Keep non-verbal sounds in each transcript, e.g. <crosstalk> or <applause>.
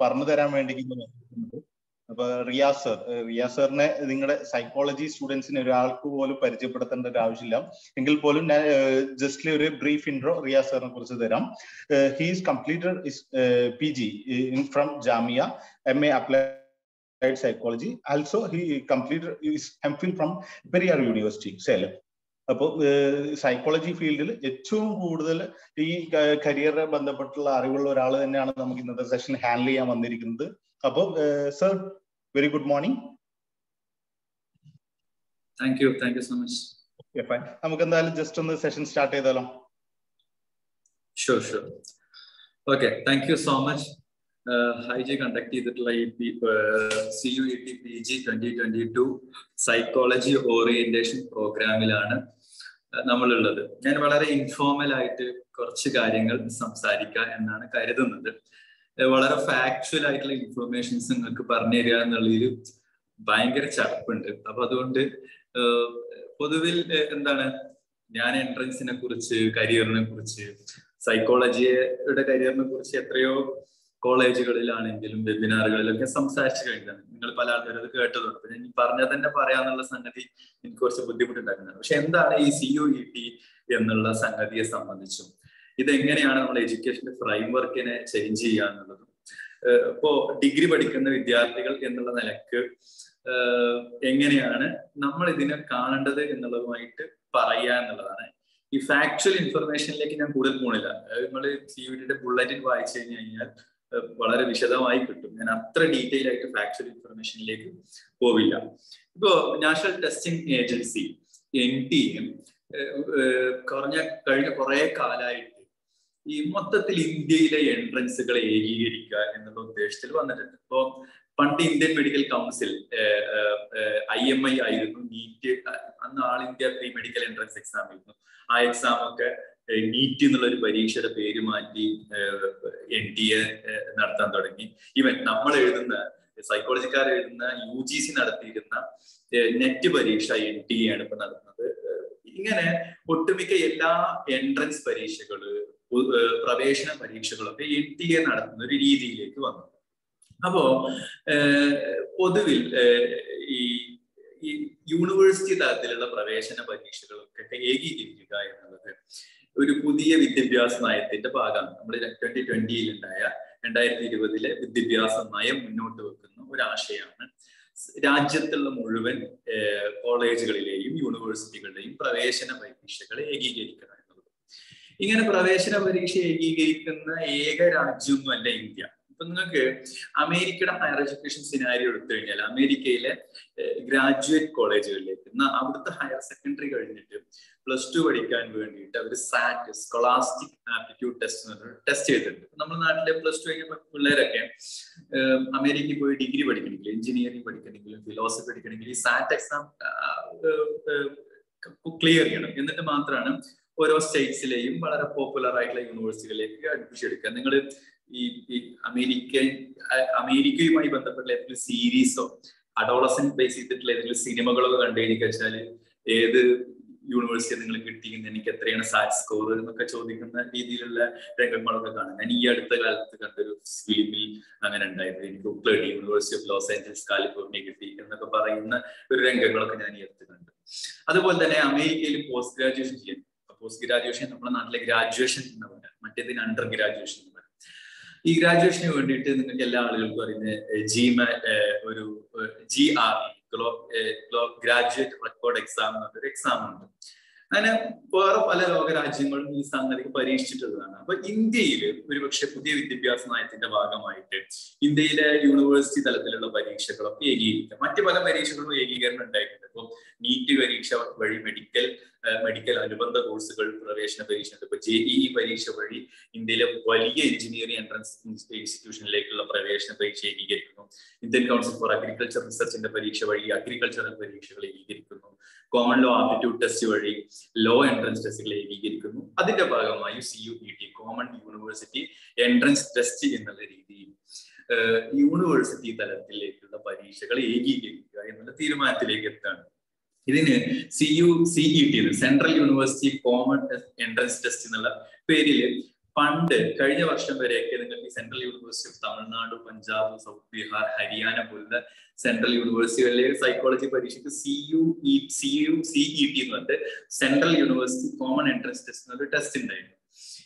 പറഞ്ഞു തരാൻ വേണ്ടി അപ്പൊ റിയാസ് സർ റിയാസ് സാറിനെ നിങ്ങളുടെ സൈക്കോളജി സ്റ്റുഡൻസിന് ഒരാൾക്ക് പോലും പരിചയപ്പെടുത്തേണ്ട ഒരു ആവശ്യമില്ല. എങ്കിൽ പോലും ഞാൻ ജസ്റ്റ്ലി ഒരു ബ്രീഫ് ഇൻട്രോ റിയാസ് സാറിനെ കുറിച്ച് തരാം. He's completed P G from Jamia M A applied psychology also he completed Phil from Periyar university Salem അപ്പോൾ സൈക്കോളജി ഫീൽഡിൽ ഏറ്റവും കൂടുതൽ ഈ കരിയറെ ബന്ധപ്പെട്ടുള്ള അറിവുള്ള ഒരാൾ തന്നെയാണ് നമുക്ക് ഇന്നത്തെ സെഷൻ ഹാൻഡിൽ ചെയ്യാൻ വന്നിരിക്കുന്നത്. അപ്പോൾ sir very good morning thank you thank you so much നമുക്ക് എന്തായാലും ജസ്റ്റ് ഒന്ന് സെഷൻ സ്റ്റാർട്ട് ചെയ്താലോ? Sure sure okay thank you so much high ജി കണ്ടക്ട് ചെയ്തിട്ടുള്ള ഈ C U E T P G twenty twenty two psychology orientation പ്രോഗ്രാമിലാണ് നമ്മളുള്ളത്. ഞാൻ വളരെ ഇൻഫോർമൽ ആയിട്ട് കുറച്ച് കാര്യങ്ങൾ സംസാരിക്കുക എന്നാണ് കരുതുന്നത്. വളരെ ഫാക്ച്വൽ ആയിട്ടുള്ള ഇൻഫർമേഷൻസ് നിങ്ങൾക്ക് പറഞ്ഞു തരിക എന്നുള്ളതിൽ ഭയങ്കര ചടപ്പുണ്ട്. അപ്പൊ അതുകൊണ്ട് പൊതുവിൽ എന്താണ് ഞാൻ എൻട്രൻസിനെ കുറിച്ച് കരിയറിനെ കുറിച്ച് സൈക്കോളജിയുടെ കരിയറിനെ കുറിച്ച് എത്രയോ കോളേജുകളിലാണെങ്കിലും വെബിനാറുകളിലൊക്കെ സംസാരിച്ചു കഴിഞ്ഞാൽ നിങ്ങൾ പല ആൾക്കാരും അത് കേട്ടതുണ്ട് അപ്പൊ ഞാൻ പറഞ്ഞ തന്നെ പറയാന്നുള്ള സംഗതി എനിക്ക് കുറച്ച് ബുദ്ധിമുട്ടുണ്ടാക്കുന്നതാണ് പക്ഷെ എന്താണ് ഈ സി യു ഇ ടി എന്നുള്ള സംഗതിയെ സംബന്ധിച്ചും? ഇതെങ്ങനെയാണ് നമ്മൾ എഡ്യൂക്കേഷന്റെ ഫ്രെയിംവർക്കിനെ ചേഞ്ച് ചെയ്യുക ഇപ്പോ ഡിഗ്രി പഠിക്കുന്ന വിദ്യാർത്ഥികൾ എന്നുള്ള നിലയ്ക്ക് എങ്ങനെയാണ് നമ്മൾ ഇതിനെ കാണേണ്ടത് എന്നുള്ളതുമായിട്ട് പറയുക എന്നുള്ളതാണ്. ഈ ഫാക്ച്വൽ ഇൻഫർമേഷനിലേക്ക് ഞാൻ കൂടുതൽ പോണില്ല. നിങ്ങൾ സി യു ടിയുടെ ബുള്ളറ്റിൻ വായിച്ചു കഴിഞ്ഞു കഴിഞ്ഞാൽ വളരെ വിശദമായി കിട്ടും. ഞാൻ അത്ര ഡീറ്റെയിൽ ആയിട്ട് ഫാക്ച്വൽ ഇൻഫർമേഷനിലേക്ക് പോവില്ല. ഇപ്പോ national testing agency N T M കുറഞ്ഞ കഴിഞ്ഞ കുറെ കാലമായിട്ട് ഈ മൊത്തത്തിൽ ഇന്ത്യയിലെ എൻട്രൻസുകളെ ഏകീകരിക്കുക എന്നുള്ള ഉദ്ദേശത്തിൽ വന്നിട്ടുണ്ട്. ഇപ്പോ പണ്ട് Indian medical council I M I ആയിരുന്നു നീറ്റ് അന്ന് all India pre medical entrance exam ആയിരുന്നു ആ എക്സാം ഒക്കെ നീറ്റ് എന്നുള്ള ഒരു പരീക്ഷയുടെ പേര് മാറ്റി എൻ ടി എ നടത്താൻ തുടങ്ങി. ഈവൻ നമ്മൾ എഴുതുന്ന സൈക്കോളജിക്കാർ എഴുതുന്ന യു ജി സി നടത്തിയിരുന്ന നെറ്റ് പരീക്ഷ എൻ ടി എ ആണ് ഇപ്പൊ നടത്തുന്നത്. ഇങ്ങനെ ഒട്ടുമിക്ക എല്ലാ എൻട്രൻസ് പരീക്ഷകൾ പ്രവേശന പരീക്ഷകളൊക്കെ എൻ ടി എ നടത്തുന്ന ഒരു രീതിയിലേക്ക് വന്നു. അപ്പോ പൊതുവിൽ ഈ ഈ യൂണിവേഴ്സിറ്റി തലത്തിലുള്ള പ്രവേശന പരീക്ഷകളൊക്കെ ഏകീകരിക്കുക എന്നുള്ളത് ഒരു പുതിയ വിദ്യാഭ്യാസ നയത്തിന്റെ ഭാഗമാണ്. നമ്മൾ ട്വന്റി ട്വന്റിയിൽ ഉണ്ടായ രണ്ടായിരത്തി ഇരുപതിലെ വിദ്യാഭ്യാസ നയം മുന്നോട്ട് വെക്കുന്ന ഒരു ആശയമാണ് രാജ്യത്തുള്ള മുഴുവൻ കോളേജുകളിലെയും യൂണിവേഴ്സിറ്റികളുടെയും പ്രവേശന പരീക്ഷകളെ ഏകീകരിക്കണം എന്നുള്ളത്. ഇങ്ങനെ പ്രവേശന പരീക്ഷ ഏകീകരിക്കുന്ന ഏക രാജ്യമല്ല ഇന്ത്യ. ഇപ്പൊ നിങ്ങൾക്ക് അമേരിക്കയുടെ ഹയർ എഡ്യൂക്കേഷൻ സിനാരി എടുത്തു കഴിഞ്ഞാൽ അമേരിക്കയിലെ ഗ്രാജുവേറ്റ് കോളേജുകളിലേക്ക് എന്നാൽ അവിടുത്തെ ഹയർ സെക്കൻഡറി കഴിഞ്ഞിട്ട് പ്ലസ് ടു പഠിക്കാൻ വേണ്ടിയിട്ട് അവർ സാറ്റ് സ്കോളാസ്റ്റിക് ആപ്റ്റിറ്റ്യൂഡ് ടെസ്റ്റ് എന്ന് പറഞ്ഞൊരു ടെസ്റ്റ് ചെയ്തിട്ടുണ്ട്. നമ്മുടെ നാട്ടിലെ പ്ലസ് ടു കഴിഞ്ഞ പിള്ളേരൊക്കെ അമേരിക്കയിൽ പോയി ഡിഗ്രി പഠിക്കണമെങ്കിൽ എഞ്ചിനീയറിംഗ് പഠിക്കണമെങ്കിലും ഫിലോസഫി പഠിക്കണമെങ്കിൽ ഈ സാറ്റ് എക്സാം ക്ലിയർ ചെയ്യണം. എന്നിട്ട് മാത്രമാണ് ഓരോ സ്റ്റേറ്റ്സിലെയും വളരെ പോപ്പുലർ ആയിട്ടുള്ള യൂണിവേഴ്സിറ്റികളിലേക്ക് അഡ്മിഷൻ എടുക്കുക. നിങ്ങൾ ഈ അമേരിക്ക അമേരിക്കയുമായി ബന്ധപ്പെട്ട ഏതെങ്കിലും സീരീസോ അഡോളസൻ ബേസ് ചെയ്തിട്ടുള്ള ഏതെങ്കിലും സിനിമകളൊക്കെ കണ്ടു കഴിഞ്ഞാൽ ഏത് യൂണിവേഴ്സിറ്റി നിങ്ങൾ കിട്ടിയെന്ന് എനിക്ക് എത്രയാണ് സാറ്റ് സ്കോർ എന്നൊക്കെ ചോദിക്കുന്ന രീതിയിലുള്ള രംഗങ്ങളൊക്കെ കാണാം. ഞാൻ ഈ അടുത്ത കാലത്ത് കണ്ടൊരു ഫിലിമിൽ അങ്ങനെ ഉണ്ടായിരുന്നു. എനിക്ക് ഉപ്ലേഡ് university of Los Angeles California കിട്ടി എന്നൊക്കെ പറയുന്ന ഒരു രംഗങ്ങളൊക്കെ ഞാൻ ഈ അടുത്ത് കണ്ടു. അതുപോലെ തന്നെ അമേരിക്കയിൽ പോസ്റ്റ് ഗ്രാജുവേഷൻ ചെയ്യാൻ. പോസ്റ്റ് ഗ്രാജുവേഷൻ നമ്മുടെ നാട്ടിലെ ഗ്രാജുവേഷൻ എന്ന് പറയാം മറ്റേതിന് അണ്ടർ ഗ്രാജുവേഷൻ ഈ ഗ്രാജുവേഷന് വേണ്ടിയിട്ട് നിങ്ങൾക്ക് എല്ലാ ആളുകൾക്കും അറിയുന്ന ജി ഒരു G R graduate record exam എന്ന് പറഞ്ഞൊരു എക്സാം ഉണ്ട്. അങ്ങനെ വേറെ പല ലോകരാജ്യങ്ങളും ഈ സംഗതി പരീക്ഷിച്ചിട്ടുള്ളതാണ്. അപ്പൊ ഇന്ത്യയിൽ ഒരുപക്ഷെ പുതിയ വിദ്യാഭ്യാസ നയത്തിന്റെ ഭാഗമായിട്ട് ഇന്ത്യയിലെ യൂണിവേഴ്സിറ്റി തലത്തിലുള്ള പരീക്ഷകളൊക്കെ ഏകീകരിക്കാം. മറ്റു പല പരീക്ഷകളും ഏകീകരണം ഉണ്ടായിട്ടുണ്ട്. ഇപ്പൊ നീറ്റ് പരീക്ഷ വഴി മെഡിക്കൽ മെഡിക്കൽ അനുബന്ധ കോഴ്സുകൾ പ്രവേശന പരീക്ഷ ഇപ്പൊ ജെ ഇ പരീക്ഷ വഴി ഇന്ത്യയിലെ വലിയ എഞ്ചിനീയറിംഗ് എൻട്രൻസ് ഇൻസ്റ്റിറ്റ്യൂഷനിലേക്കുള്ള പ്രവേശന പരീക്ഷ ഏകീകരിക്കുന്നു. ഇന്ത്യൻ കൗൺസിൽ ഫോർ അഗ്രികൾച്ചർ റിസർച്ചിന്റെ പരീക്ഷ വഴി അഗ്രികൾച്ചറൽ പരീക്ഷകൾ ഏകീകരിക്കുന്നു കോമൺ ലോ ആപ്റ്റിറ്റ്യൂഡ് ടെസ്റ്റ് വഴി ലോ എൻട്രൻസ് ടെസ്റ്റുകൾ ഏകീകരിക്കുന്നു അതിന്റെ ഭാഗമായി C U E T common university entrance test എന്നുള്ള രീതിയിൽ യൂണിവേഴ്സിറ്റി തലത്തിലേക്കുള്ള പരീക്ഷകൾ ഏകീകരിക്കുക എന്നുള്ള തീരുമാനത്തിലേക്ക് എത്താണ് ഇതിന് C U C E T central university common entrance test എന്നുള്ള പേരിൽ പണ്ട് കഴിഞ്ഞ വർഷം വരെയൊക്കെ നിങ്ങൾക്ക് ഈ central university of Tamil Nadu Punjab south Bihar Haryana പോലുള്ള സെൻട്രൽ യൂണിവേഴ്സിറ്റികളിലെ സൈക്കോളജി പരീക്ഷയ്ക്ക് C U E C U C E T എന്ന് പറഞ്ഞിട്ട് central university common entrance test എന്നൊരു ടെസ്റ്റ് ഉണ്ടായിരുന്നു.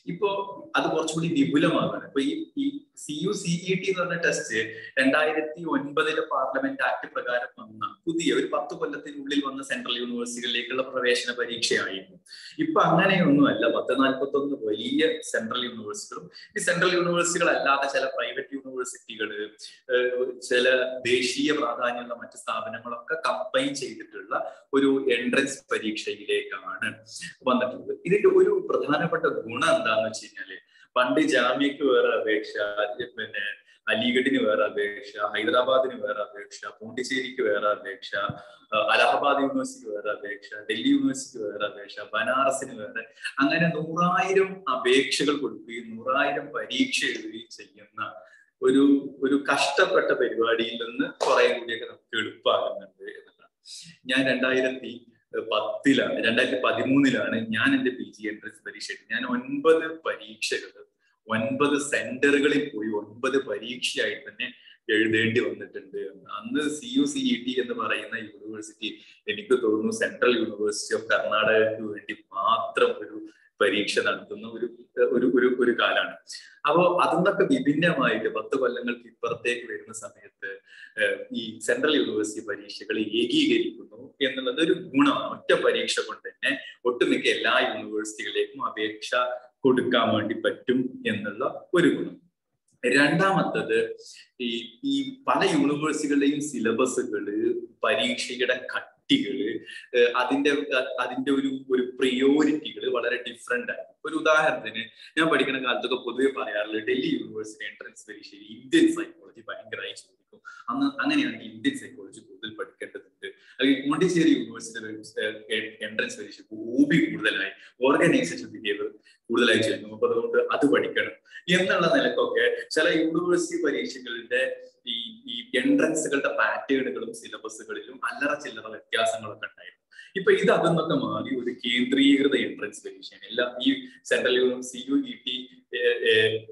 ഇപ്പോ അത് കുറച്ചുകൂടി വിപുലമാകാണ് ഇപ്പൊ ഈ C U C E T എന്ന് പറഞ്ഞ ടെസ്റ്റ് രണ്ടായിരത്തി ഒൻപതിലെ പാർലമെന്റ് ആക്ട് പ്രകാരം വന്ന പുതിയ ഒരു പത്ത് കൊല്ലത്തിനുള്ളിൽ വന്ന സെൻട്രൽ യൂണിവേഴ്സിറ്റികളിലേക്കുള്ള പ്രവേശന പരീക്ഷയായിരുന്നു. ഇപ്പൊ അങ്ങനെയൊന്നുമല്ല. പത്ത് നാൽപ്പത്തി ഒന്ന് വലിയ സെൻട്രൽ യൂണിവേഴ്സിറ്റികളും ഈ സെൻട്രൽ യൂണിവേഴ്സിറ്റികൾ അല്ലാതെ ചില പ്രൈവറ്റ് യൂണിവേഴ്സിറ്റികൾ ചില ദേശീയ പ്രാധാന്യമുള്ള മറ്റ് സ്ഥാപനങ്ങളൊക്കെ കമ്പൈൻ ചെയ്തിട്ടുള്ള ഒരു എൻട്രൻസ് പരീക്ഷയിലേക്കാണ് വന്നിട്ടുള്ളത്. ഇതിന്റെ ഒരു പ്രധാനപ്പെട്ട ഗുണം എന്താന്ന് വെച്ച് കഴിഞ്ഞാൽ പണ്ട് ജാമ്യക്ക് വേറെ അപേക്ഷ പിന്നെ അലിഗഡിന് വേറെ അപേക്ഷ ഹൈദരാബാദിന് വേറെ അപേക്ഷ പോണ്ടിച്ചേരിക്ക് വേറെ അപേക്ഷ അലഹബാദ് യൂണിവേഴ്സിറ്റിക്ക് വേറെ അപേക്ഷ ഡൽഹി യൂണിവേഴ്സിറ്റിക്ക് വേറെ അപേക്ഷ ബനാറസിന് വേറെ അങ്ങനെ നൂറായിരം അപേക്ഷകൾ കൊടുക്കുകയും നൂറായിരം പരീക്ഷ എഴുതുകയും ചെയ്യുന്ന ഒരു ഒരു കഷ്ടപ്പെട്ട പരിപാടിയിൽ നിന്ന് കുറെ കൂടിയൊക്കെ നമുക്ക് എളുപ്പമാകുന്നുണ്ട് എന്നതാണ് ഞാൻ രണ്ടായിരത്തി പത്തിലാണ് രണ്ടായിരത്തി പതിമൂന്നിലാണ് ഞാൻ എന്റെ പി ജി എൻട്രൻസ് പരീക്ഷ ഞാൻ ഒൻപത് പരീക്ഷകൾ ഒൻപത് സെന്ററുകളിൽ പോയി ഒൻപത് പരീക്ഷയായി തന്നെ എഴുതേണ്ടി വന്നിട്ടുണ്ട് അന്ന് C U C E T എന്ന് പറയുന്ന യൂണിവേഴ്സിറ്റി എനിക്ക് തോന്നുന്നു സെൻട്രൽ യൂണിവേഴ്സിറ്റി ഓഫ് കർണാടകയ്ക്ക് വേണ്ടി മാത്രം ഒരു പരീക്ഷ നടത്തുന്ന ഒരു ഒരു ഒരു ഒരു കാലാണ്. അപ്പോ അതിന്നൊക്കെ വിഭിന്നമായിട്ട് പത്ത് കൊല്ലങ്ങൾക്ക് ഇപ്പുറത്തേക്ക് വരുന്ന സമയത്ത് ഈ സെൻട്രൽ യൂണിവേഴ്സിറ്റി പരീക്ഷകൾ ഏകീകരിക്കുന്നു എന്നുള്ളത് ഒരു ഗുണമാണ്. ഒറ്റ പരീക്ഷ കൊണ്ട് തന്നെ ഒട്ടുമിക്ക എല്ലാ യൂണിവേഴ്സിറ്റികളിലേക്കും അപേക്ഷ കൊടുക്കാൻ വേണ്ടി പറ്റും എന്നുള്ള ഒരു ഗുണം. രണ്ടാമത്തത് ഈ ഈ പല യൂണിവേഴ്സിറ്റികളുടെയും സിലബസുകൾ പരീക്ഷയുടെ കട്ടികൾ അതിന്റെ അതിന്റെ ഒരു ഒരു പ്രിയോറിറ്റികൾ വളരെ ഡിഫറെന്റ് ആണ്. ഒരു ഉദാഹരണത്തിന് ഞാൻ പഠിക്കുന്ന കാലത്തൊക്കെ പൊതുവെ പറയാറുള്ളത് ഡൽഹി യൂണിവേഴ്സിറ്റി എൻട്രൻസ് പരീക്ഷയിൽ ഇന്ത്യൻ സൈക്കോളജി ഭയങ്കരമായി ചോദിക്കും. അന്ന് അങ്ങനെയാണെങ്കിൽ ഇന്ത്യൻ സൈക്കോളജി കൂടുതൽ പഠിക്കേണ്ടതുണ്ട്. അല്ലെങ്കിൽ പോണ്ടിച്ചേരി യൂണിവേഴ്സിറ്റി എൻട്രൻസ് പരീക്ഷ ബി കൂടുതലായി ഓർഗനൈസേഷൻ ബിഹേവിയർ കൂടുതലായി ചെയ്യുന്നു. അപ്പൊ അതുകൊണ്ട് അത് പഠിക്കണം. എന്നുള്ള നിലക്കൊക്കെ ചില യൂണിവേഴ്സിറ്റി പരീക്ഷകളുടെ ഈ ഈ എൻട്രൻസുകളുടെ പാറ്റേണുകളും സിലബസുകളിലും അല്ലറ ചില്ലറ വ്യത്യാസങ്ങളൊക്കെ ഉണ്ടായിരുന്നു. ഇപ്പൊ ഇത് അതെന്നൊക്കെ മാറി ഒരു കേന്ദ്രീകൃത എൻട്രൻസ് പരീക്ഷയാണ് എല്ലാ ഈ central university U E T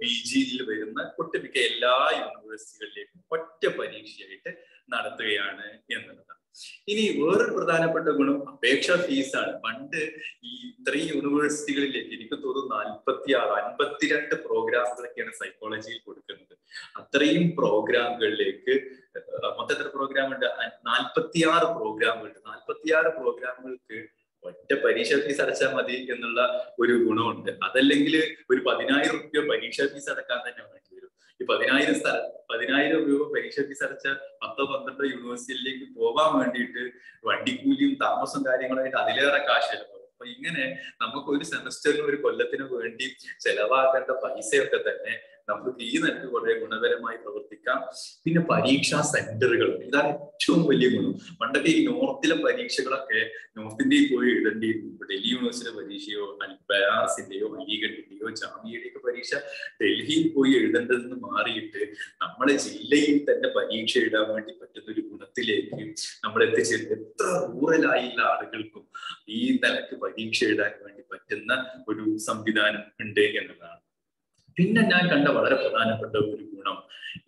P ജിയിൽ വരുന്ന ഒട്ടുമിക്ക എല്ലാ യൂണിവേഴ്സിറ്റികളിലേക്കും ഒറ്റ പരീക്ഷയായിട്ട് നടത്തുകയാണ് എന്നുള്ളതാണ്. ഇനി വേറൊരു പ്രധാനപ്പെട്ട ഗുണം അപേക്ഷ ഫീസാണ് പണ്ട് ഈ ഇത്രയും യൂണിവേഴ്സിറ്റികളിലേക്ക് എനിക്ക് തോന്നുന്നു നാൽപ്പത്തി ആറ് അൻപത്തിരണ്ട് പ്രോഗ്രാമുകളൊക്കെയാണ് സൈക്കോളജിയിൽ കൊടുക്കുന്നത്. അത്രയും പ്രോഗ്രാമുകളിലേക്ക് മൊത്തത്തിൽ പ്രോഗ്രാം ഉണ്ട് നാൽപ്പത്തിയാറ് പ്രോഗ്രാമുകളുണ്ട് നാൽപ്പത്തിയാറ് പ്രോഗ്രാമുകൾക്ക് ഒറ്റ പരീക്ഷ ഫീസ് അടച്ചാൽ മതി എന്നുള്ള ഒരു ഗുണമുണ്ട്. അതല്ലെങ്കിൽ ഒരു പതിനായിരം റുപ്യ പരീക്ഷാ ഫീസ് അടക്കാൻ തന്നെ വേണ്ടി ഈ പതിനായിരം സ്ഥലം പതിനായിരം രൂപ പരീക്ഷ ഫീസ് അടച്ച പത്തോ പന്ത്രണ്ടോ യൂണിവേഴ്സിറ്റിയിലേക്ക് പോകാൻ വേണ്ടിയിട്ട് വണ്ടിക്കൂലിയും താമസം കാര്യങ്ങളായിട്ട് അതിലേറെ കാശ് ചെലവാകും. അപ്പൊ ഇങ്ങനെ നമുക്ക് ഒരു സെമസ്റ്ററിന് ഒരു കൊല്ലത്തിന് വേണ്ടി ചെലവാക്കേണ്ട പൈസയൊക്കെ തന്നെ നമുക്ക് ഈ നിലയ്ക്ക് വളരെ ഗുണപരമായി പ്രവർത്തിക്കാം. പിന്നെ പരീക്ഷാ സെന്ററുകൾ. ഇതാണ് ഏറ്റവും വലിയ ഗുണം. പണ്ടൊക്കെ ഈ നോർത്തിലെ പരീക്ഷകളൊക്കെ നോർത്ത് ഇന്ത്യയിൽ പോയി ഇടേണ്ടി ഇപ്പൊ ഡൽഹി യൂണിവേഴ്സിറ്റി പരീക്ഷയോ ബനാറസിന്റെയോ അലിഗഡിന്റെയോ ജാമ്യയുടെയൊക്കെ പരീക്ഷ ഡൽഹിയിൽ പോയി എഴുതേണ്ടതെന്ന് മാറിയിട്ട് നമ്മുടെ ജില്ലയിൽ തന്നെ പരീക്ഷ എഴുതാൻ വേണ്ടി പറ്റുന്ന ഒരു ഗുണത്തിലേക്ക് നമ്മൾ എത്തിച്ചേരും. എത്ര റൂറലായുള്ള ആളുകൾക്കും ഈ നിലയ്ക്ക് പരീക്ഷ എഴുതാൻ വേണ്ടി പറ്റുന്ന ഒരു സംവിധാനം ഉണ്ട് എന്നതാണ് പിന്നെ ഞാൻ കണ്ട വളരെ പ്രധാനപ്പെട്ട ഒരു ഗുണം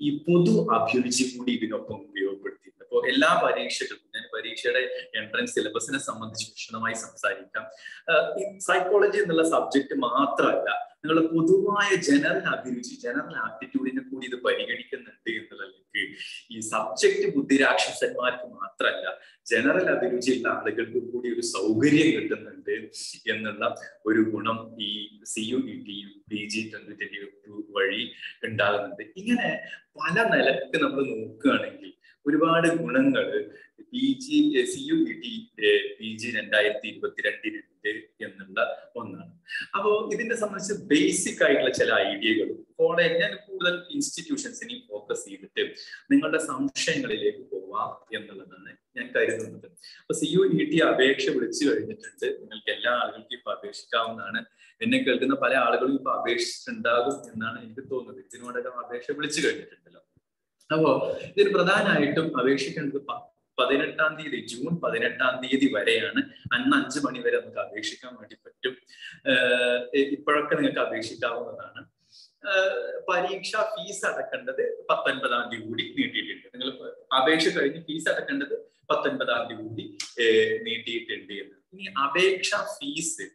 ഈ പൊതു അഭിരുചി കൂടി ഇതിനൊപ്പം ഉപയോഗപ്പെടുത്തി. അപ്പോൾ എല്ലാ പരീക്ഷകളും ഞാൻ പരീക്ഷയുടെ എൻട്രൻസ് സിലബസിനെ സംബന്ധിച്ച് വിശദമായി സംസാരിക്കാം. സൈക്കോളജി എന്നുള്ള സബ്ജക്ട് മാത്രമല്ല നിങ്ങൾ പൊതുവായ ജനറൽ അഭിരുചി ജനറൽ ആപ്റ്റിറ്റ്യൂഡിനെ കൂടി ഇത് പരിഗണിക്കുന്നുണ്ട് എന്നുള്ളതിലേക്ക് ഈ സബ്ജക്ട് ബുദ്ധിരാക്ഷസന്മാർക്ക് മാത്രമല്ല ജനറൽ അഭിരുചിയുള്ള ആളുകൾക്ക് കൂടി ഒരു സൗകര്യം കിട്ടുന്നുണ്ട് എന്നുള്ള ഒരു ഗുണം ഈ C U E T P G twenty twenty വഴി ഉണ്ടാകുന്നുണ്ട്. ഇങ്ങനെ പല നിലയ്ക്ക് നമ്മൾ നോക്കുകയാണെങ്കിൽ ഒരുപാട് ഗുണങ്ങൾ P G C U E T P G രണ്ടായിരത്തി ഇരുപത്തിരണ്ടിനുണ്ട് എന്നുള്ള ഒന്നാണ്. അപ്പോ ഇതിനെ സംബന്ധിച്ച് ബേസിക് ആയിട്ടുള്ള ചില ഐഡിയകളും കോളേജ് ഞാൻ കൂടുതൽ ഇൻസ്റ്റിറ്റ്യൂഷൻസിനെ ഫോക്കസ് ചെയ്തിട്ട് നിങ്ങളുടെ സംശയങ്ങളിലേക്ക് പോവാം എന്നുള്ളതാണ് ഞാൻ കരുതുന്നത്. അപ്പൊ സി യു ഇ ടി അപേക്ഷ വിളിച്ചു കഴിഞ്ഞിട്ടുണ്ട്. നിങ്ങൾക്ക് എല്ലാ ആളുകൾക്കും ഇപ്പൊ അപേക്ഷിക്കാവുന്നതാണ്. എന്നെ കേൾക്കുന്ന പല ആളുകളും ഇപ്പൊ അപേക്ഷിച്ചിട്ടുണ്ടാകും എന്നാണ് എനിക്ക് തോന്നുന്നത്. ഇതിനോടകം അപേക്ഷ വിളിച്ചു കഴിഞ്ഞിട്ടുണ്ടല്ലോ. അപ്പോ ഇതിന് പ്രധാനമായിട്ടും അപേക്ഷിക്കേണ്ടത് പതിനെട്ടാം തീയതി ജൂൺ പതിനെട്ടാം തീയതി വരെയാണ്. അന്ന് അഞ്ചു മണി വരെ നമുക്ക് അപേക്ഷിക്കാൻ വേണ്ടി പറ്റും. ഇപ്പോഴൊക്കെ നിങ്ങൾക്ക് അപേക്ഷിക്കാവുന്നതാണ്. പരീക്ഷ ഫീസ് അടക്കേണ്ടത് പത്തൊൻപതാം തീയതി കൂടി നീട്ടിയിട്ടുണ്ട്. നിങ്ങൾ അപേക്ഷ കഴിഞ്ഞ് ഫീസ് അടക്കേണ്ടത് പത്തൊൻപതാം തീയതി കൂടി നീട്ടിയിട്ടുണ്ട് എന്ന്. ഇനി അപേക്ഷ ഫീസ്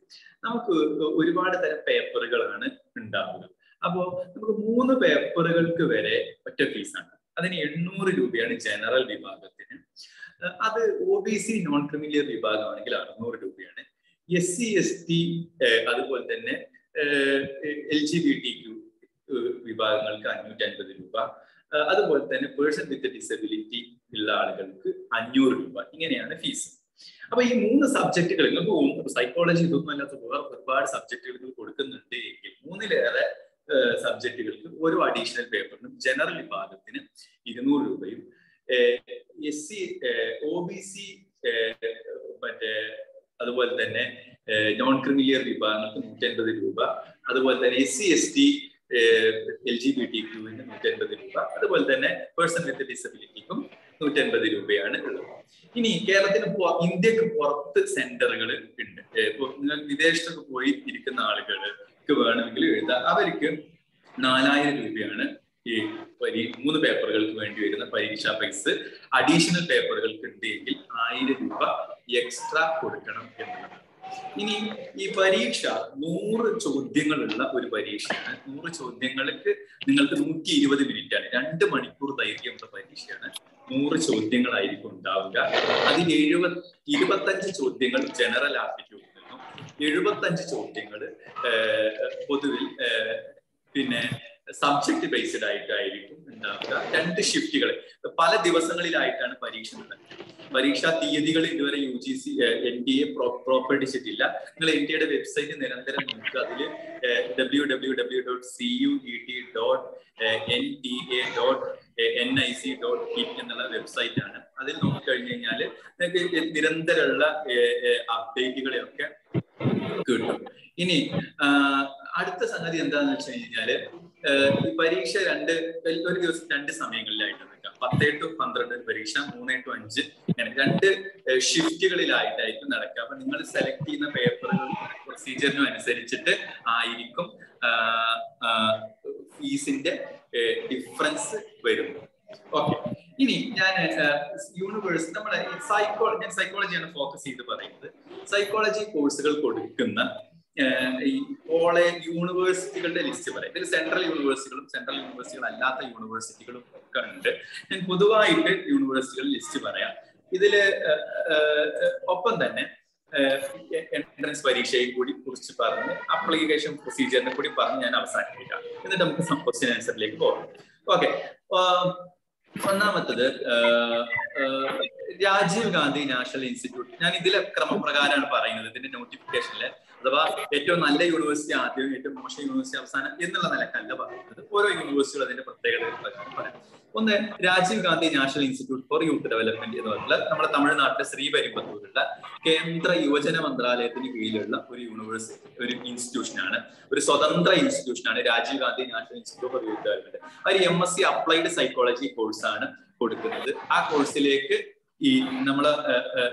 നമുക്ക് ഒരുപാട് തരം പേപ്പറുകളാണ് ഉണ്ടാവുക. അപ്പോ നമുക്ക് മൂന്ന് പേപ്പറുകൾക്ക് വരെ ഒറ്റ ഫീസാണ്. അതിന് എണ്ണൂറ് രൂപയാണ് ജനറൽ വിഭാഗത്തിന്. അത് O B C non criminal വിഭാഗമാണെങ്കിൽ അറുന്നൂറ് രൂപയാണ്. എസ് സി എസ് ടി അതുപോലെ തന്നെ L G B T Q വിഭാഗങ്ങൾക്ക് അഞ്ഞൂറ്റി അൻപത് രൂപ അതുപോലെ തന്നെ പേഴ്സൺ വിത്ത് ഡിസബിലിറ്റി ഉള്ള ആളുകൾക്ക് അഞ്ഞൂറ് രൂപ. ഇങ്ങനെയാണ് ഫീസ് അപ്പൊ ഈ മൂന്ന് സബ്ജക്റ്റുകൾ നിങ്ങൾക്ക് സൈക്കോളജി ഇതൊന്നും അല്ലാത്ത വേറെ ഒരുപാട് സബ്ജക്റ്റുകൾ കൊടുക്കുന്നുണ്ട് എങ്കിൽ മൂന്നിലേറെ സബ്ജക്റ്റുകൾക്ക് ഓരോ അഡീഷണൽ പേപ്പറിനും ജനറൽ വിഭാഗത്തിന് ഇരുന്നൂറ് രൂപയും. S C O B C മറ്റേ അതുപോലെ തന്നെ നോൺ ക്രിമിലിയർ വിഭാഗങ്ങൾക്ക് നൂറ്റി അൻപത് രൂപ. അതുപോലെ തന്നെ S C S T L G B T ക്യൂവിന് നൂറ്റി അൻപത് രൂപ. അതുപോലെ തന്നെ പേഴ്സൺ വിത്ത് ഡിസബിലിറ്റിക്കും നൂറ്റി അൻപത് രൂപയാണ് ഉള്ളത്. ഇനി കേരളത്തിന് ഇന്ത്യയ്ക്ക് പുറത്ത് സെന്ററുകൾ ഉണ്ട്. നിങ്ങൾ വിദേശത്തൊക്കെ പോയി ഇരിക്കുന്ന ആളുകൾക്ക് വേണമെങ്കിൽ എഴുതാം. അവർക്ക് നാലായിരം രൂപയാണ് ഈ പരീ മൂന്ന് പേപ്പറുകൾക്ക് വേണ്ടി വരുന്ന പരീക്ഷാ പൈസ അഡീഷണൽ പേപ്പറുകൾക്ക് ഉണ്ട് ആയിരം രൂപ എക്സ്ട്രാ കൊടുക്കണം എന്നുള്ളത്. ഇനി ഈ പരീക്ഷ നൂറ് ചോദ്യങ്ങളുള്ള ഒരു പരീക്ഷയാണ്. നൂറ് ചോദ്യങ്ങൾക്ക് നിങ്ങൾക്ക് നൂറ്റി ഇരുപത് മിനിറ്റ് ആണ് രണ്ട് മണിക്കൂർ ദൈർഘ്യമുള്ള പരീക്ഷയാണ്. നൂറ് ചോദ്യങ്ങളായിരിക്കും ഉണ്ടാവുക. അതിൽ എഴുപത് ഇരുപത്തഞ്ച് ചോദ്യങ്ങൾ ജനറൽ ആപ്റ്റിറ്റ്യൂഡിൽ നിന്നും എഴുപത്തഞ്ച് ചോദ്യങ്ങൾ പൊതുവിൽ പിന്നെ സബ്ജക്ട് ബേസ്ഡ് ആയിട്ടായിരിക്കും ഉണ്ടാവുക. രണ്ട് ഷിഫ്റ്റുകൾ പല ദിവസങ്ങളിലായിട്ടാണ് പരീക്ഷ നടക്കുക പരീക്ഷാ തീയതികൾ ഇതുവരെ U G C N D A പുറപ്പെടുവിച്ചിട്ടില്ല. നിങ്ങൾ എൻ ഡി എയുടെ വെബ്സൈറ്റ് നിരന്തരം നോക്കുക. അതിൽ W W W dot C U E T dot N D A dot N I C dot in എന്നുള്ള വെബ്സൈറ്റ് ആണ്. അതിൽ നോക്കിക്കഴിഞ്ഞു കഴിഞ്ഞാൽ നിങ്ങൾക്ക് നിരന്തരമുള്ള അപ്ഡേറ്റുകളെയൊക്കെ കിട്ടും. ഇനി അടുത്ത സംഗതി എന്താണെന്ന് വെച്ച് കഴിഞ്ഞാൽ പരീക്ഷ രണ്ട് ഒരു ദിവസം രണ്ട് സമയങ്ങളിലായിട്ട് നടക്കാം പത്തേ ടു പന്ത്രണ്ട് പരീക്ഷ മൂന്നേ ടു അഞ്ച് രണ്ട് ഷിഫ്റ്റുകളിലായിട്ടായിരിക്കും നടക്കുക. അപ്പൊ നിങ്ങൾ സെലക്ട് ചെയ്യുന്ന പേപ്പറുകൾ പ്രൊസീജിയറിനും അനുസരിച്ചിട്ട് ആയിരിക്കും ഫീസിന്റെ ഡിഫറൻസ് വരുന്നത് ഓക്കെ ഇനി ഞാൻ യൂണിവേഴ്സ് നമ്മുടെ സൈക്കോളജി ഞാൻ സൈക്കോളജിയാണ് ഫോക്കസ് ചെയ്ത് പറയുന്നത്. സൈക്കോളജി കോഴ്സുകൾ കൊടുക്കുന്ന ഈ കോളേജ് യൂണിവേഴ്സിറ്റികളുടെ ലിസ്റ്റ് പറയും. ഇതിൽ സെൻട്രൽ യൂണിവേഴ്സിറ്റികളും സെൻട്രൽ യൂണിവേഴ്സിറ്റികൾ അല്ലാത്ത യൂണിവേഴ്സിറ്റികളും ഒക്കെ ഉണ്ട്. ഞാൻ പൊതുവായിട്ട് യൂണിവേഴ്സിറ്റികൾ ലിസ്റ്റ് പറയാം. ഇതിൽ ഒപ്പം തന്നെ എൻട്രൻസ് പരീക്ഷയും കൂടി കുറിച്ച് പറഞ്ഞ് അപ്ലിക്കേഷൻ പ്രൊസീജിയറിനെ കൂടി പറഞ്ഞ് ഞാൻ അവസാനിപ്പിക്കാം. എന്നിട്ട് നമുക്ക് ക്വസ്റ്റ്യൻ ആൻസറിലേക്ക് പോകാം. ഓക്കെ ഒന്നാമത്തത് രാജീവ് ഗാന്ധി നാഷണൽ ഇൻസ്റ്റിറ്റ്യൂട്ട്. ഞാൻ ഇതിലെ ക്രമപ്രകാരമാണ് പറയുന്നത് ഇതിന്റെ നോട്ടിഫിക്കേഷനിൽ. അഥവാ ഏറ്റവും നല്ല യൂണിവേഴ്സിറ്റി ആദ്യം ഏറ്റവും മോശം യൂണിവേഴ്സിറ്റി അവസാനം എന്നുള്ള നിലക്കല്ല പറയുന്നത്. ഓരോ യൂണിവേഴ്സിറ്റികളും അതിന്റെ പ്രത്യേകത പറയാം. ഒന്ന് Rajiv Gandhi national institute for youth development എന്ന് പറഞ്ഞാൽ നമ്മുടെ തമിഴ്നാട്ടിലെ ശ്രീപെരുമ്പത്തൂരുള്ള കേന്ദ്ര യുവജന മന്ത്രാലയത്തിന് കീഴിലുള്ള ഒരു യൂണിവേഴ്സിറ്റി ഒരു ഇൻസ്റ്റിറ്റ്യൂഷനാണ് ഒരു സ്വതന്ത്ര ഇൻസ്റ്റിറ്റ്യൂഷനാണ് Rajiv Gandhi national institute for youth development. ഒരു M S C applied psychology കോഴ്സാണ് കൊടുക്കുന്നത്. ആ കോഴ്സിലേക്ക് ഈ നമ്മൾ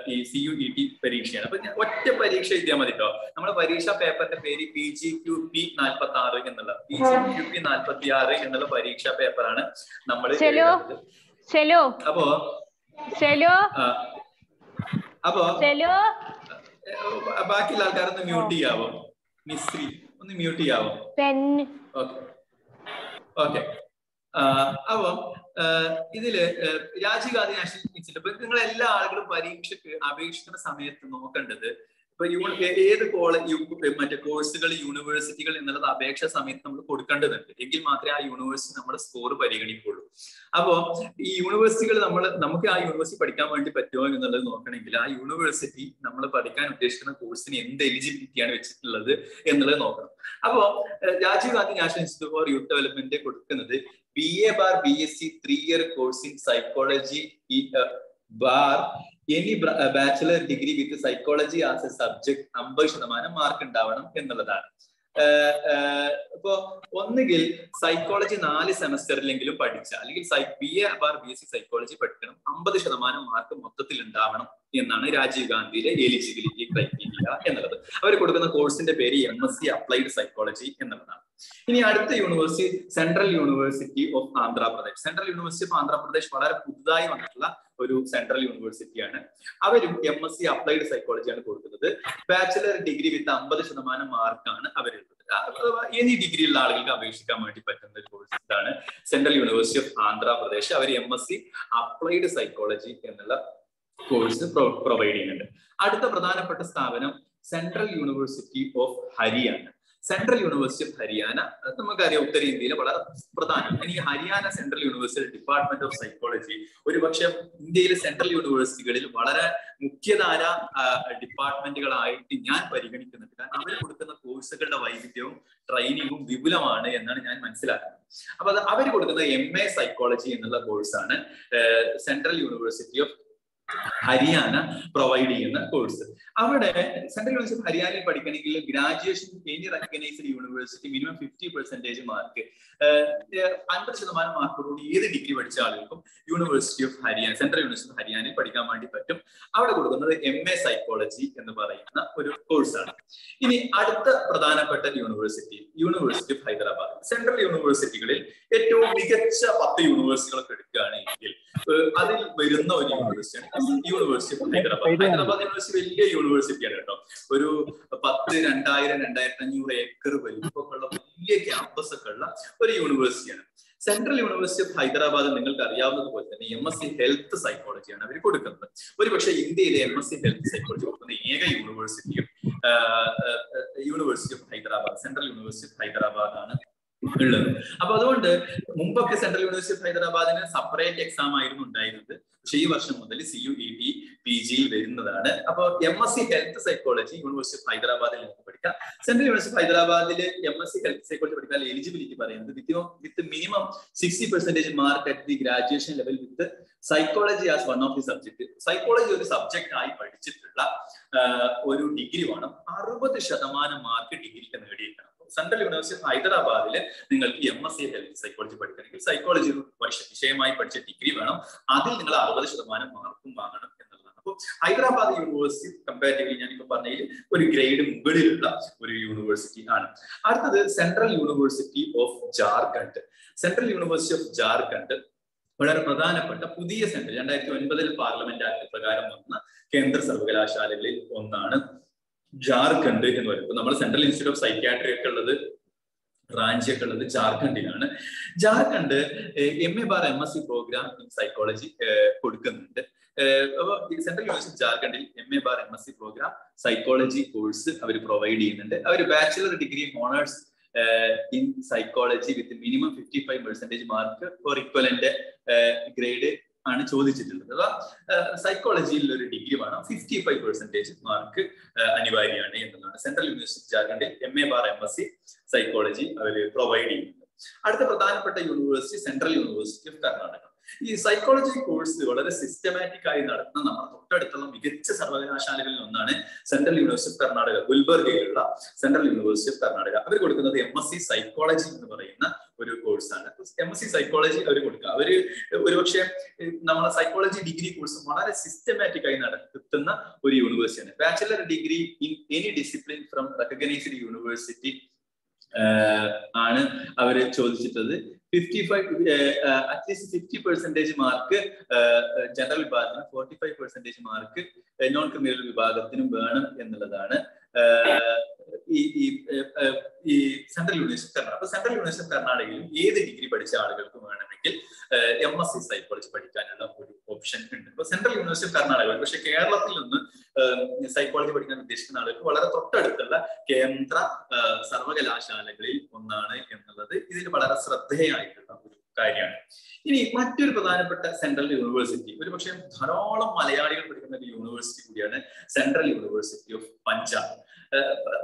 ഈ സി യു ഇ ടി പരീക്ഷയാണ്. അപ്പൊ ഒറ്റ പരീക്ഷ എഴുതിയാൽ മതി കേട്ടോ നമ്മുടെ പരീക്ഷാ പേപ്പറിന്റെ പേര് പി ജി ക്യു പി നാൽപ്പത്തി ആറ് എന്നുള്ള പി ജി ക്യു പി നാൽപ്പത്തി ആറ് എന്നുള്ള പരീക്ഷാ പേപ്പറാണ് നമ്മൾ അപ്പോ? അപ്പോ? ബാക്കിയുള്ള ആൾക്കാരൊന്ന് മ്യൂട്ട് ചെയ്യാവോ? മിസ്ത്രി ഒന്ന് മ്യൂട്ട് ചെയ്യാവോ? ഓക്കെ. ഓക്കെ. അപ്പൊ ഇതിൽ രാജീവ് ഗാന്ധി നാഷണൽ ഇൻസ്റ്റിറ്റ്യൂട്ട് നിങ്ങൾ എല്ലാ ആളുകളും പരീക്ഷയ്ക്ക് അപേക്ഷിക്കുന്ന സമയത്ത് നോക്കേണ്ടത് ഇപ്പൊ ഏത് കോളേജ് മറ്റേ കോഴ്സുകൾ യൂണിവേഴ്സിറ്റികൾ എന്നുള്ളത് അപേക്ഷ സമയത്ത് നമ്മൾ കൊടുക്കേണ്ടതുണ്ട്. എങ്കിൽ മാത്രമേ ആ യൂണിവേഴ്സിറ്റി നമ്മുടെ സ്കോർ പരിഗണിക്കുള്ളൂ. അപ്പോ ഈ യൂണിവേഴ്സിറ്റികൾ നമ്മൾ നമുക്ക് ആ യൂണിവേഴ്സിറ്റി പഠിക്കാൻ വേണ്ടി പറ്റുമോ എന്നുള്ളത് നോക്കണമെങ്കിൽ ആ യൂണിവേഴ്സിറ്റി നമ്മൾ പഠിക്കാൻ ഉദ്ദേശിക്കുന്ന കോഴ്സിന് എന്ത് എലിജിബിലിറ്റിയാണ് വെച്ചിട്ടുള്ളത് എന്നുള്ളത് നോക്കണം. അപ്പോ Rajiv Gandhi national institute for youth development കൊടുക്കുന്നത് B A bar B S C three year course in psychology bar any bachelor degree with psychology as a subject അമ്പത് ശതമാനം മാർക്ക് ഉണ്ടാവണം എന്നുള്ളതാണ്. ഇപ്പോ ഒന്നുകിൽ സൈക്കോളജി നാല് സെമസ്റ്ററിലെങ്കിലും പഠിച്ച അല്ലെങ്കിൽ B A bar B S C psychology പഠിക്കണം അമ്പത് ശതമാനം മാർക്ക് മൊത്തത്തിൽ ഉണ്ടാവണം. എന്നാണ് രാജീവ് ഗാന്ധിയിലെ എലിജിബിലിറ്റി ക്രൈറ്റീരിയ എന്നുള്ളത്. അവർ കൊടുക്കുന്ന കോഴ്സിന്റെ പേര് M S C applied psychology എന്നുള്ളതാണ്. ഇനി അടുത്ത university central university of Andhra Pradesh. Central university of Andhra Pradesh വളരെ പുതുതായി വന്നിട്ടുള്ള ഒരു സെൻട്രൽ യൂണിവേഴ്സിറ്റിയാണ്. അവരും എം എസ് സി അപ്ലൈഡ് സൈക്കോളജിയാണ് കൊടുക്കുന്നത്. ബാച്ചിലർ ഡിഗ്രി വിത്ത് അമ്പത് ശതമാനം മാർക്കാണ് അവരുള്ളത് എനി ഡിഗ്രിയുള്ള ആളുകൾക്ക് അപേക്ഷിക്കാൻ വേണ്ടി പറ്റുന്ന ഒരു കോഴ്സ് ഇതാണ് central university of Andhra Pradesh. Our M S C applied psychology എന്നുള്ള കോഴ്സ് പ്രൊവൈഡ് ചെയ്യുന്നുണ്ട്. അടുത്ത പ്രധാനപ്പെട്ട സ്ഥാപനം central university of Haryana central university of Haryana നമുക്കറിയാം ഉത്തരേന്ത്യയിലെ വളരെ പ്രധാനം. ഇനി Haryana central university department of psychology ഒരുപക്ഷെ ഇന്ത്യയിലെ സെൻട്രൽ യൂണിവേഴ്സിറ്റികളിൽ വളരെ മുഖ്യധാര ഡിപ്പാർട്ട്മെന്റുകളായിട്ട് ഞാൻ പരിഗണിക്കുന്നുണ്ട്. കാരണം അവർ കൊടുക്കുന്ന കോഴ്സുകളുടെ വൈവിധ്യവും ട്രെയിനിങ്ങും വിപുലമാണ് എന്നാണ് ഞാൻ മനസ്സിലാക്കുന്നത്. അപ്പൊ അത് അവർ കൊടുക്കുന്ന എം എ സൈക്കോളജി എന്നുള്ള കോഴ്സാണ് central university of Haryana provide ചെയ്യുന്ന കോഴ്സ് അവിടെ സെൻട്രൽ യൂണിവേഴ്സിറ്റി ഹരിയാനയിൽ പഠിക്കണമെങ്കിൽ graduation any recognised university minimum fifty percentage mark അൻപത് ശതമാനം മാർക്കോടുകൂടി ഏത് ഡിഗ്രി പഠിച്ച ആളുകൾക്കും university of Haryana central university ഹരിയാനയിൽ പഠിക്കാൻ വേണ്ടി പറ്റും. അവിടെ കൊടുക്കുന്നത് എം എ സൈക്കോളജി എന്ന് പറയുന്ന ഒരു കോഴ്സാണ് ഇനി അടുത്ത പ്രധാനപ്പെട്ട university university of Hyderabad central യൂണിവേഴ്സിറ്റികളിൽ ഏറ്റവും മികച്ച പത്ത് യൂണിവേഴ്സിറ്റികളൊക്കെ എടുക്കുകയാണെങ്കിൽ അതിൽ വരുന്ന ഒരു യൂണിവേഴ്സിറ്റിയാണ് യൂണിവേഴ്സിറ്റി ഹൈദരാബാദ് ഹൈദരാബാദ് യൂണിവേഴ്സിറ്റി വലിയ യൂണിവേഴ്സിറ്റിയാണ് കേട്ടോ. ഒരു പത്ത് രണ്ടായിരം രണ്ടായിരത്തി അഞ്ഞൂറ് ഏക്കർ വലിപ്പമൊക്കെ ഉള്ള വലിയ ക്യാമ്പസ് ഒക്കെ ഉള്ള ഒരു യൂണിവേഴ്സിറ്റിയാണ് സെൻട്രൽ യൂണിവേഴ്സിറ്റി ഓഫ് ഹൈദരാബാദ് നിങ്ങൾക്ക് അറിയാവുന്നത് പോലെ തന്നെ എം എസ് സി ഹെൽത്ത് സൈക്കോളജിയാണ് അവർ കൊടുക്കുന്നത്. ഒരു പക്ഷേ ഇന്ത്യയിലെ M S C health psychology കൊടുക്കുന്ന ഏക യൂണിവേഴ്സിറ്റിയും university of Hyderabad central university of Hyderabad ആണ് ഉള്ളത്. അപ്പൊ അതുകൊണ്ട് മുമ്പൊക്കെ സെൻട്രൽ യൂണിവേഴ്സിറ്റി ഓഫ് ഹൈദരാബാദിന് സെപ്പറേറ്റ് എക്സാം ആയിരുന്നു ഉണ്ടായിരുന്നത്. പക്ഷേ ഈ വർഷം മുതൽ C U E T P ജിയിൽ വരുന്നതാണ്. അപ്പൊ M S C health psychology university of ഹൈദരാബാദിൽ നമുക്ക് പഠിക്കാം. സെൻട്രൽ യൂണിവേഴ്സിറ്റി ഓഫ് ഹൈദരാബാദിൽ M S C health psychology പഠിക്കാൻ എലിജിബിലിറ്റി പറയുന്നത് with with minimum sixty percentage mark at the graduation level with psychology as one of the subject psychology ഒരു subject ആയി പഠിച്ചിട്ടുള്ള ഒരു ഡിഗ്രി വേണം. അറുപത് ശതമാനം മാർക്ക് ഡിഗ്രിക്ക് നേടിയിരിക്കണം സെൻട്രൽ യൂണിവേഴ്സിറ്റി ഹൈദരാബാദിൽ നിങ്ങൾക്ക് M S C health psychology പഠിക്കണമെങ്കിൽ സൈക്കോളജി വിഷയമായി പഠിച്ച ഡിഗ്രി വേണം. അതിൽ നിങ്ങൾ അറുപത് ശതമാനം മാർക്കും വാങ്ങണം എന്നുള്ളതാണ്. അപ്പോൾ ഹൈദരാബാദ് യൂണിവേഴ്സിറ്റി കമ്പാരിറ്റീവ്ലി ഞാനിപ്പോ പറഞ്ഞതിൽ ഒരു ഗ്രേഡ് മുകളിലുള്ള ഒരു യൂണിവേഴ്സിറ്റി ആണ്. അടുത്തത് central university of Jharkhand central university of Jharkhand വളരെ പ്രധാനപ്പെട്ട പുതിയ സെന്റർ രണ്ടായിരത്തി ഒൻപതിൽ പാർലമെന്റ് ആക്ട് പ്രകാരം വന്ന കേന്ദ്ര സർവകലാശാലകളിൽ ഒന്നാണ് ജാർഖണ്ഡ് എന്ന് പറയുന്നത് നമ്മൾ സെൻട്രൽ ഇൻസ്റ്റിറ്റ്യൂട്ട് ഓഫ് സൈക്യാട്രി ഒക്കെ ഉള്ളത് റാഞ്ചി ഒക്കെ ഉള്ളത് ജാർഖണ്ഡിലാണ്. Jharkhand M A bar M S C program in psychology കൊടുക്കുന്നുണ്ട്. അപ്പോൾ സെൻട്രൽ യൂണിവേഴ്സിറ്റി ജാർഖണ്ഡിൽ M A bar M S C program psychology course our provide ചെയ്യുന്നുണ്ട്. അവർ bachelor degree honours in psychology with minimum fifty five percentage mark for equivalent grade ആണ് ചോദിച്ചിട്ടുള്ളത്. അഥവാ സൈക്കോളജിയിൽ ഒരു degree വേണം. ഫിഫ്റ്റി ഫൈവ് പെർസെന്റേജ് മാർക്ക് അനിവാര്യമാണ് എന്നുള്ളതാണ്. സെൻട്രൽ യൂണിവേഴ്സിറ്റി ജാർഖണ്ഡിൽ M A bar M S C psychology our provide ചെയ്യുന്നുണ്ട്. അടുത്ത പ്രധാനപ്പെട്ട university central university of Karnataka ഈ സൈക്കോളജി കോഴ്സ് വളരെ സിസ്റ്റമാറ്റിക് ആയി നടത്തുന്ന നമ്മുടെ തൊട്ടടുത്തുള്ള മികച്ച സർവകലാശാലകളിൽ ഒന്നാണ് സെൻട്രൽ യൂണിവേഴ്സിറ്റി ഓഫ് കർണാടക ഗുൽബർഗയിലുള്ള സെൻട്രൽ യൂണിവേഴ്സിറ്റി ഓഫ് കർണാടക അവർ കൊടുക്കുന്നത് എം എസ് സി സൈക്കോളജി എന്ന് പറയുന്ന ഒരു കോഴ്സാണ് എം എസ് സി സൈക്കോളജി അവർ കൊടുക്കുക. അവർ ഒരുപക്ഷെ നമ്മളെ സൈക്കോളജി ഡിഗ്രി കോഴ്സ് വളരെ സിസ്റ്റമാറ്റിക് ആയി നടത്തുന്ന ഒരു യൂണിവേഴ്സിറ്റിയാണ് bachelor degree in any discipline from recognised university ആണ് അവർ ചോദിച്ചിട്ടുള്ളത് fifty five at least fifty percentage mark general വിഭാഗത്തിന് forty five percentage mark non criminal വിഭാഗത്തിനും വേണം എന്നുള്ളതാണ്. ഈ സെൻട്രൽ യൂണിവേഴ്സിറ്റി കർണാടക അപ്പൊ സെൻട്രൽ യൂണിവേഴ്സിറ്റി കർണാടകയിലും ഏത് ഡിഗ്രി പഠിച്ച ആളുകൾക്ക് വേണമെങ്കിൽ എം എസ് സി സൈക്കോളജി പഠിക്കാനുള്ള ഒരു ഓപ്ഷൻ ഉണ്ട്. അപ്പൊ സെൻട്രൽ യൂണിവേഴ്സിറ്റി കർണാടക പക്ഷെ കേരളത്തിൽ നിന്ന് സൈക്കോളജി പഠിക്കാൻ ഉദ്ദേശിക്കുന്ന ആളുകൾക്ക് വളരെ തൊട്ടടുത്തുള്ള കേന്ദ്ര സർവകലാശാലകളിൽ ഒന്നാണ് എന്നുള്ളത് ഇതിൽ വളരെ ശ്രദ്ധേയമായിട്ടുള്ള ഒരു കാര്യമാണ്. ഇനി മറ്റൊരു പ്രധാനപ്പെട്ട സെൻട്രൽ യൂണിവേഴ്സിറ്റി ഒരു പക്ഷേ ധാരാളം മലയാളികൾ പഠിക്കുന്ന ഒരു യൂണിവേഴ്സിറ്റി കൂടിയാണ് സെൻട്രൽ യൂണിവേഴ്സിറ്റി ഓഫ് പഞ്ചാബ്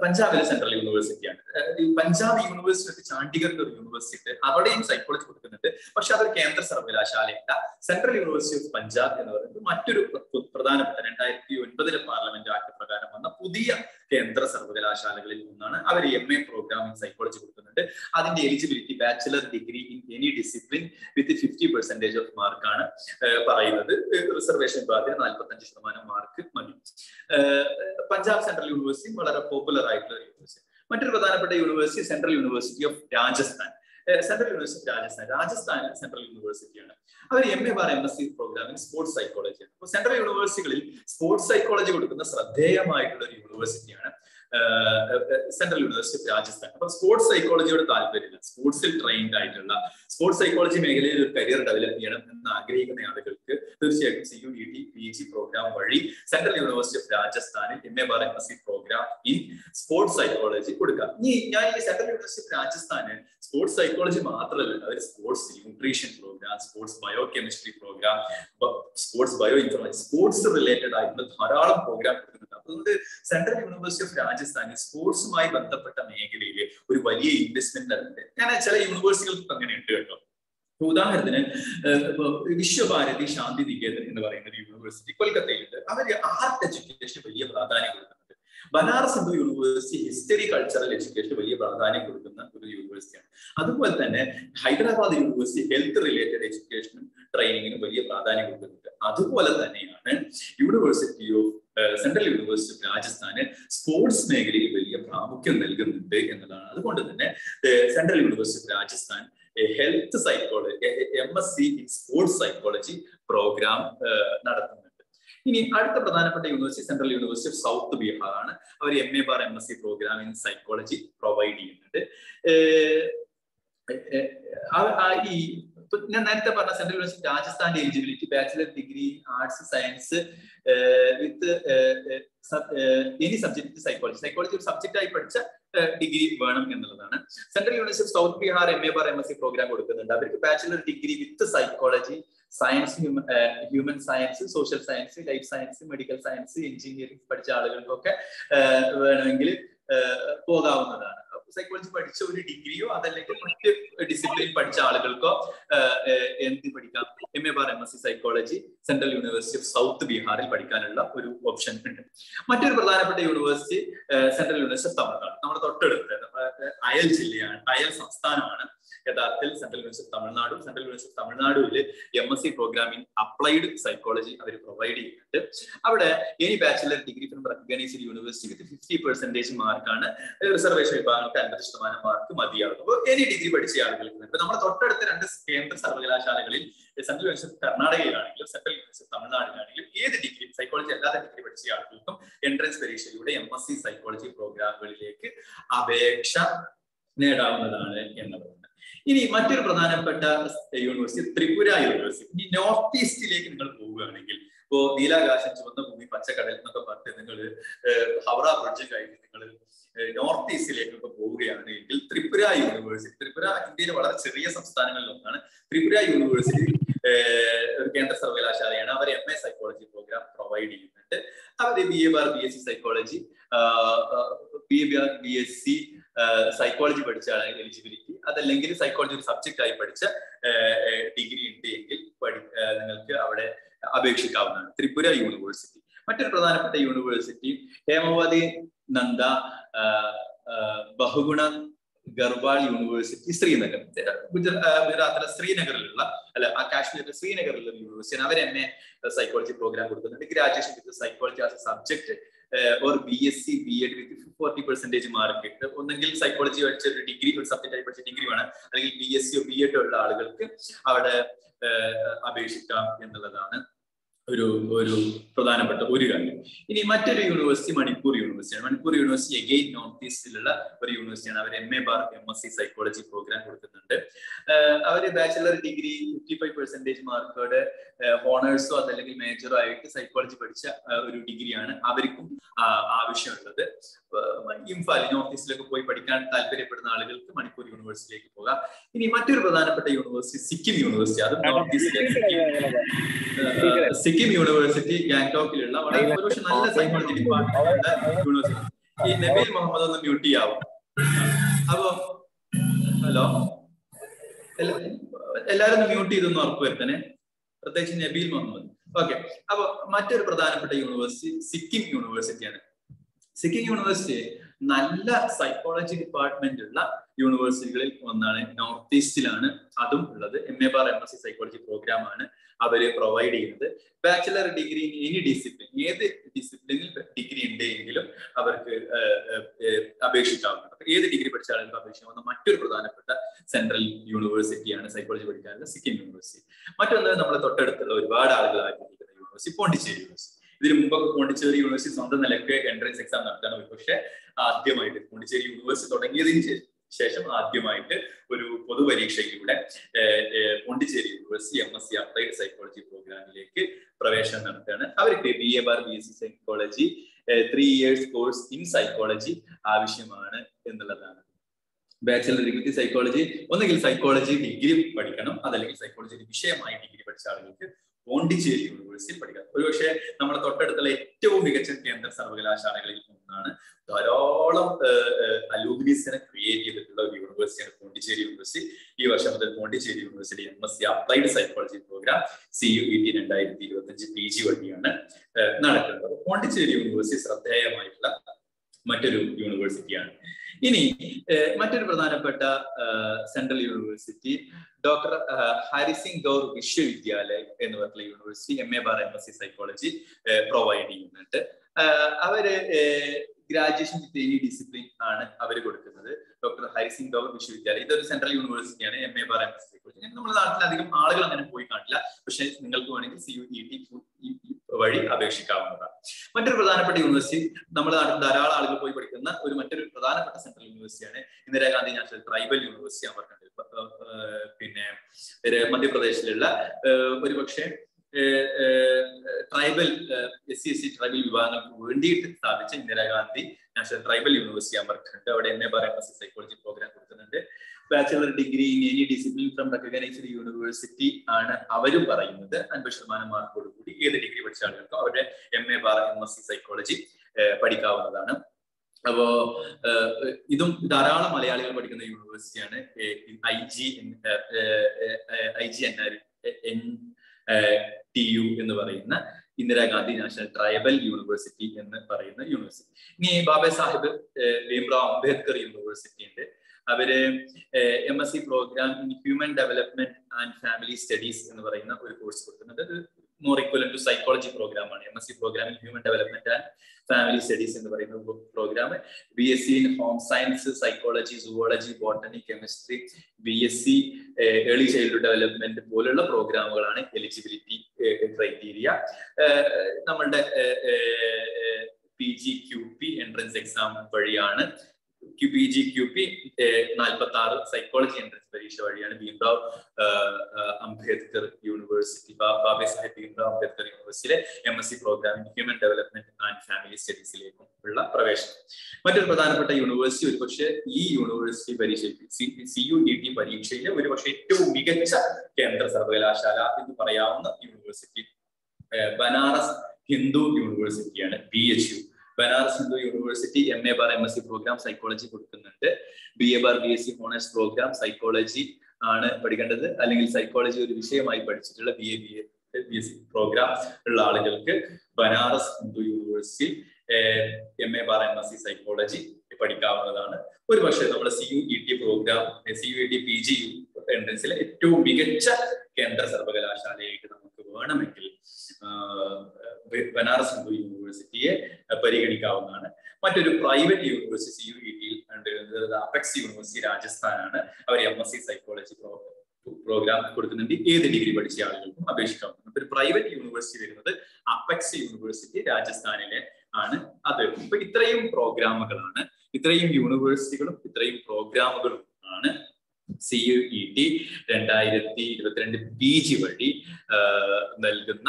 പഞ്ചാബിലെ സെൻട്രൽ യൂണിവേഴ്സിറ്റിയാണ്. ഈ പഞ്ചാബ് യൂണിവേഴ്സിറ്റി ചാണ്ഡിഗറിന്റെ ഒരു യൂണിവേഴ്സിറ്റി അവിടെയും സൈക്കോളജി കൊടുക്കുന്നുണ്ട്. പക്ഷെ അതൊരു കേന്ദ്ര സർവകലാശാലയല്ല. സെൻട്രൽ യൂണിവേഴ്സിറ്റി ഓഫ് പഞ്ചാബ് എന്ന് പറയുന്നത് മറ്റൊരു പ്രധാനപ്പെട്ട രണ്ടായിരത്തി ഒൻപതിലെ പാർലമെന്റ് ആക്ട് പ്രകാരം വന്ന പുതിയ കേന്ദ്ര സർവകലാശാലകളിൽ നിന്നാണ് അവർ എം എ പ്രോഗ്രാമിംഗ് സൈക്കോളജി കൊടുക്കുന്നുണ്ട്. കൊടുക്കുന്നുണ്ട് അതിന്റെ eligibility bachelor degree in any discipline with fifty percentage of മാർക്കാണ് പറയുന്നത്. റിസർവേഷൻ വിഭാഗത്തിന് നാൽപ്പത്തഞ്ച് ശതമാനം മാർക്ക് മതി. പഞ്ചാബ് സെൻട്രൽ യൂണിവേഴ്സിറ്റി വളരെ പോപ്പുലർ ആയിട്ടുള്ള യൂണിവേഴ്സിറ്റി മറ്റൊരു പ്രധാനപ്പെട്ട university central university of Rajasthan. Central university Rajasthan രാജസ്ഥാനിൽ സെൻട്രൽ യൂണിവേഴ്സിറ്റിയാണ് അവർ M A bar M S C പ്രോഗ്രാമിൽ സ്പോർട്സ് സൈക്കോളജി അപ്പോൾ സെൻട്രൽ യൂണിവേഴ്സിറ്റികളിൽ സ്പോർട്സ് സൈക്കോളജി കൊടുക്കുന്ന ശ്രദ്ധേയമായിട്ടുള്ള ഒരു യൂണിവേഴ്സിറ്റിയാണ് സെൻട്രൽ യൂണിവേഴ്സിറ്റി ഓഫ് രാജസ്ഥാൻ. അപ്പൊ സ്പോർട്സ് സൈക്കോളജിയോട് താല്പര്യമില്ല. സ്പോർട്സിൽ ട്രെയിൻഡ് ആയിട്ടുള്ള സ്പോർട്സ് സൈക്കോളജി മേഖലയിൽ ഒരു കരിയർ ഡെവലപ്പ് ചെയ്യണം എന്ന് ആഗ്രഹിക്കുന്ന ആളുകൾക്ക് തീർച്ചയായിട്ടും C U D T P G program വഴി സെൻട്രൽ യൂണിവേഴ്സിറ്റി ഓഫ് രാജസ്ഥാനിൽ M A bar M S C program in sports psychology കൊടുക്കാം. ഇനി ഞാൻ ഈ സെൻട്രൽ യൂണിവേഴ്സിറ്റി ഓഫ് രാജസ്ഥാന് സ്പോർട്സ് സൈക്കോളജി മാത്രമല്ല അവർ sports nutrition program sports biochemistry program sports bio information sports related ആയിട്ടുള്ള ധാരാളം പ്രോഗ്രാം അതുകൊണ്ട് സെൻട്രൽ യൂണിവേഴ്സിറ്റി ഓഫ് രാജസ്ഥാനിൽ സ്പോർട്സുമായി ബന്ധപ്പെട്ട മേഖലയിൽ ഒരു വലിയ ഇൻവെസ്റ്റ്മെന്റ് ഉണ്ട് ഞാൻ ചില യൂണിവേഴ്സിറ്റികൾക്ക് അങ്ങനെ ഉണ്ട് കേട്ടോ. ഉദാഹരണത്തിന് വിശ്വഭാരതി ശാന്തി നികേതൻ എന്ന് പറയുന്ന ഒരു യൂണിവേഴ്സിറ്റി കൊൽക്കത്തയിലുണ്ട്. അവർ ആർട്ട് എഡ്യൂക്കേഷന് വലിയ പ്രാധാന്യം കൊടുക്കുന്നുണ്ട്. Banaras Hindu university history cultural education വലിയ പ്രാധാന്യം കൊടുക്കുന്ന ഒരു യൂണിവേഴ്സിറ്റിയാണ് അതുപോലെ തന്നെ ഹൈദരാബാദ് യൂണിവേഴ്സിറ്റി ഹെൽത്ത് റിലേറ്റഡ് എഡ്യൂക്കേഷനും ട്രെയിനിങ്ങിനും വലിയ പ്രാധാന്യം കൊടുക്കുന്നുണ്ട്. അതുപോലെ തന്നെയാണ് university of central university of Rajasthan sports മേഖലയിൽ വലിയ പ്രാമുഖ്യം നൽകുന്നുണ്ട് എന്നതാണ് അതുകൊണ്ട് തന്നെ central university of Rajasthan health psychology M S C in sports psychology program നടത്തുന്നുണ്ട് ഇനി അടുത്ത പ്രധാനപ്പെട്ട university central university of south Bihar ആണ് അവർ M A bar M S C program in psychology provide ചെയ്യുന്നുണ്ട് ഈ ഞാൻ നേരത്തെ പറഞ്ഞ central university രാജസ്ഥാന്റെ eligibility bachelor degree arts science with any subject psychology psychology ഒരു സബ്ജക്റ്റ് ആയി പഠിച്ച ഡിഗ്രി വേണം എന്നുള്ളതാണ്. Central university south Bihar M A bar M S C program കൊടുക്കുന്നുണ്ട്. അവർക്ക് bachelor degree with psychology science human science social science life science medical science engineering പഠിച്ച ആളുകൾക്കൊക്കെ വേണമെങ്കിൽ പോകാവുന്നതാണ്. സൈക്കോളജി പഠിച്ച ഒരു ഡിഗ്രിയോ അതല്ലെങ്കിൽ മറ്റ് ഡിസിപ്ലിൻ പഠിച്ച ആളുകൾക്കോ എന്ത് പഠിക്കാം? M A bar M S C psychology central university of south ബീഹാറിൽ പഠിക്കാനുള്ള ഒരു ഓപ്ഷൻ ഉണ്ട്. മറ്റൊരു പ്രധാനപ്പെട്ട university central university of Tamil Nadu നമ്മുടെ തൊട്ടടുത്ത് നമ്മുടെ അയൽ ജില്ലയാണ് അയൽ സംസ്ഥാനമാണ് സെൻട്രൽ യൂണിവേഴ്സിറ്റി തമിഴ്നാടും central university തമിഴ്നാടുവിൽ M S C program in applied psychology our provide ചെയ്യുന്നുണ്ട്. അവിടെ any bachelor degree from recognised university with fifty percentage മാർക്കാണ് റിസർവേഷൻ വിഭാഗങ്ങൾക്ക് അൻപത് ശതമാനം മാർക്ക് മതിയാകും. അപ്പോൾ എനി ഡിഗ്രി പഠിച്ച ആളുകൾക്ക് ഇപ്പൊ നമ്മുടെ തൊട്ടടുത്ത രണ്ട് കേന്ദ്ര സർവകലാശാലകളിൽ സെൻട്രൽ യൂണിവേഴ്സിറ്റി കർണാടകയിലാണെങ്കിലും സെൻട്രൽ യൂണിവേഴ്സിറ്റി തമിഴ്നാടിലാണെങ്കിലും ഏത് ഡിഗ്രി സൈക്കോളജി അല്ലാതെ ഡിഗ്രി പഠിച്ച ആളുകൾക്കും എൻട്രൻസ് പരീക്ഷയിലൂടെ എം എസ് സി സൈക്കോളജി പ്രോഗ്രാമുകളിലേക്ക് അപേക്ഷ നേടാവുന്നതാണ് എന്നുള്ളതാണ് ഇനി മറ്റൊരു പ്രധാനപ്പെട്ട യൂണിവേഴ്സിറ്റി ത്രിപുര യൂണിവേഴ്സിറ്റി ഇനി നോർത്ത് ഈസ്റ്റിലേക്ക് നിങ്ങൾ പോവുകയാണെങ്കിൽ ഇപ്പോ നീലാകാശം ചുവന്ന ഭൂമി പച്ചക്കടൽ എന്നൊക്കെ പറഞ്ഞ് നിങ്ങൾ ഹവറ ബ്രിഡ്ജ് കഴിഞ്ഞ് നിങ്ങൾ നോർത്ത് ഈസ്റ്റിലേക്കൊക്കെ പോവുകയാണെങ്കിൽ ത്രിപുര യൂണിവേഴ്സിറ്റി ത്രിപുര ഇന്ത്യയിലെ വളരെ ചെറിയ സംസ്ഥാനങ്ങളിൽ ഒന്നാണ് ത്രിപുര യൂണിവേഴ്സിറ്റി ഒരു കേന്ദ്ര സർവകലാശാലയാണ്. അവർ M A psychology program provide ചെയ്യുന്നുണ്ട്. അവർ B A bar B S C psychology B A bar B S C psychology പഠിച്ച എലിജിബിലിറ്റി. അതല്ലെങ്കിൽ സൈക്കോളജി ഒരു സബ്ജക്റ്റ് ആയി പഠിച്ച ഡിഗ്രി ഉണ്ട് എങ്കിൽ നിങ്ങൾക്ക് അവിടെ അപേക്ഷിക്കാവുന്നതാണ്. ത്രിപുര യൂണിവേഴ്സിറ്റി മറ്റൊരു പ്രധാനപ്പെട്ട യൂണിവേഴ്സിറ്റി ഹേമവതി നന്ദ ബഹുഗുണ ഗർവാൾ യൂണിവേഴ്സിറ്റി ശ്രീനഗർ ഗുജറാത്തിലെ ശ്രീനഗറിലുള്ള അല്ല കാശ്മീരിലെ ശ്രീനഗറിലുള്ള യൂണിവേഴ്സിറ്റി അവർ എന്നെ സൈക്കോളജി പ്രോഗ്രാം കൊടുക്കുന്നുണ്ട്. Graduation with psychology as a subject or B S C B Ed with forty percentage mark ഒന്നെങ്കിൽ സൈക്കോളജി പഠിച്ച ഒരു ഡിഗ്രി ഒരു സബ്ജക്റ്റ് ആയി പഠിച്ച ഡിഗ്രി വേണം. അല്ലെങ്കിൽ ബി എസ് സിയോ ബി എഡോ ഉള്ള ആളുകൾക്ക് അവിടെ അപേക്ഷിക്കാം എന്നുള്ളതാണ് ഒരു ഒരു പ്രധാനപ്പെട്ട ഒരു കാര്യം. ഇനി മറ്റൊരു യൂണിവേഴ്സിറ്റി മണിപ്പൂർ യൂണിവേഴ്സിറ്റിയാണ് മണിപ്പൂർ യൂണിവേഴ്സിറ്റി എഗെയിൻ നോർത്ത് ഈസ്റ്റിലുള്ള ഒരു യൂണിവേഴ്സിറ്റിയാണ് അവർ M A bar M S C psychology program കൊടുക്കുന്നുണ്ട്. അവർ bachelor degree fifty five percentage മാർക്കോട് ഹോണേഴ്സോ അതല്ലെങ്കിൽ മേജറോ ആയിട്ട് സൈക്കോളജി പഠിച്ച ഒരു ഡിഗ്രിയാണ് അവർക്കും ആവശ്യമുള്ളത്. ഇംഫാൽ നോർത്ത് പോയി പഠിക്കാൻ താല്പര്യപ്പെടുന്ന ആളുകൾക്ക് മണിപ്പൂർ യൂണിവേഴ്സിറ്റിയിലേക്ക് പോകാം. ഇനി മറ്റൊരു പ്രധാനപ്പെട്ട യൂണിവേഴ്സിറ്റി സിക്കിം യൂണിവേഴ്സിറ്റി. അതും നോർത്ത് ഈസ്റ്റിലെ സിക്കിം. യൂണിവേഴ്സിറ്റി ഗാങ്ടോക്കിലുള്ള വളരെ ഒരുപക്ഷെ നല്ല സൈക്കോളജി ഡിപ്പാർട്ട്മെന്റ് യൂണിവേഴ്സിറ്റി. ഈ നബീൽ മുഹമ്മദ് ഒന്ന് മ്യൂട്ട് ചെയ്യാവും? അപ്പൊ ഹലോ? എല്ലാരും മ്യൂട്ട് ചെയ്തെന്ന് ഉറപ്പ് വരുത്തണേ. പ്രത്യേകിച്ച് നബീൽ മുഹമ്മദ്. ഓക്കെ. അപ്പൊ മറ്റൊരു പ്രധാനപ്പെട്ട യൂണിവേഴ്സിറ്റി സിക്കിം യൂണിവേഴ്സിറ്റിയാണ്. സിക്കിം യൂണിവേഴ്സിറ്റി നല്ല സൈക്കോളജി ഡിപ്പാർട്ട്മെന്റ് ഉള്ള യൂണിവേഴ്സിറ്റികളിൽ ഒന്നാണ് നോർത്ത് ഈസ്റ്റിലാണ് അതും ഉള്ളത്. M A bar M S C psychology program ആണ് അവർ പ്രൊവൈഡ് ചെയ്യുന്നത്. ബാച്ചിലർ ഡിഗ്രി എനി ഡിസിപ്ലിൻ ഏത് ഡിസിപ്ലിനിൽ ഡിഗ്രി ഉണ്ടെങ്കിലും അവർക്ക് അപേക്ഷിക്കാവുന്നതാണ്. ഏത് ഡിഗ്രി പഠിച്ചാലും അപേക്ഷിക്കാവുന്ന മറ്റൊരു പ്രധാനപ്പെട്ട സെൻട്രൽ യൂണിവേഴ്സിറ്റിയാണ് സൈക്കോളജി പഠിക്കാനുള്ള സിക്കിം യൂണിവേഴ്സിറ്റി മറ്റൊന്ന് നമ്മൾ തൊട്ടടുത്തുള്ള ഒരുപാട് ആളുകൾ ആഗ്രഹിക്കുന്ന യൂണിവേഴ്സിറ്റി പോണ്ടിച്ചേരി യൂണിവേഴ്സിറ്റി ഇതിന് മുമ്പൊക്കെ പോണ്ടിച്ചേരി യൂണിവേഴ്സിറ്റി സ്വന്തം നിലയ്ക്ക് എൻട്രൻസ് എക്സാം നടത്താൻ പക്ഷേ ആദ്യമായിട്ട്. പോണ്ടിച്ചേരി യൂണിവേഴ്സിറ്റി തുടങ്ങിയതിന് ശേഷം ആദ്യമായിട്ട് ഒരു പൊതുപരീക്ഷയിലൂടെ Pondicherry university M S C applied psychology പ്രോഗ്രാമിലേക്ക് പ്രവേശനം നടത്തുകയാണ്. അവർക്ക് B A bar B S C psychology three years course in psychology ആവശ്യമാണ് എന്നുള്ളതാണ്. ബാച്ചിലർ ഡിഗ്രി സൈക്കോളജി ഒന്നുകിൽ സൈക്കോളജി ഡിഗ്രി പഠിക്കണം അതല്ലെങ്കിൽ സൈക്കോളജി വിഷയമായി ഡിഗ്രി പഠിച്ച ആളുകൾക്ക് പോണ്ടിച്ചേരി യൂണിവേഴ്സിറ്റി പഠിക്കാം ഒരുപക്ഷെ നമ്മുടെ തൊട്ടടുത്തുള്ള ഏറ്റവും മികച്ച കേന്ദ്ര സർവകലാശാലകളിൽ ഒന്നാണ്. ധാരാളം അലൂമിനീസിനെ ക്രിയേറ്റ് ചെയ്തിട്ടുള്ള ഒരു യൂണിവേഴ്സിറ്റിയാണ് പോണ്ടിച്ചേരി യൂണിവേഴ്സിറ്റി. ഈ വർഷം മുതൽ Pondicherry university M S C applied psychology program C U E T രണ്ടായിരത്തി ഇരുപത്തി അഞ്ച് പി ജി വഴിയാണ് നടക്കുന്നത്. പോണ്ടിച്ചേരി യൂണിവേഴ്സിറ്റി ശ്രദ്ധേയമായിട്ടുള്ള മറ്റൊരു യൂണിവേഴ്സിറ്റിയാണ്. ഇനി മറ്റൊരു പ്രധാനപ്പെട്ട central university doctor Hari Singh Gour Vishwavidyalaya എന്ന് പറഞ്ഞ university M A bar M S C psychology provide ചെയ്യുന്നുണ്ട് അവർ ഗ്രാജുവേഷൻ വിത്ത് എനി ഡിസിപ്ലിൻ ആണ് അവർ കൊടുക്കുന്നത്. ഡോക്ടർ ഹരിസിംഗ് ഗൗർ വിശ്വവിദ്യാലയം. ഇതൊരു central യൂണിവേഴ്സിറ്റിയാണ് M A bar M S നമ്മുടെ നാട്ടിൽ അധികം ആളുകൾ അങ്ങനെ പോയി കാണില്ല. പക്ഷേ നിങ്ങൾക്ക് വേണമെങ്കിൽ സി യു ഇ ടി വഴി അപേക്ഷിക്കാവുന്നതാണ്. മറ്റൊരു പ്രധാനപ്പെട്ട യൂണിവേഴ്സിറ്റി നമ്മുടെ നാട്ടിൽ ധാരാളം ആളുകൾ പോയി പഠിക്കുന്ന ഒരു മറ്റൊരു പ്രധാനപ്പെട്ട സെൻട്രൽ യൂണിവേഴ്സിറ്റിയാണ് ഇന്ദിരാഗാന്ധി നാഷണൽ ട്രൈബൽ യൂണിവേഴ്സിറ്റി. അവർക്കുണ്ട് പിന്നെ മധ്യപ്രദേശിലുള്ള ഒരുപക്ഷെ tribal S C S C tribal വിഭാഗങ്ങൾക്ക് വേണ്ടിയിട്ട് സ്ഥാപിച്ച Indira Gandhi national tribal university Amarkantak അവിടെ M A C psychology program കൊടുക്കുന്നുണ്ട് bachelor degree in any discipline from recognised university ആണ് അവരും പറയുന്നത്. അൻപത് ശതമാനം മാർക്കോട് കൂടി ഏത് ഡിഗ്രി പഠിച്ച ആളുകൾക്കും അവരുടെ M A bar M S C psychology പഠിക്കാവുന്നതാണ്. അപ്പോ ഇതും ധാരാളം മലയാളികൾ പഠിക്കുന്ന യൂണിവേഴ്സിറ്റിയാണ് I G I G N N T U എന്ന് പറയുന്ന ഇന്ദിരാഗാന്ധി നാഷണൽ ട്രൈബൽ യൂണിവേഴ്സിറ്റി എന്ന് പറയുന്ന യൂണിവേഴ്സിറ്റി. ഇനി ബാബേ സാഹിബ് ഭീംറാവ് അംബേദ്കർ യൂണിവേഴ്സിറ്റി ഉണ്ട്. അവർ M S C program in human development and family studies എന്ന് പറയുന്ന ഒരു കോഴ്സ് കൊടുക്കുന്നുണ്ട് more equal to psychology program ആണ്. M S C program in human development and family studies എന്ന് പറയുന്ന program B S C in home science psychology zoology botany chemistry B S C early childhood development പോലുള്ള പ്രോഗ്രാമുകളാണ് eligibility criteria നമ്മളുടെ P G Q P entrance exam വഴിയാണ് P G Q P നാൽപ്പത്തി ആറ് psychology entrance പരീക്ഷ വഴിയാണ് Bhimrao Ambedkar university Babe Sahib Bhimrao Ambedkar യൂണിവേഴ്സിറ്റിയിലെ M S C program human development and family സ്റ്റഡീസിലേക്കും ഉള്ള പ്രവേശനം. മറ്റൊരു പ്രധാനപ്പെട്ട യൂണിവേഴ്സിറ്റി ഒരുപക്ഷെ ഈ യൂണിവേഴ്സിറ്റി പരീക്ഷയ്ക്ക് സി യു ഡി ടി പരീക്ഷയിലെ ഒരുപക്ഷെ ഏറ്റവും മികച്ച കേന്ദ്ര സർവകലാശാല എന്ന് പറയാവുന്ന university Banaras Hindu യൂണിവേഴ്സിറ്റിയാണ് B H U Banaras Hindu university M A bar M S C program psychology കൊടുക്കുന്നുണ്ട്. B A bar B S C honours program psychology ആണ് പഠിക്കേണ്ടത്. അല്ലെങ്കിൽ സൈക്കോളജി ഒരു വിഷയമായി പഠിച്ചിട്ടുള്ള B A B A B S C program ഉള്ള ആളുകൾക്ക് Banaras Hindu university M A bar M S C psychology പഠിക്കാവുന്നതാണ്. ഒരു പക്ഷേ നമ്മുടെ C U E T program C U E T P G എൻട്രൻസിലെ ഏറ്റവും മികച്ച കേന്ദ്ര സർവകലാശാലയായിട്ട് നമുക്ക് വേണമെങ്കിൽ ബനാറസ് ഹിന്ദു യൂണിവേഴ്സിറ്റിയെ പരിഗണിക്കാവുന്നതാണ്. മറ്റൊരു പ്രൈവറ്റ് യൂണിവേഴ്സിറ്റി യു ഇ ടിയിൽ അപെക്സ് യൂണിവേഴ്സിറ്റി രാജസ്ഥാനാണ്. അവർ M S C psychology program കൊടുക്കുന്നുണ്ട്. ഏത് ഡിഗ്രി പഠിച്ച ആളുകൾക്കും അപേക്ഷിക്കാവുന്നതാണ്. ഒരു പ്രൈവറ്റ് യൂണിവേഴ്സിറ്റി വരുന്നത് അപെക്സ് യൂണിവേഴ്സിറ്റി രാജസ്ഥാനിലെ ആണ്. അത് ഇപ്പൊ ഇത്രയും പ്രോഗ്രാമുകളാണ് ഇത്രയും യൂണിവേഴ്സിറ്റികളും ഇത്രയും പ്രോഗ്രാമുകളും ആണ്. സി യു ഇ ടി രണ്ടായിരത്തി ഇരുപത്തിരണ്ട് പി ജി വഴി നൽകുന്ന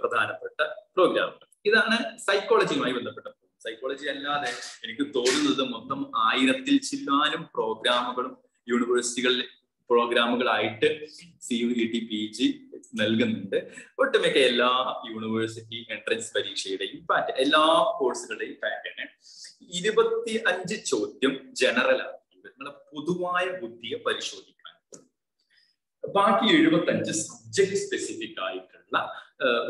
പ്രധാനപ്പെട്ട പ്രോഗ്രാമുകൾ ഇതാണ് സൈക്കോളജിയുമായി ബന്ധപ്പെട്ട സൈക്കോളജി അല്ലാതെ എനിക്ക് തോന്നുന്നത് മൊത്തം ആയിരത്തിൽ ചില്ലാനും പ്രോഗ്രാമുകളും യൂണിവേഴ്സിറ്റികളിൽ പ്രോഗ്രാമുകളായിട്ട് C U E T P G നൽകുന്നുണ്ട്. ഒട്ടുമിക്ക എല്ലാ യൂണിവേഴ്സിറ്റി എൻട്രൻസ് പരീക്ഷയുടെയും പാറ്റേൺ എല്ലാ കോഴ്സുകളുടെയും പാറ്റേൺ ഇരുപത്തി അഞ്ച് ചോദ്യം ജനറൽ ആണ്. നിങ്ങളുടെ പൊതുവായ ബുദ്ധിയെ പരിശോധിക്കാൻ ബാക്കി എഴുപത്തി അഞ്ച് സബ്ജക്ട് സ്പെസിഫിക് ആയിട്ടുള്ള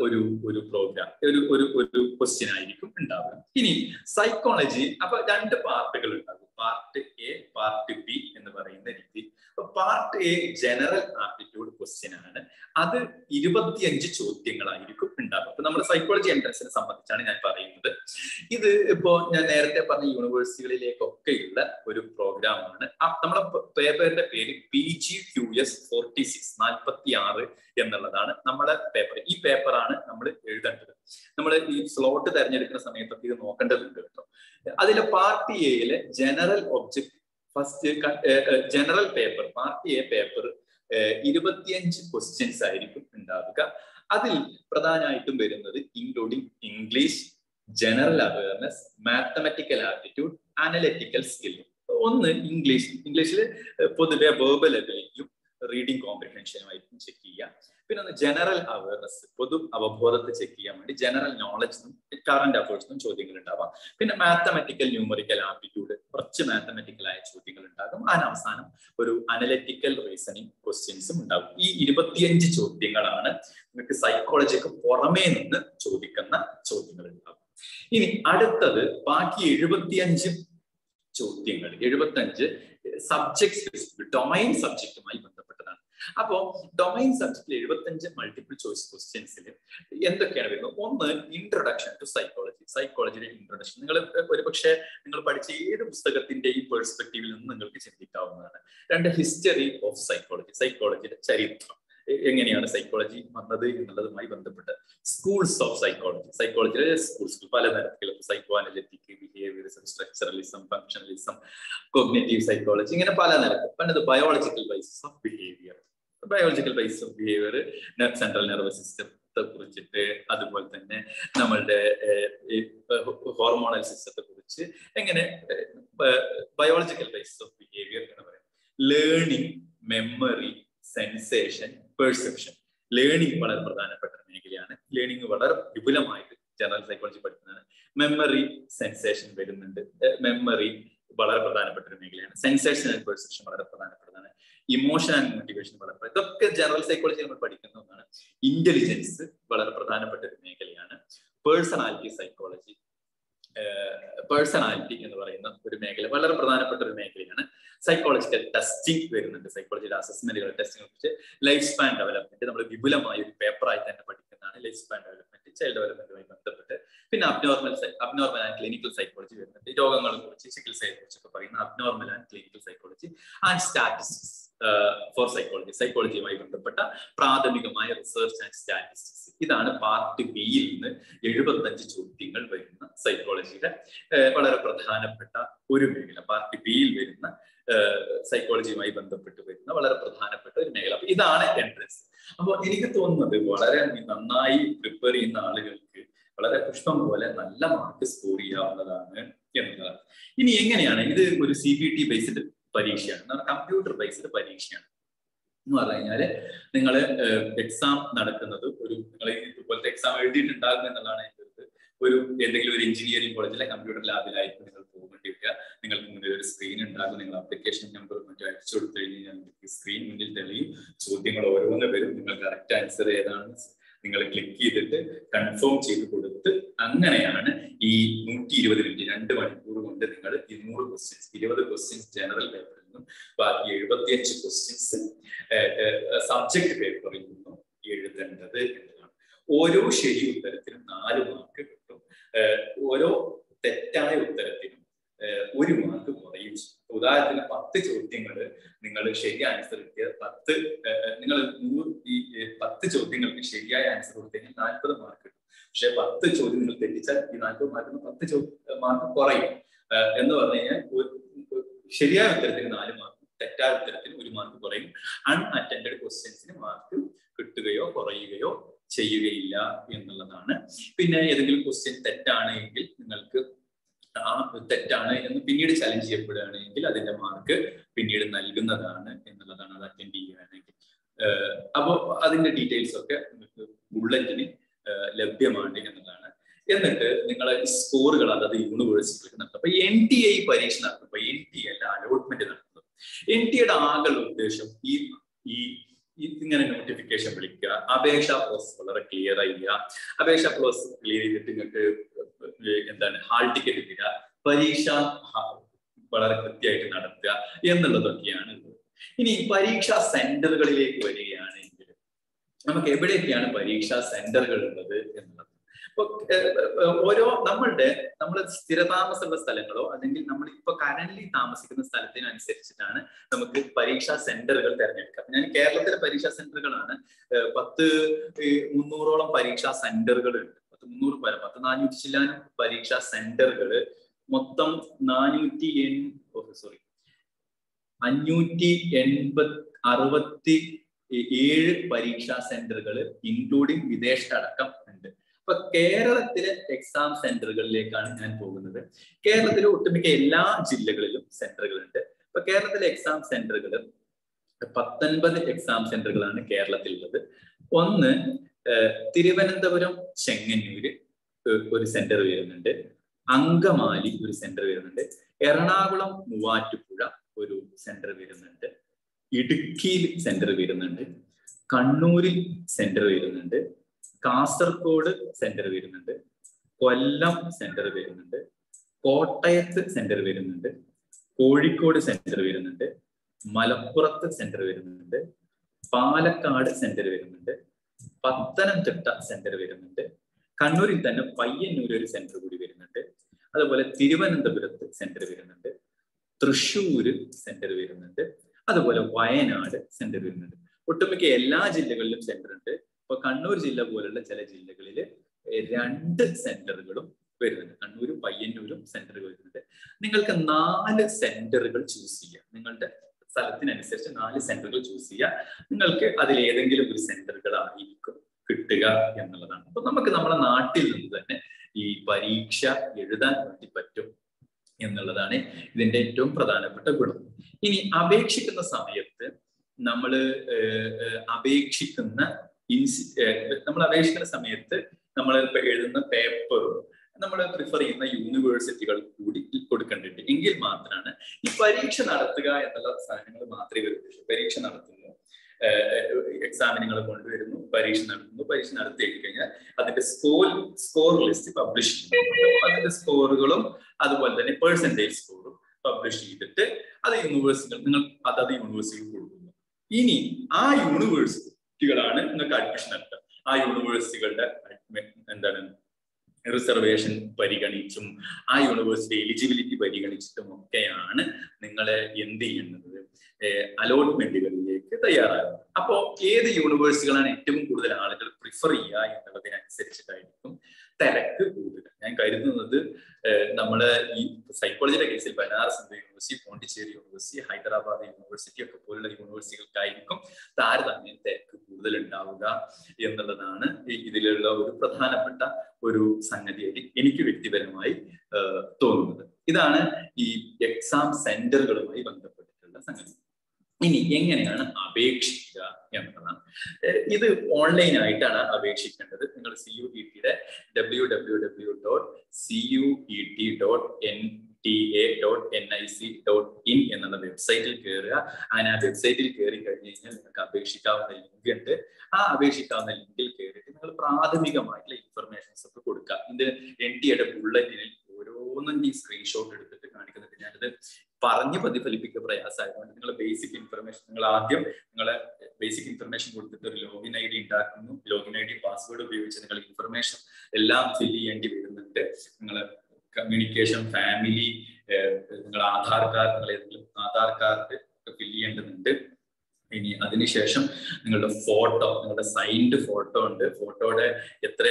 ഒരു ഒരു പ്രോഗ്രാം ഒരു ഒരു ഒരു ക്വസ്റ്റ്യൻ ആയിരിക്കും ഉണ്ടാവുക. ഇനി സൈക്കോളജി അപ്പൊ രണ്ട് പാർട്ടുകൾ ഉണ്ടാകും. പാർട്ട് എ പാർട്ട് ബി എന്ന് പറയുന്ന രീതി. Part A general aptitude question ആണ്. അത് ഇരുപത്തിയഞ്ച് ചോദ്യങ്ങളായിരിക്കും ഉണ്ടാവുക. അപ്പൊ നമ്മുടെ സൈക്കോളജി എൻട്രൻസിനെ സംബന്ധിച്ചാണ് ഞാൻ പറയുന്നത്. ഇത് ഇപ്പോ ഞാൻ നേരത്തെ പറഞ്ഞ യൂണിവേഴ്സിറ്റികളിലേക്കൊക്കെയുള്ള ഒരു പ്രോഗ്രാം ആണ്. നമ്മുടെ പേപ്പറിന്റെ പേര് P G Q S forty six നാൽപ്പത്തി ആറ് എന്നുള്ളതാണ് നമ്മുടെ പേപ്പർ ഈ പേപ്പറാണ് നമ്മൾ എഴുതേണ്ടത്. നമ്മൾ ഈ സ്ലോട്ട് തെരഞ്ഞെടുക്കുന്ന സമയത്തൊക്കെ ഇത് നോക്കേണ്ടതുണ്ട് കേട്ടോ. അതിലെ പാർട്ടി എയിലെ general object first general paper party A paper ഇരുപത്തിയഞ്ച് ക്വസ്റ്റ്യൻസ് ആയിരിക്കും ഉണ്ടാവുക. അതിൽ പ്രധാനമായിട്ടും വരുന്നത് including English general awareness mathematical aptitude analytical skill ഒന്ന് ഇംഗ്ലീഷ് ഇംഗ്ലീഷിൽ പൊതുവെ വേർബൽ എബിലിറ്റിയും റീഡിംഗ് കോംപ്രിഹെൻഷനുമായിട്ടും ചെക്ക് ചെയ്യാം പിന്നെ ഒന്ന് ജനറൽ അവയർനെസ് പൊതു അവബോധത്തെ ചെക്ക് ചെയ്യാൻ വേണ്ടി ജനറൽ നോളജ്സും കറന്റ് അഫേഴ്സിനും ചോദ്യങ്ങൾ ഉണ്ടാവാം പിന്നെ മാത്തമാറ്റിക്കൽ ന്യൂമറിക്കൽ ആപ്റ്റിറ്റ്യൂഡ് കുറച്ച് മാത്തമാറ്റിക്കൽ ആയ ചോദ്യങ്ങൾ ഉണ്ടാകും അതിന് അവസാനം ഒരു അനലറ്റിക്കൽ റീസണിങ് ക്വസ്റ്റ്യൻസും ഉണ്ടാകും. ഈ ഇരുപത്തിയഞ്ച് ചോദ്യങ്ങളാണ് നിങ്ങൾക്ക് സൈക്കോളജിക്ക് പുറമേ നിന്ന് ചോദിക്കുന്ന ചോദ്യങ്ങൾ ഉണ്ടാകും ഇനി അടുത്തത് ബാക്കി എഴുപത്തിയഞ്ച് ചോദ്യങ്ങൾ എഴുപത്തഞ്ച് സബ്ജക്ട് ഡൊമൈൻ സബ്ജക്റ്റുമായി ബന്ധപ്പെട്ടതാണ് അപ്പോ ഡൊമൈൻ സബ്ജക്റ്റിൽ എഴുപത്തഞ്ച് മൾട്ടിപ്പിൾ ചോയ്സ് ക്വസ്റ്റ്യൻസിൽ എന്തൊക്കെയാണ് വരുന്നത്? ഒന്ന് ഇൻട്രൊഡക്ഷൻ ടു സൈക്കോളജി സൈക്കോളജിയുടെ ഇൻട്രൊഡക്ഷൻ നിങ്ങൾ ഒരുപക്ഷെ നിങ്ങൾ പഠിച്ച ഏത് പുസ്തകത്തിന്റെയും പേഴ്സ്പെക്റ്റീവിൽ നിന്ന് നിങ്ങൾക്ക് ചിന്തിക്കാവുന്നതാണ്. രണ്ട് ഹിസ്റ്ററി ഓഫ് സൈക്കോളജി സൈക്കോളജിയുടെ ചരിത്രം. എങ്ങനെയാണ് സൈക്കോളജി വന്നത് എന്നുള്ളതുമായി ബന്ധപ്പെട്ട് സ്കൂൾസ് ഓഫ് സൈക്കോളജി സൈക്കോളജിയിലെ സ്കൂൾസ് പല തരത്തിലുള്ള psycho analytic behaviourism structuralism functionalism cognitive psychology ഇങ്ങനെ പല നിരക്കും പണ്ടത് biological bases of behaviour biological base of behaviour central nervous സിസ്റ്റത്തെ കുറിച്ചിട്ട് അതുപോലെ തന്നെ നമ്മളുടെ ഹോർമോണൽ സിസ്റ്റത്തെ കുറിച്ച് എങ്ങനെ ബയോളജിക്കൽ ബേസ് ഓഫ് ബിഹേവിയർ എന്ന് പറയുന്നത് learning memory sensation perception learning വളരെ പ്രധാനപ്പെട്ട മേഖലയാണ്. ലേണിംഗ് വളരെ വിപുലമായിട്ട് ജനറൽ സൈക്കോളജി പഠിക്കുന്നതാണ്. മെമ്മറി സെൻസേഷൻ വരുന്നുണ്ട്. മെമ്മറി വളരെ പ്രധാനപ്പെട്ട ഒരു മേഖലയാണ്. സെൻസേഷൻ പെർസെപ്ഷൻ വളരെ പ്രധാനപ്പെട്ടതാണ്. ഇമോഷൻ ആൻഡ് മോട്ടിവേഷൻ വളരെ ഇതൊക്കെ ജനറൽ സൈക്കോളജി നമ്മൾ പഠിക്കുന്ന ഒന്നാണ്. ഇന്റലിജൻസ് വളരെ പ്രധാനപ്പെട്ട ഒരു മേഖലയാണ്. പേഴ്സണാലിറ്റി സൈക്കോളജി പേഴ്സണാലിറ്റി എന്ന് പറയുന്ന ഒരു മേഖല വളരെ പ്രധാനപ്പെട്ട ഒരു മേഖലയാണ്. സൈക്കോളജിക്കൽ ടെസ്റ്റിംഗ് വരുന്നുണ്ട്. സൈക്കോളജിയുടെ അസസ്മെന്റുകൾ ടെസ്റ്റിംഗ് കുറിച്ച് ലൈഫ് സ്പാൻ ഡെവലപ്മെന്റ് നമ്മൾ വിപുലമായ ഒരു പേപ്പറായി തന്നെ പഠിക്കുന്നതാണ് ലൈഫ് സ്പാൻ ഡെവലപ്മെന്റ് ചൈൽഡ് ഡെവലപ്മെന്റുമായി ബന്ധപ്പെട്ട്. പിന്നെ abnormal abnormal and clinical psychology വരുന്നുണ്ട്. രോഗങ്ങളെ കുറിച്ച് ചികിത്സയെ കുറിച്ചൊക്കെ പറയുന്ന abnormal and clinical psychology and statistics for psychology സൈക്കോളജിയുമായി ബന്ധപ്പെട്ട പ്രാഥമികമായ റിസർച്ച് ആൻഡ് സ്റ്റാറ്റിസ്റ്റിക്സ് ഇതാണ് പാർട്ട് ബിയിൽ നിന്ന് എഴുപത്തഞ്ച് ചോദ്യങ്ങൾ വരുന്ന സൈക്കോളജിയുടെ വളരെ പ്രധാനപ്പെട്ട ഒരു മേഖല. പാർട്ട് ബിയിൽ വരുന്ന സൈക്കോളജിയുമായി ബന്ധപ്പെട്ട് വരുന്ന വളരെ പ്രധാനപ്പെട്ട ഒരു മേഖല. അപ്പൊ ഇതാണ് എൻട്രൻസ് അപ്പോൾ എനിക്ക് തോന്നുന്നത് വളരെ നന്നായി പ്രിപ്പയർ ചെയ്യുന്ന ആളുകൾക്ക് വളരെ പുഷ്പം പോലെ നല്ല മാർക്ക് സ്കോർ ചെയ്യാവുന്നതാണ് എന്നുള്ളതാണ്. ഇനി എങ്ങനെയാണ് ഇത് ഒരു സി ബി ടി ബേസ്ഡ് പരീക്ഷയാണ്. കമ്പ്യൂട്ടർ ബേസ്ഡ് പരീക്ഷയാണ്. എന്ന് പറഞ്ഞു കഴിഞ്ഞാൽ നിങ്ങൾ എക്സാം നടക്കുന്നത് ഒരു നിങ്ങൾ ഇതുപോലത്തെ എക്സാം എഴുതിയിട്ടുണ്ടാകും എന്നുള്ളതാണ് എന്റെ ഒരു എന്തെങ്കിലും ഒരു എഞ്ചിനീയറിംഗ് കോളേജിലെ കമ്പ്യൂട്ടർ ലാബിലായിരിക്കും നിങ്ങൾ പോകേണ്ടി വരിക നിങ്ങൾക്ക് മുന്നിൽ ഒരു സ്ക്രീൻ ഉണ്ടാകും. നിങ്ങൾ ആപ്ലിക്കേഷൻ നമ്പർ മറ്റും അയച്ചു കൊടുത്തു കഴിഞ്ഞാൽ സ്ക്രീൻ മുന്നിൽ തെളിയും. ചോദ്യങ്ങൾ ഓരോന്ന് വരും. നിങ്ങൾ കറക്റ്റ് ആൻസർ ഏതാണ് നിങ്ങൾ ക്ലിക്ക് ചെയ്തിട്ട് കൺഫേം ചെയ്ത് കൊടുത്ത് അങ്ങനെയാണ് ഈ നൂറ്റി ഇരുപത് മിനിറ്റ് രണ്ട് മണിക്കൂർ കൊണ്ട് നിങ്ങൾ ഇരുന്നൂറ് ക്വസ്റ്റ്യൻസ് ഇരുപത് ക്വസ്റ്റ്യൻസ് ജനറൽ പേപ്പറിൽ നിന്നും ബാക്കി എഴുപത്തിയഞ്ച് ക്വസ്റ്റ്യൻസ് സബ്ജക്ട് പേപ്പറിൽ നിന്നും എഴുതേണ്ടത് എന്നതാണ്. ഓരോ ശരി ഉത്തരത്തിനും നാല് മാർക്ക് കിട്ടും. ഓരോ തെറ്റായ ഉത്തരത്തിനും ഒരു മാർക്ക് കുറയും. ഉദാഹരണത്തിന് പത്ത് ചോദ്യങ്ങൾ നിങ്ങൾ ശരി ആൻസർ കിട്ടിയ പത്ത് നിങ്ങൾ നൂറ് ഈ പത്ത് ചോദ്യങ്ങൾക്ക് ശരിയായ ആൻസർ കൊടുത്തെങ്കിൽ നാൽപ്പത് മാർക്ക് കിട്ടും. പക്ഷെ പത്ത് ചോദ്യം നിങ്ങൾ തെറ്റിച്ചാൽ ഈ നാൽപ്പത് മാർക്കിന് പത്ത് മാർക്ക് കുറയും. എന്ന് പറഞ്ഞു കഴിഞ്ഞാൽ ശരിയായ ഉത്തരത്തിന് നാല് മാർക്ക് തെറ്റായ ഉത്തരത്തിന് ഒരു മാർക്ക് കുറയും. അൺഅറ്റൻഡ് ക്വസ്റ്റ്യൻസിന് മാർക്ക് കിട്ടുകയോ കുറയുകയോ ചെയ്യുകയില്ല എന്നുള്ളതാണ്. പിന്നെ ഏതെങ്കിലും ക്വസ്റ്റ്യൻ തെറ്റാണെങ്കിൽ നിങ്ങൾക്ക് ആ തെറ്റാണ് എന്ന് പിന്നീട് ചലഞ്ച് ചെയ്യപ്പെടുകയാണെങ്കിൽ അതിന്റെ മാർക്ക് പിന്നീട് നൽകുന്നതാണ് എന്നുള്ളതാണ് അത് അറ്റൻഡ് ചെയ്യുകയാണെങ്കിൽ. അപ്പോൾ അതിന്റെ ഡീറ്റെയിൽസ് ഒക്കെ ബുള്ളറ്റിന് ലഭ്യമാണ് എന്നതാണ് എന്നിട്ട് നിങ്ങളെ സ്കോറുകൾ അതായത് യൂണിവേഴ്സിറ്റിയിൽ നടത്തും. അപ്പൊ എൻ ടി ഐ പരീക്ഷ നടത്തും. എൻ ടി അല്ല അലോട്ട്മെന്റ് നടത്തും. എൻ ടി ഐയുടെ ആകെ ഉദ്ദേശം ഈ ഈ ഇങ്ങനെ നോട്ടിഫിക്കേഷൻ വിളിക്കുക. അപേക്ഷ പ്രോസസ് വളരെ ക്ലിയർ ചെയ്യുക അപേക്ഷ പ്രോസസ് ക്ലിയർ ചെയ്തിട്ട് നിങ്ങൾക്ക് എന്താണ് ഹാൾ ടിക്കറ്റ് ഇടുക. പരീക്ഷ വളരെ കൃത്യമായിട്ട് നടത്തുക എന്നുള്ളതൊക്കെയാണ് ഇനി പരീക്ഷാ സെന്ററുകളിലേക്ക് വരികയാണെങ്കിൽ നമുക്ക് എവിടെയൊക്കെയാണ് പരീക്ഷാ സെന്ററുകൾ ഉള്ളത് എന്നുള്ളത് ഇപ്പൊ ഓരോ നമ്മളുടെ നമ്മൾ സ്ഥിരതാമസമുള്ള സ്ഥലങ്ങളോ അല്ലെങ്കിൽ നമ്മൾ ഇപ്പൊ കറന്റ് താമസിക്കുന്ന സ്ഥലത്തിനനുസരിച്ചിട്ടാണ് നമുക്ക് പരീക്ഷാ സെന്ററുകൾ തിരഞ്ഞെടുക്കാം ഞാൻ കേരളത്തിലെ പരീക്ഷാ സെന്ററുകളാണ് പത്ത് മുന്നൂറോളം പരീക്ഷാ സെന്ററുകൾ ഉണ്ട്. പത്ത് മുന്നൂറ് പല പത്ത് നാനൂറ്റി ചില്ലാനും പരീക്ഷാ സെന്ററുകൾ മൊത്തം നാനൂറ്റി എൺ സോറി അഞ്ഞൂറ്റി എൺപത് അറുപത്തി ഏഴ് പരീക്ഷാ സെന്ററുകൾ ഇൻക്ലൂഡിങ് വിദേശത്തടക്കം അപ്പൊ കേരളത്തിലെ എക്സാം സെന്ററുകളിലേക്കാണ് ഞാൻ പോകുന്നത്. കേരളത്തിലെ ഒട്ടുമിക്ക എല്ലാ ജില്ലകളിലും സെന്ററുകളുണ്ട് അപ്പൊ കേരളത്തിലെ എക്സാം സെന്ററുകൾ പത്തൊൻപത് എക്സാം സെന്ററുകളാണ് കേരളത്തിൽ ഉള്ളത് ഒന്ന് തിരുവനന്തപുരം ചെങ്ങന്നൂര് ഒരു സെന്റർ വരുന്നുണ്ട്. അങ്കമാലി ഒരു സെന്റർ വരുന്നുണ്ട്. എറണാകുളം മൂവാറ്റുപുഴ ഒരു സെന്റർ വരുന്നുണ്ട്. ഇടുക്കിയിൽ സെന്റർ വരുന്നുണ്ട്. കണ്ണൂരിൽ സെന്റർ വരുന്നുണ്ട്. കാസർഗോഡ് സെന്റർ വരുന്നുണ്ട് കൊല്ലം സെന്റർ വരുന്നുണ്ട് കോട്ടയത്ത് സെന്റർ വരുന്നുണ്ട് കോഴിക്കോട് സെന്റർ വരുന്നുണ്ട് മലപ്പുറത്ത് സെന്റർ വരുന്നുണ്ട് പാലക്കാട് സെന്റർ വരുന്നുണ്ട് പത്തനംതിട്ട സെന്റർ വരുന്നുണ്ട് കണ്ണൂരിൽ തന്നെ പയ്യന്നൂർ ഒരു സെന്റർ കൂടി വരുന്നുണ്ട് അതുപോലെ തിരുവനന്തപുരത്ത് സെന്റർ വരുന്നുണ്ട് തൃശ്ശൂര് സെന്റർ വരുന്നുണ്ട് അതുപോലെ വയനാട് സെന്റർ വരുന്നുണ്ട് ഒട്ടുമിക്ക എല്ലാ ജില്ലകളിലും സെന്റർ ഉണ്ട് ഇപ്പൊ കണ്ണൂർ ജില്ല പോലുള്ള ചില ജില്ലകളിൽ രണ്ട് സെന്ററുകളും വരുന്നുണ്ട്. കണ്ണൂരും പയ്യന്നൂരും സെന്ററുകൾ വരുന്നുണ്ട്. നിങ്ങൾക്ക് നാല് സെന്ററുകൾ ചൂസ് ചെയ്യാം. നിങ്ങളുടെ സ്ഥലത്തിനനുസരിച്ച് നാല് സെന്ററുകൾ ചൂസ് ചെയ്യാം. നിങ്ങൾക്ക് അതിൽ ഏതെങ്കിലും ഒരു സെന്ററുകളായിരിക്കും കിട്ടുക എന്നുള്ളതാണ്. അപ്പൊ നമുക്ക് നമ്മുടെ നാട്ടിൽ നിന്ന് തന്നെ ഈ പരീക്ഷ എഴുതാൻ വേണ്ടി പറ്റും എന്നുള്ളതാണ് ഇതിന്റെ ഏറ്റവും പ്രധാനപ്പെട്ട ഗുണം. ഇനി അപേക്ഷിക്കുന്ന സമയത്ത് നമ്മൾ അപേക്ഷിക്കുന്ന ഇൻസി നമ്മൾ അപേക്ഷിക്കുന്ന സമയത്ത് നമ്മൾ എഴുതുന്ന പേപ്പറും നമ്മൾ പ്രിഫർ ചെയ്യുന്ന യൂണിവേഴ്സിറ്റികൾ കൂടി കൊടുക്കേണ്ടിട്ട് എങ്കിൽ മാത്രമാണ് ഈ പരീക്ഷ നടത്തുക എന്നുള്ള സാധനങ്ങൾ മാത്രമേ വരുന്നുള്ളൂ പരീക്ഷ നടത്തുന്നു എക്സാമിനുകൾ കൊണ്ടുവരുന്നു പരീക്ഷ നടത്തുന്നു പരീക്ഷ നടത്തി കഴിഞ്ഞാൽ അതിന്റെ സ്കോർ സ്കോർ ലിസ്റ്റ് പബ്ലിഷ് ചെയ്യും അതിന്റെ സ്കോറുകളും അതുപോലെ തന്നെ പേഴ്സന്റേജ് സ്കോറും പബ്ലിഷ് ചെയ്തിട്ട് അത് യൂണിവേഴ്സിറ്റികൾ നിങ്ങൾ അതത് യൂണിവേഴ്സിറ്റികൾ കൊടുക്കുന്നു. ഇനി ആ യൂണിവേഴ്സിറ്റികളാണ് നിങ്ങൾക്ക് അഡ്മിഷൻ നടത്തുക. ആ യൂണിവേഴ്സിറ്റികളുടെ എന്താണ് റിസർവേഷൻ പരിഗണിച്ചും ആ യൂണിവേഴ്സിറ്റി എലിജിബിലിറ്റി പരിഗണിച്ചിട്ടും ഒക്കെയാണ് നിങ്ങളെ എന്ത് ചെയ്യുന്നത്? അലോട്ട്മെന്റുകളിലേക്ക് തയ്യാറാകുന്നത് അപ്പോ ഏത് യൂണിവേഴ്സിറ്റികളാണ് ഏറ്റവും കൂടുതൽ ആളുകൾ പ്രിഫർ ചെയ്യുക എന്നുള്ളതിനനുസരിച്ചിട്ടായിരിക്കും തിരക്ക് കൂടുതൽ ഞാൻ കരുതുന്നത് നമ്മൾ ഈ സൈക്കോളജിയുടെ കേസിൽ Banaras Hindu university Pondicherry university Hyderabad university ഒക്കെ പോലുള്ള യൂണിവേഴ്സിറ്റികൾക്കായിരിക്കും താരതമ്യം തിരക്ക് കൂടുതൽ ഉണ്ടാവുക എന്നുള്ളതാണ് ഇതിലുള്ള ഒരു പ്രധാനപ്പെട്ട ഒരു സംഗതിയായിട്ട് എനിക്ക് വ്യക്തിപരമായി തോന്നുന്നത്. ഇതാണ് ഈ എക്സാം സെന്ററുകളുമായി ബന്ധപ്പെട്ടിട്ടുള്ള സംഗതി. ഇനി എങ്ങനെയാണ് അപേക്ഷിക്കുക എന്നതാണ് ഇത് ഓൺലൈൻ ആയിട്ടാണ് അപേക്ഷിക്കേണ്ടത്. നിങ്ങൾ സി യു ഇ ടിയുടെ W W W dot C U E T dot N T A dot N I C dot in എന്നുള്ള വെബ്സൈറ്റിൽ കയറുക അങ്ങനെ ആ വെബ്സൈറ്റിൽ കയറി കഴിഞ്ഞ് കഴിഞ്ഞാൽ നിങ്ങൾക്ക് അപേക്ഷിക്കാവുന്ന ലിങ്ക് ഉണ്ട്. ആ അപേക്ഷിക്കാവുന്ന ലിങ്കിൽ കയറിയിട്ട് നിങ്ങൾ പ്രാഥമികമായിട്ടുള്ള ഇൻഫർമേഷൻസ് ഒക്കെ കൊടുക്കുക. ഇത് എൻ ടി എയുടെ ബുള്ളറ്റിനിൽ ഓരോന്നും ഈ സ്ക്രീൻഷോട്ട് എടുത്തിട്ട് കാണിക്കുന്നുണ്ട്. ഞാനത് പറഞ്ഞ് പ്രതിഫലിപ്പിക്കുക പ്രയാസമായതുകൊണ്ട് നിങ്ങൾ ബേസിക് ഇൻഫർമേഷൻ നിങ്ങൾ ആദ്യം നിങ്ങളെ ബേസിക് ഇൻഫർമേഷൻ കൊടുത്തിട്ട് ഒരു ലോഗിൻ ഐ ഡി ഉണ്ടാക്കുന്നു. ലോഗിൻ ഐ ഡി പാസ്വേഡ് ഉപയോഗിച്ച് നിങ്ങൾ ഇൻഫർമേഷൻ എല്ലാം ഫില്ല് ചെയ്യേണ്ടി വരുന്നുണ്ട്. നിങ്ങൾ കമ്മ്യൂണിക്കേഷൻ ഫാമിലി നിങ്ങൾ ആധാർ കാർഡ് നിങ്ങൾ ഏതെങ്കിലും ആധാർ കാർഡ് ഫില്ല് ചെയ്യേണ്ടതുണ്ട്. ഇനി അതിനുശേഷം നിങ്ങളുടെ ഫോട്ടോ നിങ്ങളുടെ സൈൻഡ് ഫോട്ടോ ഉണ്ട്. ഫോട്ടോയുടെ എത്ര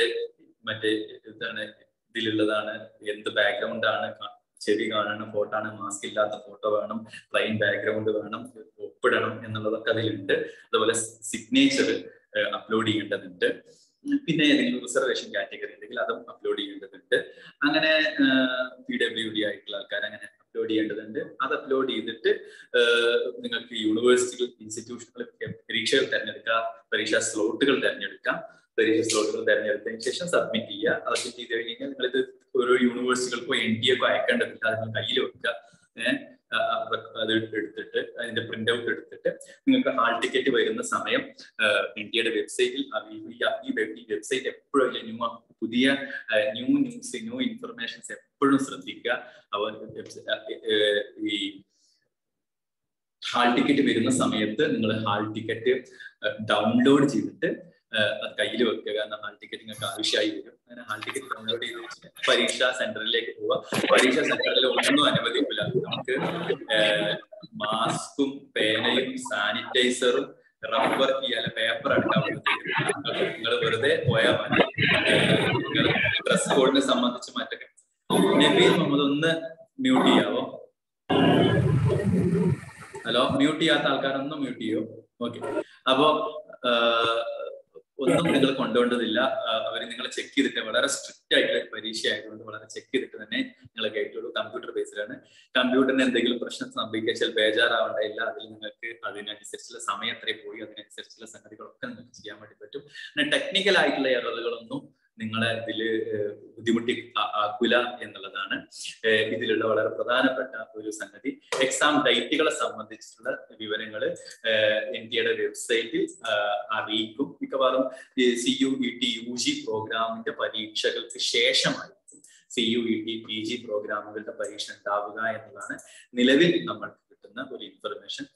മറ്റേ എന്താണ് ഇതിലുള്ളതാണ്. എന്ത് ബാക്ക്ഗ്രൗണ്ട് ആണ്? ചെവി കാണണം ഫോട്ടോ ആണ്. മാസ്ക് ഇല്ലാത്ത ഫോട്ടോ വേണം. പ്ലെയിൻ ബാക്ക്ഗ്രൗണ്ട് വേണം. ഒപ്പിടണം എന്നുള്ളതൊക്കെ അതിലുണ്ട്. അതുപോലെ സിഗ്നേച്ചർ അപ്ലോഡ് ചെയ്യേണ്ടതുണ്ട്. പിന്നെ ഏതെങ്കിലും റിസർവേഷൻ കാറ്റഗറി ഉണ്ടെങ്കിൽ അതും അപ്ലോഡ് ചെയ്യേണ്ടതുണ്ട്. അങ്ങനെ പി ഡബ്ല്യു ഡി ആയിട്ടുള്ള ആൾക്കാർ അങ്ങനെ അപ്ലോഡ് ചെയ്യേണ്ടതുണ്ട്. അത് അപ്ലോഡ് ചെയ്തിട്ട് നിങ്ങൾക്ക് യൂണിവേഴ്സിറ്റികൾ ഇൻസ്റ്റിറ്റ്യൂഷനുകൾ പരീക്ഷകൾ തിരഞ്ഞെടുക്കാം. പരീക്ഷാ സ്ലോട്ടുകൾ തിരഞ്ഞെടുക്കാം. പരീക്ഷ സ്ലോട്ടുകൾ തിരഞ്ഞെടുത്തതിന് ശേഷം സബ്മിറ്റ് ചെയ്യുക. അത് ചെയ്ത് കഴിഞ്ഞാൽ ഇത് ഓരോ യൂണിവേഴ്സിറ്റികൾക്കോ എൻ ഡി എക്കോ അയക്കേണ്ടതില്ല. അത് നിങ്ങൾ കയ്യിൽ വെക്കുക. അത് എടുത്തിട്ട് അതിന്റെ പ്രിന്റ് ഔട്ട് എടുത്തിട്ട് നിങ്ങൾക്ക് ഹാൾ ടിക്കറ്റ് വരുന്ന സമയം ഇന്ത്യയുടെ വെബ്സൈറ്റിൽ ഈ വെബ്സൈറ്റ് എപ്പോഴും ന്യൂ പുതിയ ന്യൂ ന്യൂസ് ന്യൂ ഇൻഫർമേഷൻസ് എപ്പോഴും ശ്രദ്ധിക്കുക. അവർ ഈ ഹാൾ ടിക്കറ്റ് വരുന്ന സമയത്ത് നിങ്ങൾ ഹാൾ ടിക്കറ്റ് ഡൗൺലോഡ് ചെയ്തിട്ട് അത് കയ്യിൽ വെക്കുക കാരണം ഹാൾ ടിക്കറ്റ് നിങ്ങൾക്ക് ആവശ്യമായി വരും. അങ്ങനെ ഹാൾ ടിക്കറ്റ് ഡൗൺലോഡ് ചെയ്ത് വെച്ച് പരീക്ഷാ സെന്ററിലേക്ക് പോവുക പരീക്ഷാ സെന്ററിൽ ഒന്നും അനുവദിക്കില്ല നമുക്ക് മാസ്കും പേനയും സാനിറ്റൈസറും റബ്ബർ ചെയ്യാല പേപ്പർ അടക്കാൻ നിങ്ങൾ വെറുതെ പോയാൽ മതി. ഡ്രസ് കോഡിനെ സംബന്ധിച്ച് മറ്റൊക്കെ നബീൽ മുഹമ്മദ് ഒന്ന് മ്യൂട്ട് ചെയ്യാവോ ഹലോ മ്യൂട്ട് ചെയ്യാത്ത ആൾക്കാരൊന്നും മ്യൂട്ട് ചെയ്യോ ഓക്കെ അപ്പോ ഒന്നും നിങ്ങൾ കൊണ്ടുപോകേണ്ടതില്ല നിങ്ങളെ ചെക്ക് ചെയ്തിട്ട് വളരെ സ്ട്രിക്റ്റ് ആയിട്ടുള്ള പരീക്ഷ ആയതുകൊണ്ട് വളരെ ചെക്ക് ചെയ്തിട്ട് തന്നെ നിങ്ങൾ കേട്ടുള്ളൂ കമ്പ്യൂട്ടർ ബേസിലാണ് കമ്പ്യൂട്ടറിന് എന്തെങ്കിലും പ്രശ്നം സംഭവിക്കുക ചില ബേജാറാവണ്ടായില്ല അതിൽ നിങ്ങൾക്ക് അതിനനുസരിച്ചുള്ള സമയം എത്ര പോയി അതിനനുസരിച്ചുള്ള സംഗതികളൊക്കെ നിങ്ങൾക്ക് ചെയ്യാൻ വേണ്ടി പറ്റും. പിന്നെ ടെക്നിക്കൽ ആയിട്ടുള്ള എററുകളൊന്നും നിങ്ങളെ ഇതിൽ ബുദ്ധിമുട്ടി ആക്കില്ല എന്നുള്ളതാണ്. ഇതിലുള്ള വളരെ പ്രധാനപ്പെട്ട ഒരു സംഗതി. എക്സാം ഡേറ്റുകളെ സംബന്ധിച്ചിട്ടുള്ള വിവരങ്ങൾ ടിയുടെ വെബ്സൈറ്റിൽ അറിയിക്കും. മിക്കവാറും C U E T U G പ്രോഗ്രാമിന്റെ പരീക്ഷകൾക്ക് ശേഷമായി C U E T P G പ്രോഗ്രാമുകളുടെ പരീക്ഷ ഉണ്ടാവുക എന്നുള്ളതാണ് നിലവിൽ നമ്മൾ കിട്ടുന്ന ഒരു ഇൻഫർമേഷൻ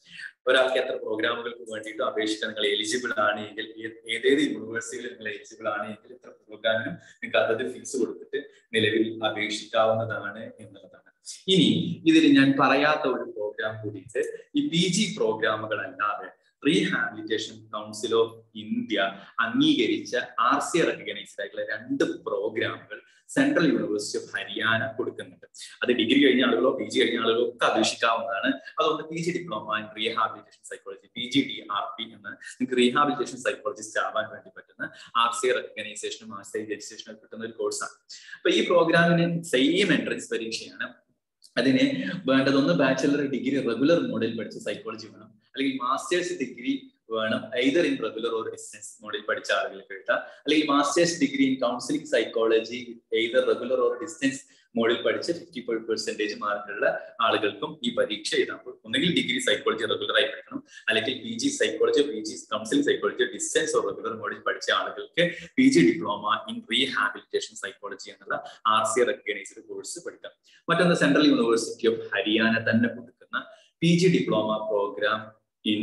ഒരാൾക്ക് എത്ര പ്രോഗ്രാമുകൾക്ക് വേണ്ടിയിട്ട് അപേക്ഷിക്കാൻ നിങ്ങൾ എലിജിബിൾ ആണ് എങ്കിൽ ഏതേത് യൂണിവേഴ്സിറ്റിയിൽ നിങ്ങൾ എലിജിബിൾ ആണ് എങ്കിൽ പ്രോഗ്രാമിനും നിങ്ങൾക്ക് അതത് ഫീസ് കൊടുത്തിട്ട് നിലവിൽ അപേക്ഷിക്കാവുന്നതാണ് എന്നുള്ളതാണ്. ഇനി ഇതിൽ ഞാൻ പറയാത്ത ഒരു പ്രോഗ്രാം കൂടിയിട്ട് ഈ പി ജി പ്രോഗ്രാമുകളല്ലാതെ റീഹാബിലിറ്റേഷൻ കൗൺസിൽ ഓഫ് ഇന്ത്യ അംഗീകരിച്ച ആർ സി റെക്കഗ്നൈസ്ഡ് ആയിട്ടുള്ള രണ്ട് പ്രോഗ്രാമുകൾ സെൻട്രൽ യൂണിവേഴ്സിറ്റി ഓഫ് ഹരിയാന കൊടുക്കുന്നുണ്ട്. അത് ഡിഗ്രി കഴിഞ്ഞ ആളുകളോ പി ജി കഴിഞ്ഞ ആളുകളോ ഒക്കെ അപേക്ഷിക്കാവുന്നതാണ്. അതുകൊണ്ട് P G diploma in rehabilitation psychology P G D R P എന്ന് നിങ്ങൾക്ക് റീഹാബിലിറ്റേഷൻ സൈക്കോളജിസ്റ്റ് ആവാൻ വേണ്ടി പറ്റുന്ന ആർ സി റെക്കഗ്നൈസേഷനും ആർ സി രജിസ്ട്രേഷനും കിട്ടുന്ന ഒരു കോഴ്സാണ് അപ്പൊ ഈ പ്രോഗ്രാമിന് സെയിം എൻട്രൻസ് പരീക്ഷയാണ്. അതിന് വേണ്ടതൊന്ന് ബാച്ചിലർ ഡിഗ്രി റെഗുലർ മോഡിൽ പഠിച്ച സൈക്കോളജി വേണം. അല്ലെങ്കിൽ മാസ്റ്റേഴ്സ് ഡിഗ്രി വേണം. Either in regular or distance മോഡിൽ പഠിച്ച ആളുകൾക്ക് എഴുതാം അല്ലെങ്കിൽ masters degree in counselling psychology either regular or distance മോഡിൽ പഠിച്ച് ഫിഫ്റ്റി ഫൈവ് പെർസെന്റേജ് മാർക്കുള്ള ആളുകൾക്കും ഈ പരീക്ഷ എഴുതാം ഒന്നുകിൽ ഡിഗ്രി സൈക്കോളജി റെഗുലർ ആയി പഠിക്കണം. അല്ലെങ്കിൽ P G psychology P G counselling psychology distance or regular മോഡിൽ പഠിച്ച ആളുകൾക്ക് P G diploma in rehabilitation psychology എന്നുള്ള ആർ സി റെക്കഗ്നൈസ്ഡ് കോഴ്സ് പഠിക്കാം. മറ്റൊന്ന് സെൻട്രൽ യൂണിവേഴ്സിറ്റി ഓഫ് ഹരിയാന തന്നെ കൊടുക്കുന്ന P G diploma program in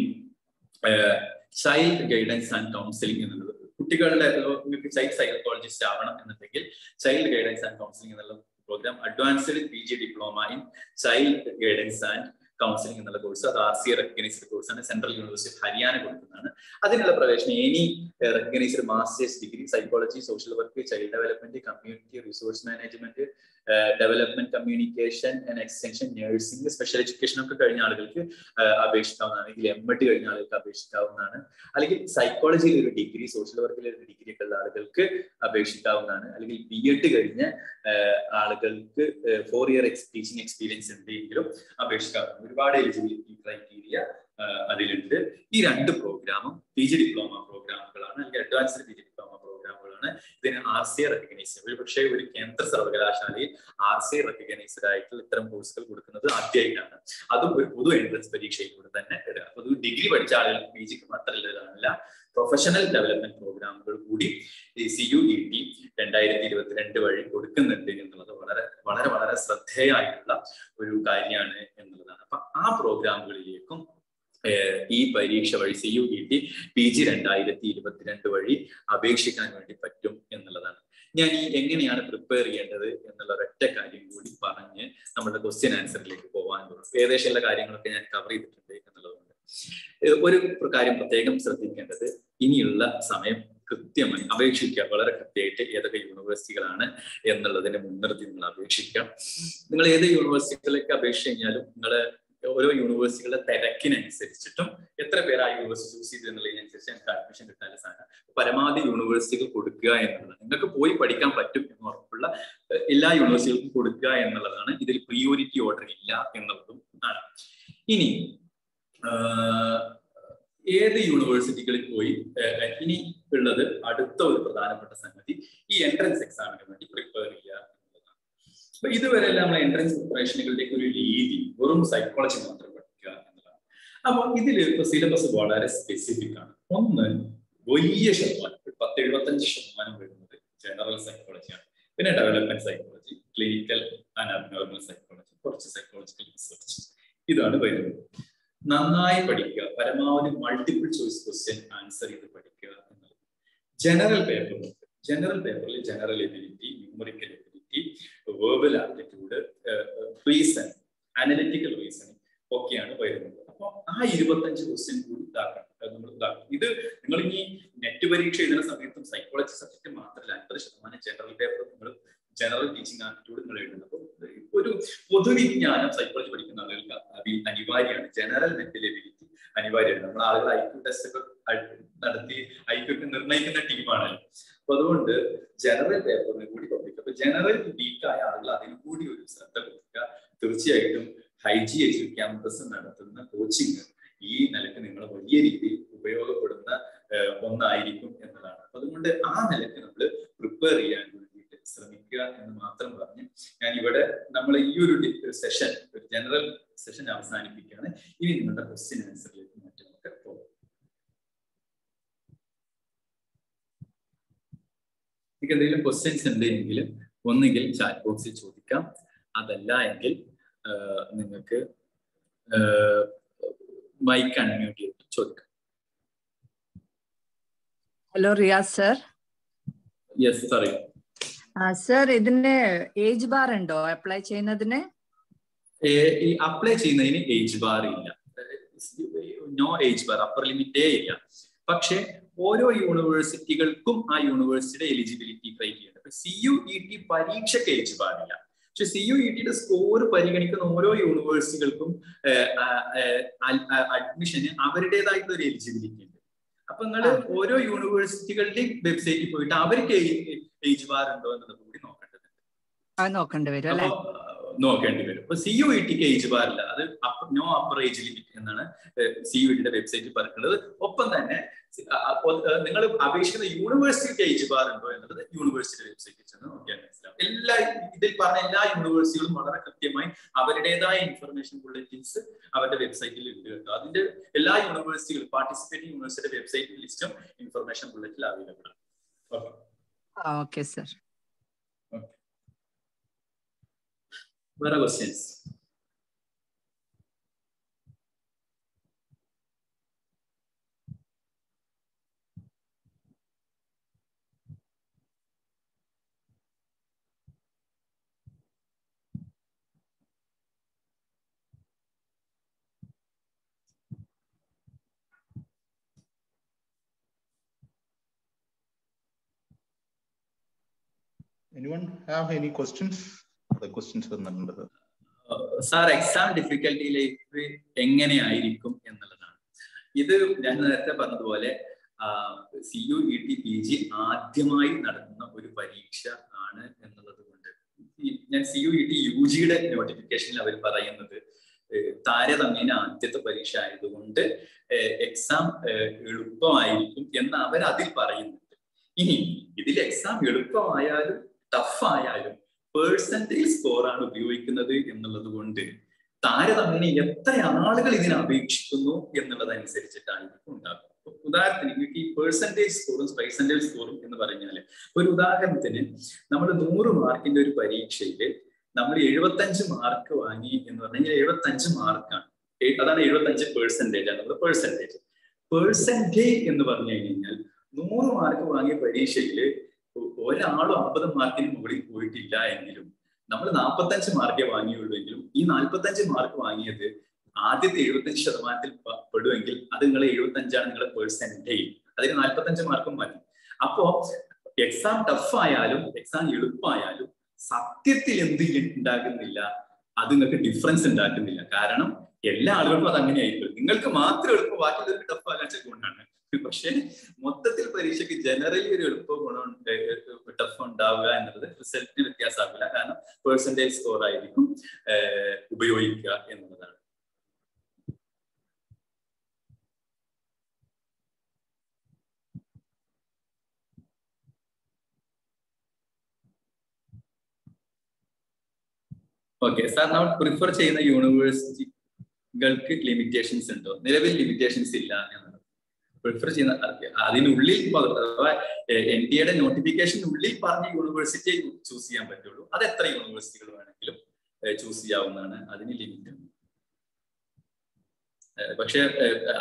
child guidance and counselling എന്നുള്ളത്. കുട്ടികളുടെ നിങ്ങൾക്ക് ചൈൽഡ് സൈക്കോളജിസ്റ്റ് ആവണം എന്നുണ്ടെങ്കിൽ ചൈൽഡ് ഗൈഡൻസ് ആൻഡ് കൗൺസിലിംഗ് എന്നുള്ള program advanced P G diploma in child guidance and counselling എന്നുള്ള കോഴ്സ് അത് ആർ സി റെക്കഗ്നൈസ്ഡ് കോഴ്സാണ് സെൻട്രൽ യൂണിവേഴ്സിറ്റി ഓഫ് ഹരിയാന കൊടുക്കുന്നതാണ്. അതിനുള്ള പ്രവേശനം any recognised masters degree psychology social work child development community resource management development communication and extension nursing special education ഒക്കെ കഴിഞ്ഞ ആളുകൾക്ക് അപേക്ഷിക്കാവുന്നതാണ്. ഇതിൽ എം എഡ് കഴിഞ്ഞ ആളുകൾക്ക് അപേക്ഷിക്കാവുന്നതാണ്. അല്ലെങ്കിൽ സൈക്കോളജിയിൽ ഒരു ഡിഗ്രി സോഷ്യൽ വർക്കിൽ ഒരു ഡിഗ്രി ഒക്കെ ഉള്ള ആളുകൾക്ക് അപേക്ഷിക്കാവുന്നതാണ്. അല്ലെങ്കിൽ ബി എഡ് കഴിഞ്ഞ ആളുകൾക്ക് ഫോർ ഇയർ ടീച്ചിങ് എക്സ്പീരിയൻസ് ഉണ്ടെങ്കിലും അപേക്ഷിക്കാവുന്നതാണ്. ഒരുപാട് എലിജിബിലിറ്റി ക്രൈറ്റീരിയ അതിലുണ്ട്. ഈ രണ്ട് പ്രോഗ്രാമും പി ജി ഡിപ്ലോമ പ്രോഗ്രാമുകളാണ് അല്ലെങ്കിൽ അഡ്വാൻസ്ഡ് പി ജി ഡിപ്ലോമ പ്രോഗ്രാമുകളാണ് ഇതിന് ആർ സി റെക്കഗ്നൈസ് ഒരു പക്ഷേ ഒരു കേന്ദ്ര സർവകലാശാലയിൽ ആർ സി റെക്കഗ്നൈസ്ഡ് ആയിട്ടുള്ള ഇത്തരം കോഴ്സുകൾ കൊടുക്കുന്നത് ആദ്യമായിട്ടാണ്. അതും ഒരു പൊതു എൻട്രൻസ് പരീക്ഷയിലൂടെ തന്നെ ഇടുക. അപ്പൊ ഒരു ഡിഗ്രി പഠിച്ച ആളുകൾ പി ജിക്ക് മാത്രമല്ല പ്രൊഫഷണൽ ഡെവലപ്മെന്റ് പ്രോഗ്രാമുകൾ കൂടി സി യു ഇ ടി രണ്ടായിരത്തി ഇരുപത്തിരണ്ട് വഴി കൊടുക്കുന്നുണ്ട് എന്നുള്ളത് വളരെ വളരെ വളരെ ശ്രദ്ധേയമായിട്ടുള്ള ഒരു കാര്യമാണ് എന്നുള്ളതാണ്. അപ്പൊ ആ പ്രോഗ്രാമുകളിലേക്കും ഈ പരീക്ഷ വഴി C U E T P G രണ്ടായിരത്തി ഇരുപത്തിരണ്ട് വഴി അപേക്ഷിക്കാൻ വേണ്ടി പറ്റും എന്നുള്ളതാണ്. ഞാൻ ഈ എങ്ങനെയാണ് പ്രിപ്പയർ ചെയ്യേണ്ടത് എന്നുള്ള ഒരൊറ്റ കാര്യം കൂടി പറഞ്ഞ് നമ്മുടെ ക്വസ്റ്റ്യൻ ആൻസറിലേക്ക് പോകാൻ പോകും എല്ലാ കാര്യങ്ങളൊക്കെ ഞാൻ കവർ ചെയ്തിട്ടുണ്ട് എന്നുള്ളതുകൊണ്ട്. ഒരു കാര്യം പ്രത്യേകം ശ്രദ്ധിക്കേണ്ടത് ഇനിയുള്ള സമയം കൃത്യമായി അപേക്ഷിക്കുക. വളരെ കൃത്യമായിട്ട് ഏതൊക്കെ യൂണിവേഴ്സിറ്റികളാണ് എന്നുള്ളതിനെ മുൻനിർത്തി നിങ്ങൾ അപേക്ഷിക്കുക. നിങ്ങൾ ഏത് യൂണിവേഴ്സിറ്റികളിലേക്ക് അപേക്ഷിച്ച് കഴിഞ്ഞാലും നിങ്ങൾ ഓരോ യൂണിവേഴ്സിറ്റികളുടെ തിരക്കിനനുസരിച്ചിട്ടും എത്ര പേര് ആ യൂണിവേഴ്സിറ്റി ചൂസ് ചെയ്തു എന്നുള്ളതിനനുസരിച്ച് ഞങ്ങൾക്ക് അഡ്മിഷൻ കിട്ടാനുള്ള സാധനം പരമാവധി യൂണിവേഴ്സിറ്റികൾ കൊടുക്കുക എന്നുള്ളത് നിങ്ങൾക്ക് പോയി പഠിക്കാൻ പറ്റും എന്ന് ഉറപ്പുള്ള എല്ലാ യൂണിവേഴ്സിറ്റികൾക്കും കൊടുക്കുക എന്നുള്ളതാണ്. ഇതിൽ പ്രിയോറിറ്റി ഓർഡർ ഇല്ല എന്നുള്ളതും ആണ്. ഇനി ഏത് യൂണിവേഴ്സിറ്റികളിൽ പോയി ഇനി ഉള്ളത് അടുത്ത ഒരു പ്രധാനപ്പെട്ട സംഗതി ഈ എൻട്രൻസ് എക്സാമിന് വേണ്ടി പ്രിപ്പയർ ചെയ്യുക എന്നുള്ളതാണ്. അപ്പൊ ഇതുവരെ നമ്മൾ എൻട്രൻസ് പ്രിപ്പറേഷനുകളുടെയൊക്കെ ഒരു രീതി വെറും സൈക്കോളജി മാത്രം പഠിക്കുക എന്നുള്ളതാണ്. അപ്പൊ ഇതിൽ ഇപ്പൊ സിലബസ് വളരെ സ്പെസിഫിക് ആണ്. ഒന്ന് വലിയ ശതമാനം പത്ത് എഴുപത്തഞ്ച് ശതമാനം വരുന്നത് ജനറൽ സൈക്കോളജിയാണ് പിന്നെ development psychology clinical and abnormal psychology കുറച്ച് സൈക്കോളജിക്കൽ റിസർച്ച് ഇതാണ് വരുന്നത്. നന്നായി പഠിക്കുക. പരമാവധി മൾട്ടിപ്പിൾ ചോയ്സ് ക്വസ്റ്റ്യൻ ആൻസർ ചെയ്ത് പഠിക്കുക എന്നുള്ളത്. ജനറൽ പേപ്പർ ജനറൽ പേപ്പറിൽ general ability numerical ability verbal aptitude reason analytical reasoning ഒക്കെയാണ് വരുന്നത്. അപ്പൊ ആ ഇരുപത്തഞ്ച് ക്വസ്റ്റ്യൻ കൂടി ഇതാക്കണം. നമ്മൾ ഇതാക്കണം. ഇത് നിങ്ങൾ ഇനി നെറ്റ് പരീക്ഷ എഴുതുന്ന സമയത്തും സൈക്കോളജി സബ്ജക്ട് മാത്രമല്ല അൻപത് ശതമാനം ജനറൽ പേപ്പർ നിങ്ങൾ ജനറൽ ടീച്ചിങ് ആപ്റ്റിറ്റ്യൂഡ് നിങ്ങൾ എഴുതുന്നത് അപ്പോൾ ഒരു പൊതുവിജ്ഞാനം സൈക്കോളജി പഠിക്കുന്ന ആളുകൾക്ക് അനിവാര്യമാണ്. ജനറൽ മെന്റൽ എബിലിറ്റി അനിവാര്യമാണ്. നമ്മൾ ആളുകൾ ഐ ക്യു ടെസ്റ്റ് ഒക്കെ നടത്തി ഐ ക്യു ഒക്കെ നിർണയിക്കുന്ന ടീമാണല്ലോ അപ്പൊ അതുകൊണ്ട് ജനറൽ പേപ്പറിന് കൂടി പബ്ലിക് അപ്പൊ ജനറൽ വീക്കായ ആളുകൾ അതിനു കൂടി ഒരു ശ്രദ്ധ കൊടുക്കുക. തീർച്ചയായിട്ടും ഹൈജി എച്ച് ക്യാമ്പസ് നടത്തുന്ന കോച്ചിങ് ഈ നിലയ്ക്ക് നിങ്ങൾ വലിയ രീതിയിൽ ഉപയോഗപ്പെടുന്ന ഒന്നായിരിക്കും എന്നതാണ് അതുകൊണ്ട് ആ നിലയ്ക്ക് നമ്മൾ പ്രിപ്പയർ ചെയ്യാൻ ശ്രമിക്കുക എന്ന് മാത്രം പറഞ്ഞ് ഞാൻ ഇവിടെ നമ്മൾ ഈ ഒരു സെഷൻ ഒരു ജനറൽ സെഷൻ അവസാനിപ്പിക്കുകയാണ്. ഇനി നിങ്ങളുടെ ക്വസ്റ്റ്യൻ ആൻസറിലേക്ക് മറ്റു നമുക്ക് പോകാം നിങ്ങൾക്ക് എന്തെങ്കിലും ക്വസ്റ്റ്യൻസ് ഉണ്ടെങ്കിൽ ഒന്നുകിൽ ചാറ്റ് ബോക്സിൽ ചോദിക്കാം. അതല്ല എങ്കിൽ നിങ്ങൾക്ക് മൈക്ക് അൺമ്യൂട്ട് ചെയ്തിട്ട് ചോദിക്കാം. Hello Riyaz sir yes sorry sir ഇതിന് ഏജ് ബാർ ഉണ്ടോ? അപ്ലൈ ചെയ്യുന്നതിന്? ഈ അപ്ലൈ ചെയ്യുന്നതിന് ഏജ് ബാർ ഇല്ല. നോ ഏജ് ബാർ അപ്പർ ലിമിറ്റേ ഇല്ല. പക്ഷെ ഓരോ യൂണിവേഴ്സിറ്റികൾക്കും ആ യൂണിവേഴ്സിറ്റിയുടെ എലിജിബിലിറ്റി ക്രൈറ്റീരിയ ഉണ്ട്. സി യു ഇ ടി പരീക്ഷയ്ക്ക് ഏജ് ബാർ ഇല്ല. പക്ഷെ സി യു ഇ ടിയുടെ സ്കോർ പരിഗണിക്കുന്ന ഓരോ യൂണിവേഴ്സിറ്റികൾക്കും അഡ്മിഷന് അവരുടേതായിട്ടുള്ള ഒരു എലിജിബിലിറ്റി ഉണ്ട്. അപ്പൊ നിങ്ങൾ ഓരോ യൂണിവേഴ്സിറ്റികളുടെയും വെബ്സൈറ്റിൽ പോയിട്ട് അവർക്ക് ഏജ് ബാർ ഉണ്ടോ എന്നുള്ളത് കൂടി നോക്കേണ്ടതുണ്ട്. നോക്കേണ്ടി വരും നോക്കേണ്ടി വരും. അപ്പൊ സി യു ഇ ടിക്ക് ഏജ് ബാർ ഇല്ല. അത് നോ അപ്പർ ഏജ് ലിമിറ്റ് എന്നാണ് സി യു ടിയുടെ വെബ്സൈറ്റിൽ പറയുന്നത് ഒപ്പം തന്നെ നിങ്ങൾ അപേക്ഷിക്കുന്ന യൂണിവേഴ്സിറ്റിക്ക് ഏജ് ബാർ ഉണ്ടോ എന്നുള്ളത് യൂണിവേഴ്സിറ്റി വെബ്സൈറ്റിൽ ചെന്ന് നോക്കിയാൽ മനസ്സിലാവും. എല്ലാ ഇതിൽ പറഞ്ഞ എല്ലാ യൂണിവേഴ്സിറ്റികളും വളരെ കൃത്യമായി അവരുടേതായ ഇൻഫർമേഷൻ ബുള്ളറ്റിൻസ് അവരുടെ വെബ്സൈറ്റിൽ ഉണ്ട് കേട്ടോ. അതിന്റെ എല്ലാ യൂണിവേഴ്സിറ്റികളും പാർട്ടിസിപ്പേറ്റിംഗ് യൂണിവേഴ്സിറ്റിയുടെ വെബ്സൈറ്റ് ലിസ്റ്റും ഇൻഫർമേഷൻ ബുള്ളറ്റിൽ അവൈലബിൾ ആണ്. ഓക്കെ ഓക്കെ സർ വേറെ questions Anyone have any questions? The questions വന്നിട്ടുണ്ട് സാർ എക്സാം ഡിഫിക്കൽറ്റിയിലേക്ക് എങ്ങനെയായിരിക്കും എന്നുള്ളതാണ്. ഇത് ഞാൻ നേരത്തെ പറഞ്ഞതുപോലെ C U E T P G ആദ്യമായി നടത്തുന്ന ഒരു പരീക്ഷ ആണ് എന്നുള്ളത് കൊണ്ട്. ഞാൻ C U E T U ജിയുടെ നോട്ടിഫിക്കേഷനിൽ അവർ പറയുന്നത് താരതമ്യേന ആദ്യത്തെ പരീക്ഷ ആയതുകൊണ്ട് എക്സാം എളുപ്പമായിരിക്കും എന്ന് അവർ അതിൽ പറയുന്നുണ്ട്. ഇനി ഇതിൽ എക്സാം എളുപ്പമായാലും ടഫ് ആയാലും പേഴ്സന്റേജ് സ്കോർ ആണ് ഉപയോഗിക്കുന്നത് എന്നുള്ളത് കൊണ്ട് താരതമ്യേന എത്ര ആളുകൾ ഇതിനെ അപേക്ഷിക്കുന്നു എന്നുള്ളതനുസരിച്ചിട്ടായിരിക്കും ഉണ്ടാകും ഉദാഹരണത്തിന് നിങ്ങൾക്ക് ഈ പേഴ്സന്റേജ് സ്കോറും പെർസെന്റേജ് സ്കോറും എന്ന് പറഞ്ഞാൽ ഒരു ഉദാഹരണത്തിന് നമ്മൾ നൂറ് മാർക്കിന്റെ ഒരു പരീക്ഷയിൽ നമ്മൾ എഴുപത്തഞ്ച് മാർക്ക് വാങ്ങി എന്ന് പറഞ്ഞാൽ എഴുപത്തഞ്ച് മാർക്കാണ്. അതാണ് എഴുപത്തഞ്ച് പേഴ്സന്റേജ് ആണ് നമ്മുടെ പേഴ്സന്റേജ് പേഴ്സന്റേജ് എന്ന് പറഞ്ഞു കഴിഞ്ഞാൽ നൂറ് മാർക്ക് വാങ്ങിയ പരീക്ഷയിൽ ഒരാളും അമ്പത് മാർക്കിന് മുകളിൽ പോയിട്ടില്ല എങ്കിലും നമ്മൾ നാൽപ്പത്തഞ്ച് മാർക്കേ വാങ്ങിയുള്ളൂ എങ്കിലും ഈ നാൽപ്പത്തഞ്ച് മാർക്ക് വാങ്ങിയത് ആദ്യത്തെ എഴുപത്തഞ്ച് ശതമാനത്തിൽ പെടുമെങ്കിൽ അത് നിങ്ങൾ എഴുപത്തഞ്ചാണ് നിങ്ങളുടെ പേഴ്സന്റേജ് അതിന് നാൽപ്പത്തഞ്ച് മാർക്കും മതി. അപ്പോ എക്സാം ടഫ് ആയാലും എക്സാം എളുപ്പമായാലും സത്യത്തിൽ എന്ത് ഉണ്ടാകുന്നില്ല. അത് നിങ്ങൾക്ക് ഡിഫറൻസ് ഉണ്ടാക്കുന്നില്ല. കാരണം എല്ലാ ആളുകൾക്കും അത് അങ്ങനെ അങ്ങനെയായിരിക്കും. നിങ്ങൾക്ക് മാത്രം എളുപ്പം ബാക്കിയുള്ളവർക്ക് ടഫ് ആകാൻ ചെക്കൊണ്ടാണ് <laughs> പക്ഷെ മൊത്തത്തിൽ പരീക്ഷയ്ക്ക് ജനറലി ഒരു എളുപ്പ ഗുണം ടഫ് ഉണ്ടാവുക എന്നുള്ളത് റിസൾട്ടിന് വ്യത്യാസമാകില്ല കാരണം പേഴ്സന്റേജ് സ്കോർ ആയിരിക്കും ഉപയോഗിക്കുക എന്നുള്ളതാണ്. ഓക്കെ സാർ നമ്മൾ പ്രിഫർ ചെയ്യുന്ന യൂണിവേഴ്സിറ്റികൾക്ക് ലിമിറ്റേഷൻസ് ഉണ്ടോ? നിലവിൽ ലിമിറ്റേഷൻസ് ഇല്ല എന്നാണ് പ്രിഫർ ചെയ്യുന്ന അതിനുള്ളിൽ അഥവാ എൻ ഡി എയുടെ നോട്ടിഫിക്കേഷൻ ഉള്ളിൽ പറഞ്ഞ യൂണിവേഴ്സിറ്റി ചൂസ് ചെയ്യാൻ പറ്റുള്ളൂ. അത് എത്ര യൂണിവേഴ്സിറ്റികൾ വേണമെങ്കിലും ചൂസ് ചെയ്യാവുന്നതാണ്. അതിന് ലിമിറ്റ് ഉണ്ട്. പക്ഷെ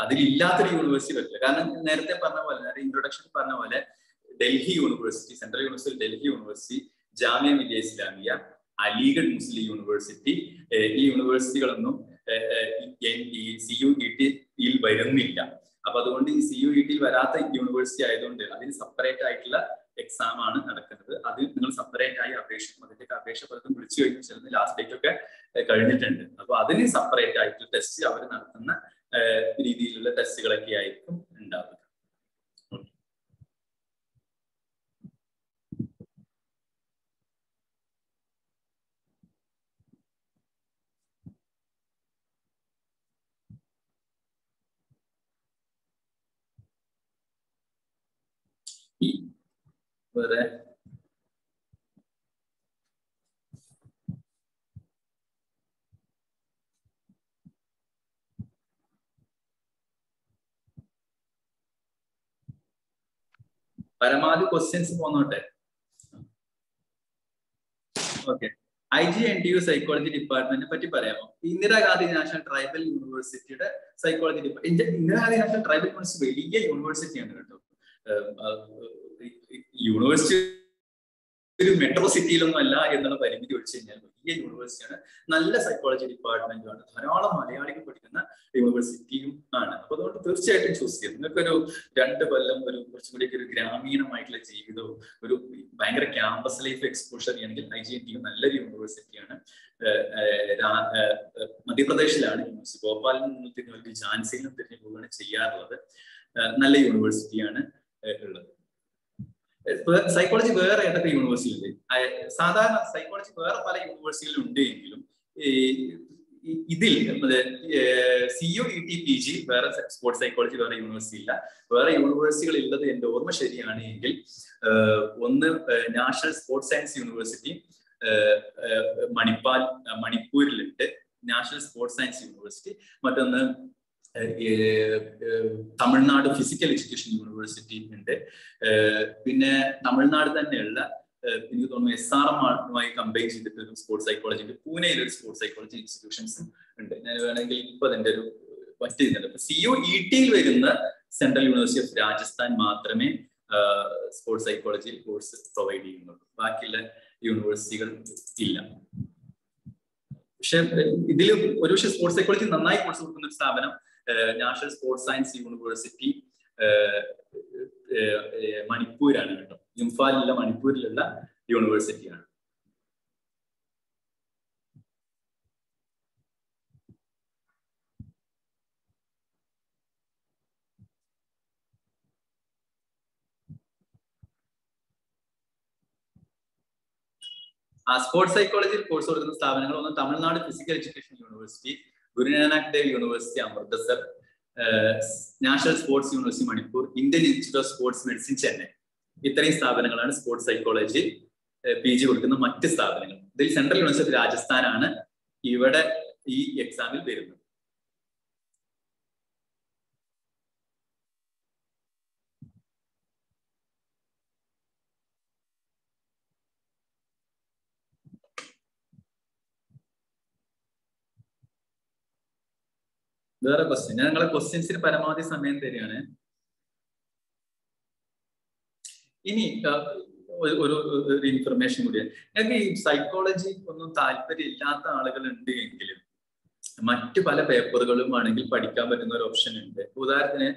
അതിലില്ലാത്തൊരു യൂണിവേഴ്സിറ്റി പറ്റില്ല. കാരണം നേരത്തെ പറഞ്ഞ പോലെ നേരത്തെ ഇൻട്രൊഡക്ഷൻ പറഞ്ഞ പോലെ Delhi university central university Delhi university Jamia Millia Islamia Aligarh Muslim university ഈ യൂണിവേഴ്സിറ്റികളൊന്നും സി യു ഇ ടിയിൽ വരുന്നില്ല. അപ്പൊ അതുകൊണ്ട് ഈ സി യു ഇ ടി വരാത്ത യൂണിവേഴ്സിറ്റി ആയതുകൊണ്ട് അതിന് സെപ്പറേറ്റ് ആയിട്ടുള്ള എക്സാം ആണ് നടക്കുന്നത്. അത് നിങ്ങൾ സെപ്പറേറ്റ് ആയി അപേക്ഷിക്കും അതിന്റെ അപേക്ഷ പലതും വിളിച്ചു കഴിഞ്ഞു ചിലത് ലാസ്റ്റ് ഡേറ്റ് ഒക്കെ കഴിഞ്ഞിട്ടുണ്ട്. അപ്പൊ അതിന് സെപ്പറേറ്റ് ആയിട്ടുള്ള ടെസ്റ്റ് അവർ നടത്തുന്ന രീതിയിലുള്ള ടെസ്റ്റുകളൊക്കെ ആയിരിക്കും ഉണ്ടാവുക വേറെ പരമാവധി questions പോന്നോട്ടെ. Okay I G N T U psychology ഡിപ്പാർട്ട്മെന്റിനെ പറ്റി പറയാമോ? ഇന്ദിരാഗാന്ധി നാഷണൽ ട്രൈബൽ യൂണിവേഴ്സിറ്റിയുടെ psychology department Indira Gandhi national tribal university വലിയ യൂണിവേഴ്സിറ്റിയാണ് കേട്ടോ. യൂണിവേഴ്സിറ്റി ഒരു മെട്രോ സിറ്റിയിലൊന്നും അല്ല എന്നുള്ള പരിമിതി ഒഴിച്ചു കഴിഞ്ഞാൽ വലിയ യൂണിവേഴ്സിറ്റിയാണ് നല്ല സൈക്കോളജി ഡിപ്പാർട്ട്മെന്റുമാണ് ധാരാളം മലയാളികൾ പഠിക്കുന്ന യൂണിവേഴ്സിറ്റിയും ആണ്. അപ്പൊ അതുകൊണ്ട് തീർച്ചയായിട്ടും ചൂസ് ചെയ്യും. നിങ്ങൾക്കൊരു രണ്ട് കൊല്ലം ഒരു കുറച്ചും കൂടി ഒരു ഗ്രാമീണമായിട്ടുള്ള ജീവിതവും ഒരു ഭയങ്കര ക്യാമ്പസ് ലൈഫ് എക്സ്പോഷർ ചെയ്യണമെങ്കിൽ ഐ ജി എൻ ടി നല്ലൊരു യൂണിവേഴ്സിറ്റിയാണ് മധ്യപ്രദേശിലാണ് യൂണിവേഴ്സിറ്റി. ഭോപ്പാലിൽ നിന്ന് ഝാൻസിയിൽ നിന്ന് തിരിഞ്ഞു പോവുകയാണ് ചെയ്യാറുള്ളത്. നല്ല യൂണിവേഴ്സിറ്റിയാണ് ഉള്ളത്. സൈക്കോളജി വേറെ ഏതൊക്കെ യൂണിവേഴ്സിറ്റി സാധാരണ സൈക്കോളജി വേറെ പല യൂണിവേഴ്സിറ്റികളും ഉണ്ട് എങ്കിലും ഇതിൽ C U E T P G വേറെ സ്പോർട്സ് സൈക്കോളജി വേറെ യൂണിവേഴ്സിറ്റി ഇല്ല. വേറെ യൂണിവേഴ്സിറ്റികൾ ഉള്ളത് എന്റെ ഓർമ്മ ശരിയാണ് എങ്കിൽ ഒന്ന് national sports science university Manipal മണിപ്പൂരിലുണ്ട്. National sports science university മറ്റൊന്ന് തമിഴ്നാട് ഫിസിക്കൽ എഡ്യൂക്കേഷൻ യൂണിവേഴ്സിറ്റി ഉണ്ട്. പിന്നെ തമിഴ്നാട് തന്നെയുള്ള എനിക്ക് തോന്നുന്നു എസ് ആർ എമ്മുമായി കമ്പൈൻ ചെയ്തിട്ട് ഒരു സ്പോർട്സ് സൈക്കോളജി ഉണ്ട്. പൂനെയിൽ ഒരു സ്പോർട്സ് സൈക്കോളജി ഇൻസ്റ്റിറ്റ്യൂഷൻസ് ഉണ്ട്. ഞാൻ വേണമെങ്കിൽ ഇപ്പൊ അതിന്റെ ഒരു പറ്റി ചെയ്യുന്നുണ്ട് അപ്പൊ സിഒ ഇ ടിയിൽ വരുന്ന സെൻട്രൽ യൂണിവേഴ്സിറ്റി ഓഫ് രാജസ്ഥാൻ മാത്രമേ സ്പോർട്സ് സൈക്കോളജി കോഴ്സ് പ്രൊവൈഡ് ചെയ്യുന്നുള്ളൂ. ബാക്കിയുള്ള യൂണിവേഴ്സിറ്റികൾ ഇല്ല. പക്ഷെ ഇതിൽ ഒരുപക്ഷെ സ്പോർട്സ് സൈക്കോളജി നന്നായി കോഴ്സ് കൊടുക്കുന്ന ഒരു സ്ഥാപനം നാഷണൽ സ്പോർട്സ് സയൻസ് യൂണിവേഴ്സിറ്റി മണിപ്പൂരാണ് കേട്ടോ. ഇംഫാലിലുള്ള മണിപ്പൂരിലുള്ള യൂണിവേഴ്സിറ്റിയാണ്. ആ സ്പോർട്സ് സൈക്കോളജിയിൽ കോഴ്സ് കൊടുക്കുന്ന സ്ഥാപനങ്ങൾ ഒന്ന് Tamil Nadu physical education university Guru Nanak Dev university Amritsar national sports university Manipur Indian institute of sports medicine Chennai. ഇത്രയും സ്ഥാപനങ്ങളാണ് സ്പോർട്സ് സൈക്കോളജി പി ജി കൊടുക്കുന്ന മറ്റ് സ്ഥാപനങ്ങൾ. ഇതിൽ സെൻട്രൽ യൂണിവേഴ്സിറ്റി രാജസ്ഥാനാണ്. ഇവിടെ ഈ എക്സാമിൽ വരുന്നത്. വേറെ ക്വസ്റ്റ്യൻ ഞാൻ നിങ്ങളെ ക്വസ്റ്റ്യൻസിന് പരമാവധി സമയം തരികയാണ്. ഇനി ഒരു ഒരു ഇൻഫർമേഷൻ കൂടിയാണ്. ഞങ്ങൾക്ക് ഈ സൈക്കോളജി ഒന്നും താല്പര്യം ഇല്ലാത്ത ആളുകൾ ഉണ്ട് എങ്കിലും മറ്റു പല പേപ്പറുകളും ആണെങ്കിൽ പഠിക്കാൻ പറ്റുന്ന ഒരു ഓപ്ഷൻ ഉണ്ട്. ഉദാഹരണത്തിന്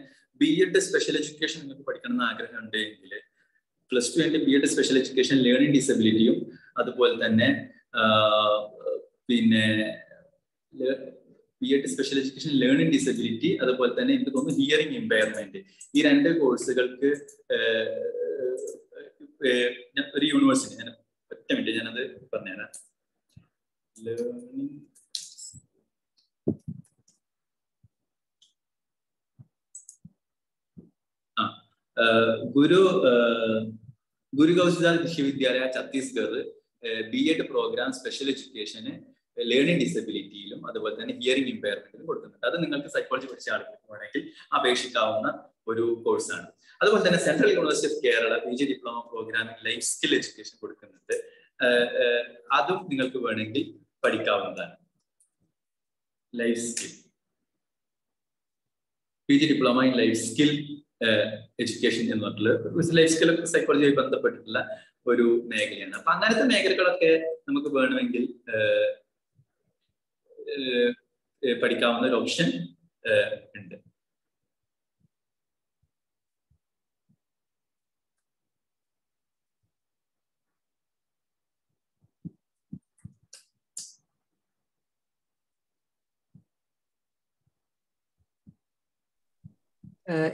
ബി എഡ് സ്പെഷ്യൽ എഡ്യൂക്കേഷൻ നിങ്ങൾക്ക് പഠിക്കണം എന്ന് ആഗ്രഹം ഉണ്ട് എങ്കിൽ പ്ലസ് ടു കഴിഞ്ഞ് B Ed special education learning ഡിസബിലിറ്റിയും അതുപോലെ തന്നെ പിന്നെ B Ed special education learning disability അതുപോലെ തന്നെ എനിക്ക് തോന്നുന്നു ഹിയറിംഗ് ഇമ്പയർമെന്റ് ഈ രണ്ട് കോഴ്സുകൾക്ക് ഒരു യൂണിവേഴ്സിറ്റി ഞാൻ ഒറ്റ മിനിറ്റ് ഞാനത് പറഞ്ഞുതരാം. Learning Guru Guru Kaushala Vishwavidyalaya Chhattisgarh B Ed program special എഡ്യൂക്കേഷന് ലേണിംഗ് ഡിസബിലിറ്റിയിലും അതുപോലെ തന്നെ ഹിയറിംഗ് ഇമ്പയർമെന്റിലും കൊടുക്കുന്നുണ്ട്. അത് നിങ്ങൾക്ക് സൈക്കോളജി പഠിച്ച ആളുകൾക്ക് വേണമെങ്കിൽ അപേക്ഷിക്കാവുന്ന ഒരു കോഴ്സാണ് അതുപോലെ തന്നെ central university of Kerala P G diploma പ്രോഗ്രാമിൽ ലൈഫ് സ്കിൽ എഡ്യൂക്കേഷൻ കൊടുക്കുന്നുണ്ട്. അതും നിങ്ങൾക്ക് വേണമെങ്കിൽ പഠിക്കാവുന്നതാണ്. Life skill P G diploma in life skill education എന്ന് പറഞ്ഞിട്ടുള്ള ലൈഫ് സ്കിൽ സൈക്കോളജിയുമായി ബന്ധപ്പെട്ടിട്ടുള്ള ഒരു മേഖലയാണ്. അപ്പൊ അങ്ങനത്തെ മേഖലകളൊക്കെ നമുക്ക് വേണമെങ്കിൽ പഠിക്കാവുന്ന ഒരു ഓപ്ഷൻ ഉണ്ട്.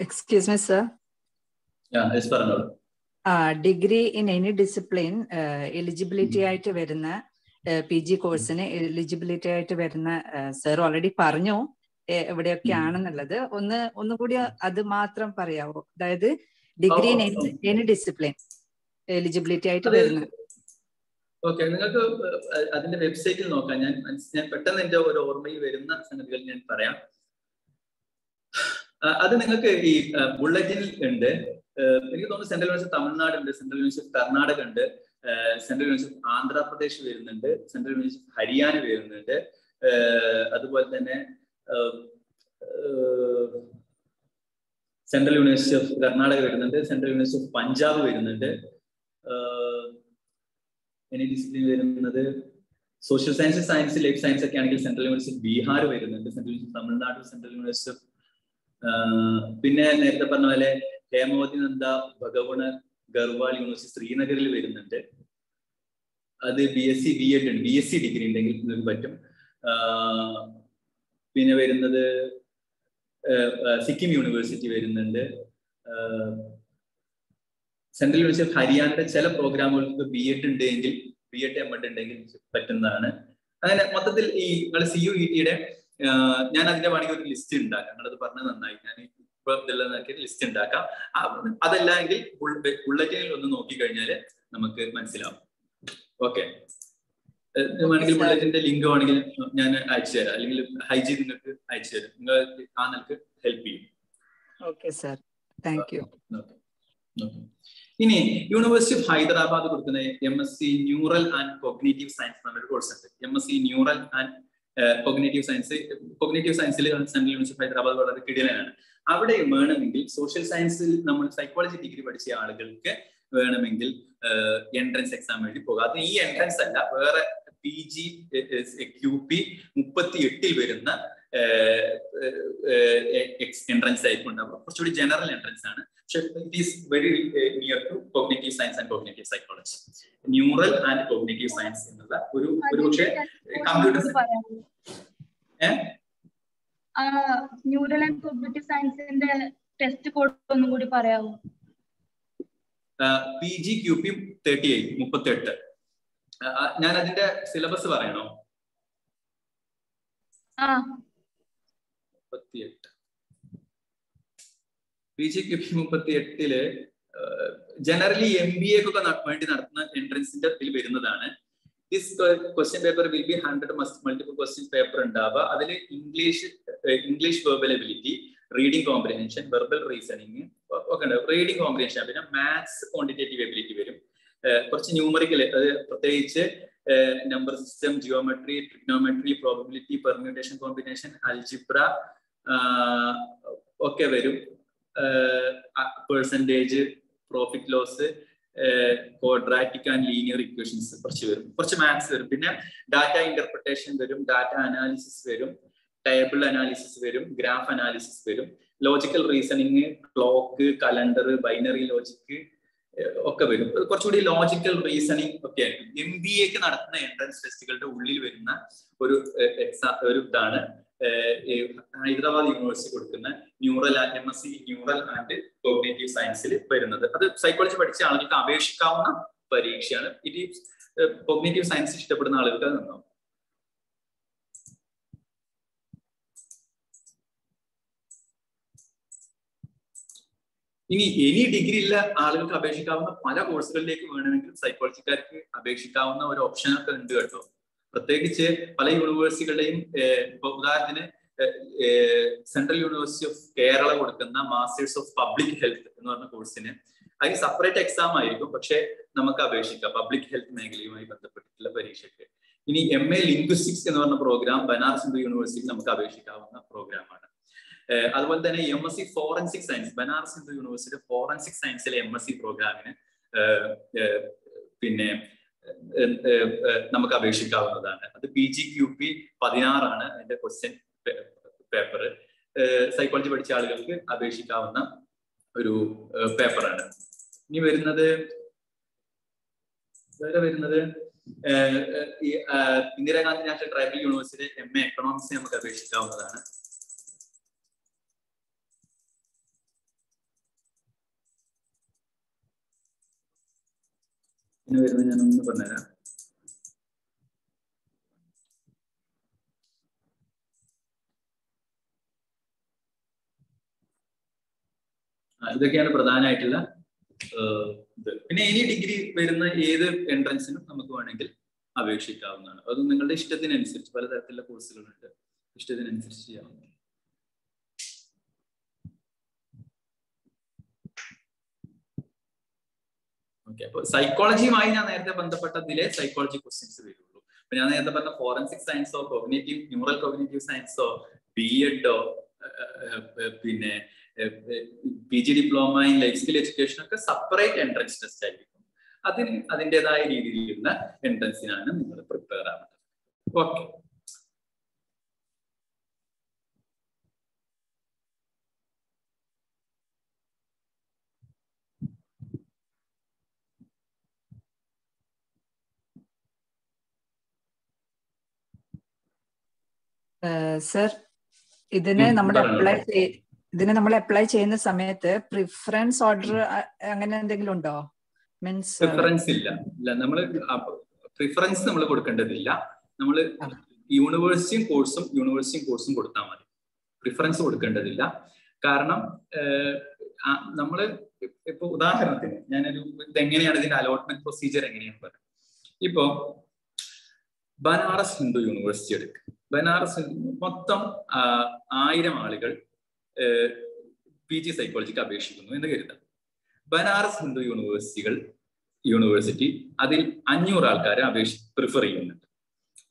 എക്സ്ക്യൂസ് മീ സർ പറഞ്ഞോളൂ. Degree in any discipline eligibility ആയിട്ട് വരുന്ന പി ജി കോഴ്സിന് എലിജിബിലിറ്റി ആയിട്ട് വരുന്ന സർ ഓൾറെഡി പറഞ്ഞു? എവിടെയൊക്കെ ആണെന്നുള്ളത് ഒന്ന് ഒന്നുകൂടി അത് മാത്രം പറയാവോ? അതായത് degree in any discipline eligibility ആയിട്ട് വരുന്നത് ഓക്കെ നിങ്ങൾക്ക് അതിന്റെ വെബ്സൈറ്റിൽ നോക്കാം. ഞാൻ ഞാൻ പെട്ടെന്ന് എന്റെ ഒരു ഓർമ്മയിൽ വരുന്ന സംഗതികൾ ഞാൻ പറയാം. അത് നിങ്ങൾക്ക് ഈ ബുള്ളറ്റിനിൽ ഉണ്ട്. എനിക്ക് തോന്നുന്നു സെൻട്രൽ യൂണിവേഴ്സിറ്റി തമിഴ്നാട് ഉണ്ട് സെൻട്രൽ യൂണിവേഴ്സിറ്റി കർണാടക ഉണ്ട് സെൻട്രൽ യൂണിവേഴ്സിറ്റി ആന്ധ്രാപ്രദേശ് വരുന്നുണ്ട് സെൻട്രൽ യൂണിവേഴ്സിറ്റി ഹരിയാന വരുന്നുണ്ട് അതുപോലെ തന്നെ സെൻട്രൽ യൂണിവേഴ്സിറ്റി ഓഫ് കർണാടക വരുന്നുണ്ട് സെൻട്രൽ യൂണിവേഴ്സിറ്റി ഓഫ് പഞ്ചാബ് വരുന്നുണ്ട് എനി ഡിസിപ്ലിൻ വരുന്നത് social science science life science ഒക്കെ ആണെങ്കിൽ സെൻട്രൽ യൂണിവേഴ്സിറ്റി ഓഫ് ബീഹാർ വരുന്നുണ്ട് central university Tamil Nadu central university പിന്നെ നേരത്തെ പറഞ്ഞ പോലെ ഹേമവതി നന്ദ ഭഗവണ ഗർവാൾ യൂണിവേഴ്സിറ്റി ശ്രീനഗറിൽ വരുന്നുണ്ട്. അത് B S C B Ed ഉണ്ട്. ബി എസ് സി ഡിഗ്രി ഉണ്ടെങ്കിൽ പറ്റും. പിന്നെ വരുന്നത് സിക്കിം യൂണിവേഴ്സിറ്റി വരുന്നുണ്ട്. സെൻട്രൽ യൂണിവേഴ്സിറ്റി ഓഫ് ഹരിയാനയുടെ ചില പ്രോഗ്രാമുകൾക്ക് ബി എഡ് ഉണ്ടെങ്കിൽ ബി എഡ് എം എഡ് ഉണ്ടെങ്കിൽ പറ്റുന്നതാണ്. അങ്ങനെ മൊത്തത്തിൽ ഈ നിങ്ങൾ സി യു ഇ ടിയുടെ ഞാൻ അതിന്റെ വേണമെങ്കിൽ ഒരു ലിസ്റ്റ് ഉണ്ടാക്കാം. നിങ്ങളത് പറഞ്ഞത് നന്നായി. ഞാൻ ഇപ്പൊ ഇതെല്ലാം നോക്കിയിട്ട് ലിസ്റ്റ് ഉണ്ടാക്കാം അതല്ല എങ്കിൽ ബുള്ളറ്റിനിൽ ഒന്ന് നോക്കിക്കഴിഞ്ഞാൽ നമുക്ക് മനസ്സിലാവും. ഓക്കെ വേണമെങ്കിൽ ബുള്ളറ്റിന്റെ ലിങ്ക് വേണമെങ്കിൽ ഞാൻ അയച്ചു തരാം. അല്ലെങ്കിൽ ഹൈജി നിങ്ങൾക്ക് അയച്ചു തരാം. നിങ്ങൾ ആ നിനക്ക് ഹെൽപ്പ് ചെയ്യും. ഓക്കെ സാർ താങ്ക് യു ഇനി യൂണിവേഴ്സിറ്റി ഓഫ് ഹൈദരാബാദ് കൊടുക്കുന്ന M S C neural and cognitive science എന്നൊരു കോഴ്സ് ഉണ്ട്. M S C neural and cognitive science cognitive സയൻസിൽ സെൻട്രൽ യൂണിവേഴ്സിറ്റി ഓഫ് ഹൈദരാബാദ് വളരെ കിടിലനാണ്. അവിടെ വേണമെങ്കിൽ സോഷ്യൽ സയൻസിൽ നമ്മൾ സൈക്കോളജി ഡിഗ്രി പഠിച്ച ആളുകൾക്ക് വേണമെങ്കിൽ എൻട്രൻസ് എക്സാം എഴുതി പോകാം. അത് ഈ എൻട്രൻസ് അല്ല വേറെ പി ജി ക്യു പി മുപ്പത്തി എട്ടിൽ വരുന്ന എൻട്രൻസ് ആയിരിക്കും ഉണ്ടാവുക. കുറച്ചുകൂടി ജനറൽ എൻട്രൻസ് ആണ്. പക്ഷെ it is very near to cognitive science and cognitive psychology neural and cognitive science എന്നുള്ള ഒരു ഒരു പക്ഷേ കമ്പ്യൂട്ടർ ന്യൂറൽ ആൻഡ് കോഗ്നിറ്റീവ് സയൻസിന്റെ ടെസ്റ്റ് കോഡ് ഒന്നും കൂടി പറയാമോ P G Q P thirty eight മുപ്പത്തി എട്ട് ഞാൻ അതിന്റെ സിലബസ് പറയണോ? മുപ്പത്തിയെട്ട്. പി ജി ക്യു പി മുപ്പത്തി എട്ടിൽ ജനറലി എം ബി എക്കൊക്കെ വേണ്ടി നടത്തുന്ന എൻട്രൻസിന്റെ ഇതിൽ വരുന്നതാണ്. This question paper will be hundred multiple question paper ഉണ്ടാവുക. അതിൽ English English verbal ability reading comprehension verbal reasoning ഒക്കെ ഉണ്ട് റീഡിംഗ് കോമ്പ്രിഹെൻഷൻ പിന്നെ മാത്സ് ക്വാണ്ടിറ്റേറ്റീവ് എബിലിറ്റി വരും. കുറച്ച് ന്യൂമറിക്കൽ അത് പ്രത്യേകിച്ച് number system geometry trigonometry probability permutation combination algebra ഒക്കെ വരും. Percentage profit loss quadratic and linear equations കുറച്ച് വരും. കുറച്ച് മാത്സ് വരും. പിന്നെ ഡാറ്റ ഇന്റർപ്രിട്ടേഷൻ വരും ഡാറ്റ അനാലിസിസ് വരും ടേബിൾ അനാലിസിസ് വരും ഗ്രാഫ് അനാലിസിസ് വരും. Logical reasoning clock calendar binary logic ഒക്കെ വരും. കുറച്ചുകൂടി ലോജിക്കൽ റീസണിങ് ഒക്കെ ആയിരിക്കും. എം ബി എക്ക് നടത്തുന്ന എൻട്രൻസ് ടെസ്റ്റുകളുടെ ഉള്ളിൽ വരുന്ന ഒരു എക്സാ ഒരു ഇതാണ്. ഹൈദരാബാദ് യൂണിവേഴ്സിറ്റി കൊടുക്കുന്ന neural M S C neural and cognitive സയൻസിൽ വരുന്നത്. അത് സൈക്കോളജി പഠിച്ച ആളുകൾക്ക് അപേക്ഷിക്കാവുന്ന പരീക്ഷയാണ്. ഇറ്റ് ഈസ് സയൻസ് ഇഷ്ടപ്പെടുന്ന ആളുകൾക്ക് അത് ഇനി എനി ഡിഗ്രി ഇല്ല ആളുകൾക്ക് അപേക്ഷിക്കാവുന്ന പല കോഴ്സുകളിലേക്ക് വേണമെങ്കിൽ സൈക്കോളജിക്കാർക്ക് അപേക്ഷിക്കാവുന്ന ഒരു ഓപ്ഷൻ ഒക്കെ ഉണ്ട് കേട്ടോ. പ്രത്യേകിച്ച് പല യൂണിവേഴ്സിറ്റികളുടെയും ഇപ്പൊ ഉദാഹരണത്തിന് സെൻട്രൽ യൂണിവേഴ്സിറ്റി ഓഫ് കേരള കൊടുക്കുന്ന മാസ്റ്റേഴ്സ് ഓഫ് പബ്ലിക് ഹെൽത്ത് എന്ന് പറഞ്ഞ കോഴ്സിന് അതിന് സെപ്പറേറ്റ് എക്സാം ആയിരിക്കും. പക്ഷെ നമുക്ക് അപേക്ഷിക്കാം. പബ്ലിക് ഹെൽത്ത് മേഖലയുമായി ബന്ധപ്പെട്ടിട്ടുള്ള പരീക്ഷയ്ക്ക്. ഇനി എം എ ലിംഗ്വിസ്റ്റിക്സ് എന്ന് പറഞ്ഞ പ്രോഗ്രാം ബനാറസ് ഹിന്ദു യൂണിവേഴ്സിറ്റിയിൽ നമുക്ക് അപേക്ഷിക്കാവുന്ന പ്രോഗ്രാമാണ് അതുപോലെ തന്നെ M S C forensic science Banaras Hindu university forensic സയൻസിലെ M S C പ്രോഗ്രാമിന് പിന്നെ നമുക്ക് അപേക്ഷിക്കാവുന്നതാണ്. അത് പി ജി ക്യു പി പതിനാറാണ് അതിന്റെ ക്വസ്റ്റ്യൻ പേപ്പർ സൈക്കോളജി പഠിച്ച ആളുകൾക്ക് അപേക്ഷിക്കാവുന്ന ഒരു പേപ്പറാണ് ഇനി വരുന്നത് വേറെ വരുന്നത് Indira Gandhi national tribal university M A economics നമുക്ക് അപേക്ഷിക്കാവുന്നതാണ്. പിന്നെ വരുന്നത് ഞാൻ ഒന്ന് പറഞ്ഞുതരാം. ഇതൊക്കെയാണ് പ്രധാനമായിട്ടുള്ള ഇത്. പിന്നെ ഇനി ഡിഗ്രി വരുന്ന ഏത് എൻട്രൻസിനും നമുക്ക് വേണമെങ്കിൽ അപേക്ഷിക്കാവുന്നതാണ്. അത് നിങ്ങളുടെ ഇഷ്ടത്തിനനുസരിച്ച് പലതരത്തിലുള്ള കോഴ്സുകളുണ്ട്. ഇഷ്ടത്തിനനുസരിച്ച് ചെയ്യാവുന്നതാണ് ഓക്കെ അപ്പൊ സൈക്കോളജിയുമായി ഞാൻ നേരത്തെ ബന്ധപ്പെട്ടതിലെ സൈക്കോളജി ക്വസ്റ്റ്യൻസ് വരുള്ളൂ. അപ്പൊ ഞാൻ നേരത്തെ പറഞ്ഞ ഫോറൻസിക് സയൻസോ കോഗ്നേറ്റീവ് ന്യൂറൽ കോഗ്നേറ്റീവ് സയൻസോ ബി എഡോ പിന്നെ P G diploma in life skill education ഒക്കെ സെപ്പറേറ്റ് എൻട്രൻസ് ടെസ്റ്റ് ആയിരിക്കും. അതിന് അതിന്റെതായ രീതിയിലുള്ള എൻട്രൻസിനാണ് നിങ്ങൾ പ്രിപ്പയർ ആവുന്നത്. ഓക്കെ സർ ഇതിന് നമ്മൾ അപ്ലൈ ഇതിന് നമ്മൾ അപ്ലൈ ചെയ്യുന്ന സമയത്ത് പ്രിഫറൻസ് ഓർഡർ അങ്ങനെ എന്തെങ്കിലും ഉണ്ടോ? മീൻസ് പ്രിഫറൻസ് ഇല്ല. ഇല്ല നമ്മൾ പ്രിഫറൻസ് നമ്മൾ കൊടുക്കേണ്ടതില്ല. നമ്മൾ യൂണിവേഴ്സിറ്റിയും കോഴ്സും യൂണിവേഴ്സിറ്റിയും കോഴ്സും കൊടുത്താൽ മതി. പ്രിഫറൻസ് കൊടുക്കേണ്ടതില്ല. കാരണം നമ്മൾ ഇപ്പൊ ഉദാഹരണത്തിന് ഞാനൊരു ഇതെങ്ങനെയാണ് ഇതിന്റെ അലോട്ട്മെന്റ് പ്രൊസീജിയർ എങ്ങനെയാണ് പറയുന്നത് ഇപ്പോ ബനാറസ് ഹിന്ദു യൂണിവേഴ്സിറ്റി എടുക്കുക ബനാറസ് മൊത്തം ആയിരം ആളുകൾ പി ജി സൈക്കോളജിക്ക് അപേക്ഷിക്കുന്നു എന്ന് കരുതാം. ബനാറസ് ഹിന്ദു യൂണിവേഴ്സിറ്റികൾ യൂണിവേഴ്സിറ്റി അതിൽ അഞ്ഞൂറ് ആൾക്കാരെ അപേക്ഷി പ്രിഫർ ചെയ്യുന്നുണ്ട്.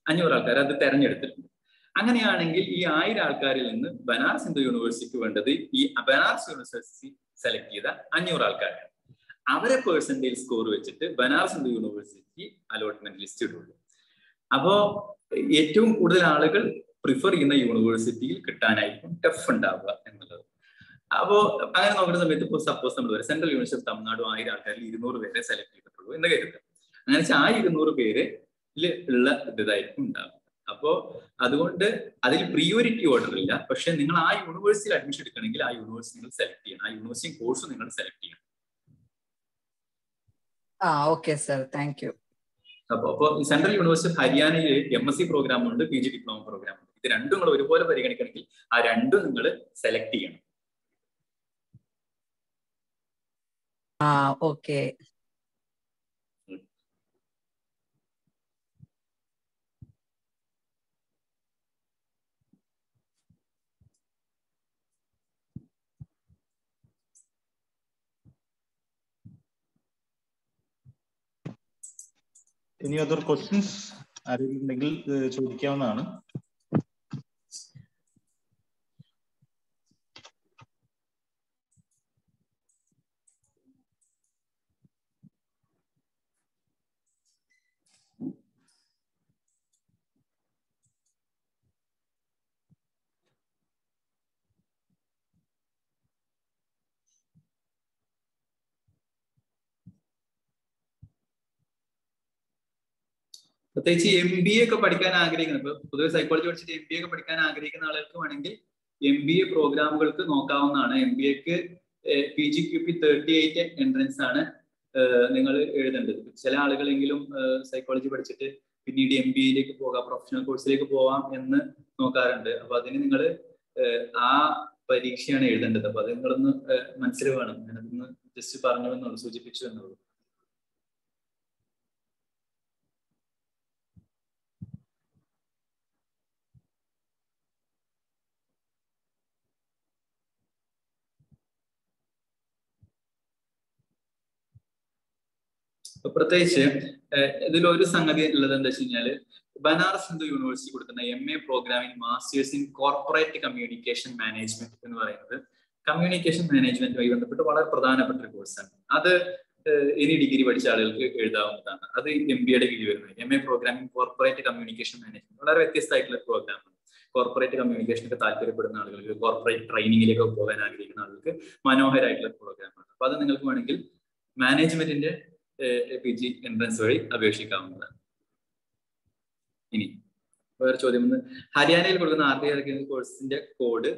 അഞ്ഞൂറ് ആൾക്കാരെ അത് തെരഞ്ഞെടുത്തിട്ടുണ്ട്. അങ്ങനെയാണെങ്കിൽ ഈ ആയിരം ആൾക്കാരിൽ നിന്ന് ബനാറസ് ഹിന്ദു യൂണിവേഴ്സിറ്റിക്ക് വേണ്ടത് ഈ ബനാറസ് യൂണിവേഴ്സിറ്റി സെലക്ട് ചെയ്ത അഞ്ഞൂറ് ആൾക്കാരാണ്. അവരെ പേഴ്സന്റേജ് സ്കോർ വെച്ചിട്ട് Banaras Hindu university allotment list ഇടുള്ളൂ. അപ്പോ ഏറ്റവും കൂടുതൽ ആളുകൾ പ്രിഫർ ചെയ്യുന്ന യൂണിവേഴ്സിറ്റിയിൽ കിട്ടാനായിരിക്കും ടഫ് ഉണ്ടാവുക എന്നുള്ളത്. അപ്പോ അങ്ങനെ നോക്കുന്ന സമയത്ത് ഇപ്പോൾ സപ്പോസ് നമ്മൾ വരെ സെൻട്രൽ യൂണിവേഴ്സിറ്റി ഓഫ് തമിഴ്നാട് ആയിരം ആൾക്കാരിൽ ഇരുന്നൂറ് പേരെ സെലക്ട് ചെയ്തിട്ടുള്ളൂ എന്ന് കരുതുക. അങ്ങനെ ആ ഇരുന്നൂറ് പേര് ഉള്ള ഇതായിരിക്കും ഉണ്ടാവുക. അപ്പോ അതുകൊണ്ട് അതിൽ പ്രിയോറിറ്റി ഓർഡർ ഇല്ല. പക്ഷെ നിങ്ങൾ ആ യൂണിവേഴ്സിറ്റിയിൽ അഡ്മിഷൻ എടുക്കണമെങ്കിൽ ആ യൂണിവേഴ്സിറ്റി നിങ്ങൾ സെലക്ട് ചെയ്യണം. ആ യൂണിവേഴ്സിറ്റി കോഴ്സ് നിങ്ങൾ സെലക്ട് ചെയ്യണം. ആ ഓക്കെ സർ താങ്ക് യു അപ്പൊ അപ്പൊ സെൻട്രൽ യൂണിവേഴ്സിറ്റി ഹരിയാനയിൽ എം എസ് സി പ്രോഗ്രാം ഉണ്ട് പി ജി ഡിപ്ലോമ പ്രോഗ്രാം ഇത് രണ്ടും നിങ്ങൾ ഒരുപോലെ പരിഗണിക്കണമെങ്കിൽ ആ രണ്ടും നിങ്ങൾ സെലക്ട് ചെയ്യണം. ആ ഓക്കെ ഇനി അതർ ക്വസ്റ്റ്യൻസ് ആരെങ്കിലും ഉണ്ടെങ്കിൽ ചോദിക്കാവുന്നതാണ്. പ്രത്യേകിച്ച് എം ബി എ ഒക്കെ പഠിക്കാൻ ആഗ്രഹിക്കുന്നത്. ഇപ്പൊ പൊതുവെ സൈക്കോളജി പഠിച്ചിട്ട് എം ബി എ ഒക്കെ പഠിക്കാൻ ആഗ്രഹിക്കുന്ന ആളുകൾക്ക് വേണമെങ്കിൽ എം ബി എ പ്രോഗ്രാമുകൾക്ക് നോക്കാവുന്നതാണ്. എം ബി എക്ക് P G Q P thirty eight entrance ആണ് നിങ്ങൾ എഴുതേണ്ടത്. ചില ആളുകളെങ്കിലും സൈക്കോളജി പഠിച്ചിട്ട് പിന്നീട് എം ബി എയിലേക്ക് പോകാം പ്രൊഫഷണൽ കോഴ്സിലേക്ക് പോവാം എന്ന് നോക്കാറുണ്ട്. അപ്പൊ അതിന് നിങ്ങൾ ആ പരീക്ഷയാണ് എഴുതേണ്ടത്. അപ്പൊ അത് നിങ്ങളൊന്ന് മനസ്സിൽ വേണം. ഞാനതൊന്ന് ജസ്റ്റ് പറഞ്ഞു എന്നുള്ളൂ സൂചിപ്പിച്ചു എന്നുള്ളൂ പ്രത്യേകിച്ച് ഇതിൽ ഒരു സംഗതി ഉള്ളത് എന്താ വെച്ച് ബനാറസ് ഹിന്ദു യൂണിവേഴ്സിറ്റി കൊടുക്കുന്ന M A programming masters in corporate communication management എന്ന് പറയുന്നത് കമ്മ്യൂണിക്കേഷൻ മാനേജ്മെന്റുമായി ബന്ധപ്പെട്ട് വളരെ പ്രധാനപ്പെട്ട ഒരു കോഴ്സാണ് അത് ഇനി ഡിഗ്രി പഠിച്ച ആളുകൾക്ക് എഴുതാവുന്നതാണ്. അത് എം ബി എയുടെ കീഴിൽ വരുന്നത്. M A programming corporate communication management വളരെ വ്യത്യസ്തമായിട്ടുള്ള പ്രോഗ്രാമാണ് കോർപ്പറേറ്റ് കമ്മ്യൂണിക്കേഷനൊക്കെ താല്പര്യപ്പെടുന്ന ആളുകൾക്ക് കോർപ്പറേറ്റ് ട്രെയിനിങ്ങിലേക്ക് പോകാൻ ആഗ്രഹിക്കുന്ന ആളുകൾക്ക് മനോഹരമായിട്ടുള്ള പ്രോഗ്രാമാണ് അപ്പൊ അത് നിങ്ങൾക്ക് വേണമെങ്കിൽ മാനേജ്മെന്റിന്റെ പി ജി എൻട്രൻസ് വഴി അപേക്ഷിക്കാവുന്നതാണ്. ഇനി വേറെ ചോദ്യം ഒന്ന് ഹരിയാനയിൽ കൊടുക്കുന്ന ആർ ആർ കോഴ്സിന്റെ കോഡ്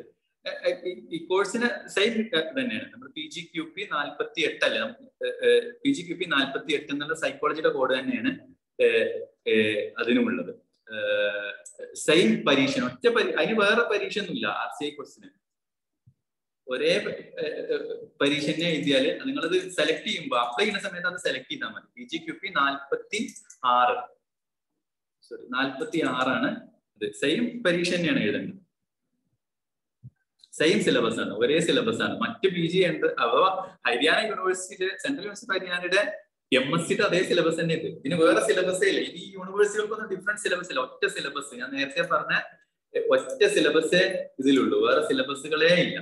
ഈ കോഴ്സിന് സെയിം തന്നെയാണ് നമ്മൾ പി ജി ക്യു പി നാൽപ്പത്തി എട്ടല്ല പി ജി ക്യു പി നാൽപ്പത്തി എട്ട് എന്നുള്ള സൈക്കോളജിയുടെ കോഡ് തന്നെയാണ് അതിനുമുള്ളത് സെയിം പരീക്ഷ ഒറ്റ പരീക്ഷ അതിന് വേറെ പരീക്ഷ ഒന്നുമില്ല ആർ സി ഐ കോഴ്സിന്. ഒരേ പരീക്ഷ തന്നെ എഴുതിയാൽ നിങ്ങളത് സെലക്ട് ചെയ്യുമ്പോൾ അപ്ലൈ ചെയ്യുന്ന സമയത്ത് അത് സെലക്ട് ചെയ്താൽ മതി. പി ജി ക്യു പി നാൽപ്പത്തി ആറ് സോറി നാൽപ്പത്തി ആറാണ് ഇത്. സെയിം പരീക്ഷ തന്നെയാണ് എഴുതേണ്ടത്. സെയിം സിലബസ് ആണ് ഒരേ സിലബസ് ആണ്. മറ്റ് പി ജി ഉണ്ട്. അഥവാ ഹരിയാന യൂണിവേഴ്സിറ്റിയിലെ സെൻട്രൽ യൂണിവേഴ്സിറ്റി ഹരിയാനയുടെ എം എസ് സിയുടെ അതേ സിലബസ് തന്നെ ഇത്. ഇതിന് വേറെ സിലബസേ ഇല്ല. ഇനി യൂണിവേഴ്സിറ്റികൾക്കൊന്നും ഡിഫറെന്റ് സിലബസ് ഇല്ല. ഒറ്റ സിലബസ് ഞാൻ നേരത്തെ പറഞ്ഞ ഒറ്റ സിലബസേ ഇതിലുള്ളൂ. വേറെ സിലബസുകളേ ഇല്ല.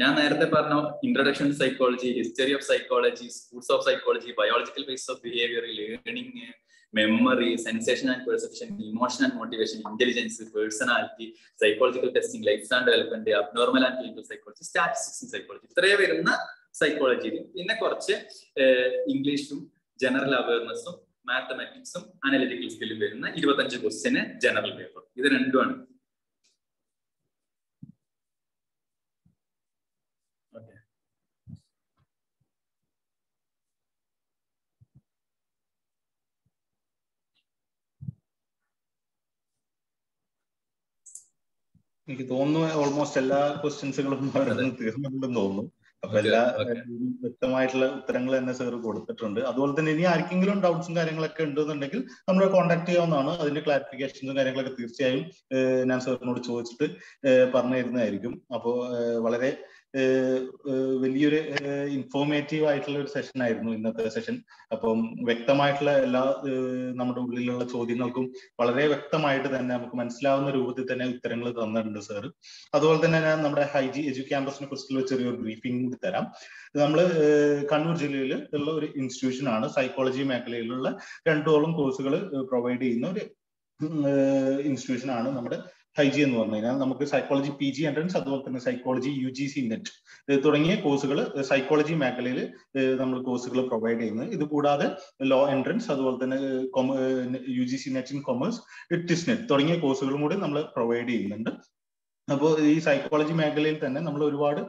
ഞാൻ നേരത്തെ പറഞ്ഞ introduction psychology history of psychology schools of psychology biological base of behaviour learning memory sensation and perception emotion and motivation intelligence personality psychological testing life and development abnormal and clinical psychology statistics in psychology ഇത്രയേ വരുന്ന psychology പിന്നെ കുറച്ച് ഇംഗ്ലീഷും general അവയർനെസ്സും മാത്തമാറ്റിക്സും analytical സ്കില്ലും വരുന്ന ഇരുപത്തഞ്ച് question general paper ഇത് രണ്ടുമാണ് എനിക്ക് തോന്നുന്നു ഓൾമോസ്റ്റ് എല്ലാ ക്വസ്റ്റ്യൻസുകളും തീർന്നിട്ടുണ്ടെന്ന് തോന്നുന്നു. അപ്പൊ എല്ലാ വ്യക്തമായിട്ടുള്ള ഉത്തരങ്ങൾ തന്നെ സാർ കൊടുത്തിട്ടുണ്ട്. അതുപോലെ തന്നെ ഇനി ആർക്കെങ്കിലും ഡൗട്ട്സും കാര്യങ്ങളൊക്കെ ഉണ്ടെന്നുണ്ടെങ്കിൽ നമ്മൾ കോൺടാക്ട് ചെയ്യാവുന്നതാണ്. അതിന്റെ ക്ലാരിഫിക്കേഷൻസും കാര്യങ്ങളൊക്കെ തീർച്ചയായും ഞാൻ സാറിനോട് ചോദിച്ചിട്ട് പറഞ്ഞു തരുന്നതായിരിക്കും അപ്പോൾ വളരെ വലിയൊരു ഇൻഫോർമേറ്റീവ് ആയിട്ടുള്ള ഒരു സെഷൻ ആയിരുന്നു ഇന്നത്തെ സെഷൻ അപ്പം വ്യക്തമായിട്ടുള്ള എല്ലാ നമ്മുടെ ഉള്ളിലുള്ള ചോദ്യങ്ങൾക്കും വളരെ വ്യക്തമായിട്ട് തന്നെ നമുക്ക് മനസ്സിലാവുന്ന രൂപത്തിൽ തന്നെ ഉത്തരങ്ങൾ തന്നിട്ടുണ്ട് സാർ അതുപോലെ തന്നെ ഞാൻ നമ്മുടെ ഹൈജി എജു ക്യാമ്പസിനെ കുറിച്ചുള്ള ചെറിയൊരു ബ്രീഫിംഗ് കൂടി തരാം. നമ്മൾ കണ്ണൂർ ജില്ലയിൽ ഉള്ള ഒരു ഇൻസ്റ്റിറ്റ്യൂഷൻ ആണ് സൈക്കോളജി മേഖലയിലുള്ള രണ്ടോളം കോഴ്സുകൾ പ്രൊവൈഡ് ചെയ്യുന്ന ഒരു ഇൻസ്റ്റിറ്റ്യൂഷൻ ആണ് നമ്മുടെ ഹൈജി എന്ന് പറഞ്ഞു കഴിഞ്ഞാൽ നമുക്ക് സൈക്കോളജി പി ജി എൻട്രൻസ് അതുപോലെ തന്നെ psychology U G C net തുടങ്ങിയ കോഴ്സുകൾ സൈക്കോളജി മേഖലയിൽ നമ്മൾ കോഴ്സുകൾ പ്രൊവൈഡ് ചെയ്യുന്നത് ഇത് കൂടാതെ ലോ എൻട്രൻസ് അതുപോലെ തന്നെ U G C net in commerce TISS net തുടങ്ങിയ കോഴ്സുകളും കൂടി നമ്മൾ പ്രൊവൈഡ് ചെയ്യുന്നുണ്ട്. അപ്പോൾ ഈ സൈക്കോളജി മേഖലയിൽ തന്നെ നമ്മൾ ഒരുപാട്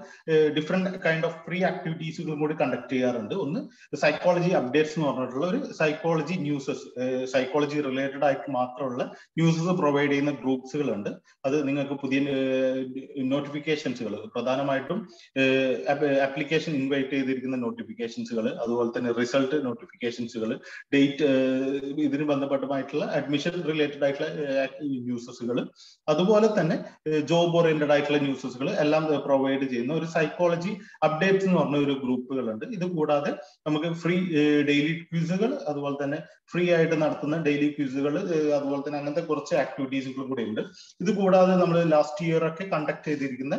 ഡിഫറെന്റ് കൈൻഡ് ഓഫ് ഫ്രീ ആക്ടിവിറ്റീസുകളും കൂടി കണ്ടക്ട് ചെയ്യാറുണ്ട്. ഒന്ന് സൈക്കോളജി അപ്ഡേറ്റ്സ് എന്ന് പറഞ്ഞിട്ടുള്ള ഒരു സൈക്കോളജി ന്യൂസസ് സൈക്കോളജി റിലേറ്റഡ് ആയിട്ട് മാത്രമുള്ള ന്യൂസസ് പ്രൊവൈഡ് ചെയ്യുന്ന ഗ്രൂപ്പ്സുകളുണ്ട് അത് നിങ്ങൾക്ക് പുതിയ നോട്ടിഫിക്കേഷൻസുകൾ പ്രധാനമായിട്ടും ആപ്ലിക്കേഷൻ ഇൻവൈറ്റ് ചെയ്തിരിക്കുന്ന നോട്ടിഫിക്കേഷൻസുകൾ അതുപോലെ തന്നെ റിസൾട്ട് നോട്ടിഫിക്കേഷൻസുകൾ ഡേറ്റ് ഇതിന് ബന്ധപ്പെട്ടമായിട്ടുള്ള അഡ്മിഷൻ റിലേറ്റഡ് ആയിട്ടുള്ള ന്യൂസസുകൾ അതുപോലെ തന്നെ ജോബ് ഓറിയന്റഡ് ആയിട്ടുള്ള ന്യൂസസുകൾ എല്ലാം പ്രൊവൈഡ് ചെയ്യുന്ന ഒരു സൈക്കോളജി അപ്ഡേറ്റ്സ് എന്ന് പറഞ്ഞ ഒരു ഗ്രൂപ്പുകളുണ്ട്. ഇത് കൂടാതെ നമുക്ക് ഫ്രീ ഡെയിലി ക്വിസുകൾ അതുപോലെ തന്നെ ഫ്രീ ആയിട്ട് നടത്തുന്ന ഡെയിലി ക്വിസുകൾ അതുപോലെ തന്നെ അങ്ങനത്തെ കുറച്ച് ആക്ടിവിറ്റീസുകൾ കൂടെ ഉണ്ട്. ഇത് കൂടാതെ നമ്മൾ ലാസ്റ്റ് ഇയർ ഒക്കെ കണ്ടക്ട് ചെയ്തിരിക്കുന്ന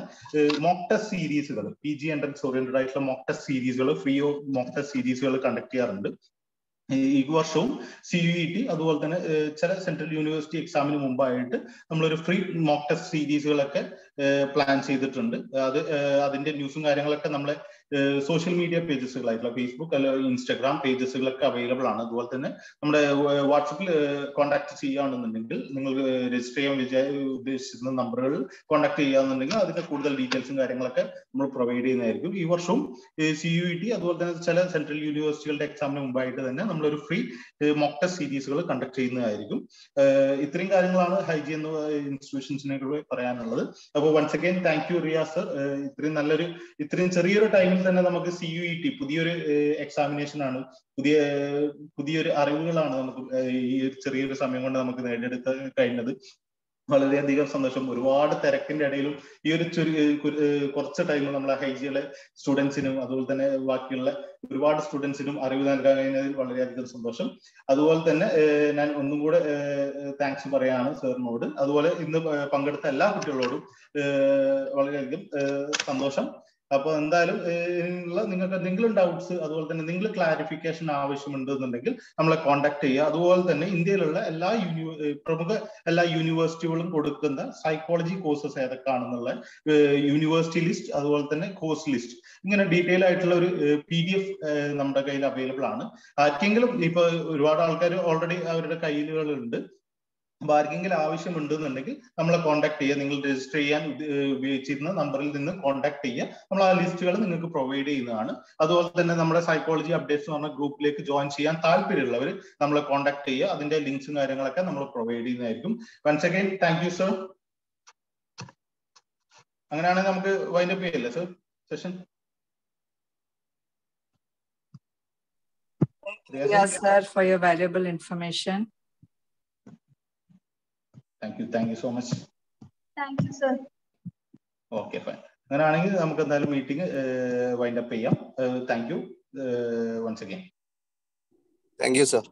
മോക്ക് ടെസ്റ്റ് സീരീസുകൾ പി ജി എൻട്രൻസ് ഓറിയന്റഡ് ആയിട്ടുള്ള മോക്ക് ടെസ്റ്റ് സീരീസുകൾ ഫ്രീ മോക്ക് ടെസ്റ്റ് സീരീസുകൾ കണ്ടക്ട് ചെയ്യാറുണ്ട്. ഈ വർഷവും സി യു ഇ ടി അതുപോലെ തന്നെ ചില സെൻട്രൽ യൂണിവേഴ്സിറ്റി എക്സാമിന് മുമ്പായിട്ട് നമ്മളൊരു ഫ്രീ മോക്ക് ടെസ്റ്റ് സീരീസുകളൊക്കെ പ്ലാൻ ചെയ്തിട്ടുണ്ട്. അത് അതിന്റെ ന്യൂസും കാര്യങ്ങളൊക്കെ നമ്മളെ സോഷ്യൽ മീഡിയ പേജസുകളായിട്ടുള്ള ഫേസ്ബുക്ക് അല്ലെങ്കിൽ ഇൻസ്റ്റാഗ്രാം പേജസുകളൊക്കെ അവൈലബിൾ ആണ്. അതുപോലെ തന്നെ നമ്മുടെ വാട്സപ്പിൽ കോൺടാക്ട് ചെയ്യുകയാണെന്നുണ്ടെങ്കിൽ നിങ്ങൾ രജിസ്റ്റർ ചെയ്യാൻ വിചാ ഉദ്ദേശിക്കുന്ന നമ്പറുകൾ കോൺടാക്ട് ചെയ്യുകയാണെന്നുണ്ടെങ്കിൽ അതിന്റെ കൂടുതൽ ഡീറ്റെയിൽസും കാര്യങ്ങളൊക്കെ നമ്മൾ പ്രൊവൈഡ് ചെയ്യുന്നതായിരിക്കും. ഈ വർഷവും സി യു ടി അതുപോലെ തന്നെ ചില സെൻട്രൽ യൂണിവേഴ്സിറ്റികളുടെ എക്സാമിന് മുമ്പായിട്ട് തന്നെ നമ്മളൊരു ഫ്രീ മോക്ക് ടെസ്റ്റ് സീരീസുകൾ കണ്ടക്ട് ചെയ്യുന്നതായിരിക്കും. ഇത്രയും കാര്യങ്ങളാണ് ഹൈജി എന്ന ഇൻസ്റ്റിറ്റ്യൂഷൻസിനെ പറയാനുള്ളത്. അപ്പോൾ once again thank you Riyas ഇത്രയും നല്ലൊരു ഇത്രയും ചെറിയൊരു ടൈമിൽ തന്നെ നമുക്ക് സി യു ഇ ടി പുതിയൊരു എക്സാമിനേഷൻ ആണ്. പുതിയ പുതിയൊരു അറിവുകളാണ് നമുക്ക് ഈ ചെറിയൊരു സമയം കൊണ്ട് നമുക്ക് നേടിയെടുക്കാൻ കഴിഞ്ഞത്. വളരെയധികം സന്തോഷം. ഒരുപാട് തിരക്കിന്റെ ഇടയിലും ഈ ഒരു കുറച്ച് ടൈം നമ്മളെ ഹൈജിയിലെ സ്റ്റുഡൻസിനും അതുപോലെ തന്നെ ബാക്കിയുള്ള ഒരുപാട് സ്റ്റുഡൻസിനും അറിവ് നൽകാൻ കഴിഞ്ഞതിൽ വളരെയധികം സന്തോഷം. അതുപോലെ തന്നെ ഞാൻ ഒന്നും കൂടെ താങ്ക്സ് പറയാണ് സാറിനോട് അതുപോലെ ഇന്ന് പങ്കെടുത്ത എല്ലാ കുട്ടികളോടും വളരെയധികം സന്തോഷം. അപ്പൊ എന്തായാലും നിങ്ങൾക്ക് എന്തെങ്കിലും ഡൗട്ട്സ് അതുപോലെ തന്നെ എന്തെങ്കിലും ക്ലാരിഫിക്കേഷൻ ആവശ്യമുണ്ടെന്നുണ്ടെങ്കിൽ നമ്മളെ കോൺടാക്ട് ചെയ്യുക. അതുപോലെ തന്നെ ഇന്ത്യയിലുള്ള എല്ലാ പ്രമുഖ എല്ലാ യൂണിവേഴ്സിറ്റികളും കൊടുക്കുന്ന സൈക്കോളജി കോഴ്സസ് ഏതൊക്കെയാണെന്നുള്ള യൂണിവേഴ്സിറ്റി ലിസ്റ്റ് അതുപോലെ തന്നെ കോഴ്സ് ലിസ്റ്റ് ഇങ്ങനെ ഡീറ്റെയിൽ ആയിട്ടുള്ള ഒരു പി ഡി എഫ് നമ്മുടെ കയ്യിൽ അവൈലബിൾ ആണ്. ആർക്കെങ്കിലും ഇപ്പൊ ഒരുപാട് ആൾക്കാർ ഓൾറെഡി അവരുടെ കയ്യിലുകളുണ്ട്. അപ്പൊ ആർക്കെങ്കിലും ആവശ്യമുണ്ടെന്നുണ്ടെങ്കിൽ നമ്മളെ കോൺടാക്ട് ചെയ്യുക. നിങ്ങൾ രജിസ്റ്റർ ചെയ്യാൻ ഉപയോഗിച്ചിരുന്ന നമ്പറിൽ നിന്ന് കോൺടാക്ട് ചെയ്യുക. നമ്മൾ ആ ലിസ്റ്റുകൾ നിങ്ങൾക്ക് പ്രൊവൈഡ് ചെയ്യുന്നതാണ്. അതുപോലെ തന്നെ നമ്മുടെ സൈക്കോളജി അപ്ഡേറ്റ്സ് എന്ന് പറഞ്ഞ ഗ്രൂപ്പിലേക്ക് ജോയിൻ ചെയ്യാൻ താല്പര്യമുള്ളവർ നമ്മളെ കോൺടാക്ട് ചെയ്യുക. അതിന്റെ ലിങ്ക്സും കാര്യങ്ങളൊക്കെ നമ്മൾ പ്രൊവൈഡ് ചെയ്യുന്നതായിരിക്കും. Once again thank you sir അങ്ങനെയാണെങ്കിൽ നമുക്ക് വൈൻഡപ്പ് ചെയ്യല്ലേ sir session Yes, sir, for your valuable information. Thank you thank you so much thank you sir okay fine അങ്ങനെയാണെങ്കിൽ നമുക്ക് എന്തായാലും മീറ്റിംഗ് വൈൻഡ് അപ്പ് ചെയ്യാം. Thank you once again thank you sir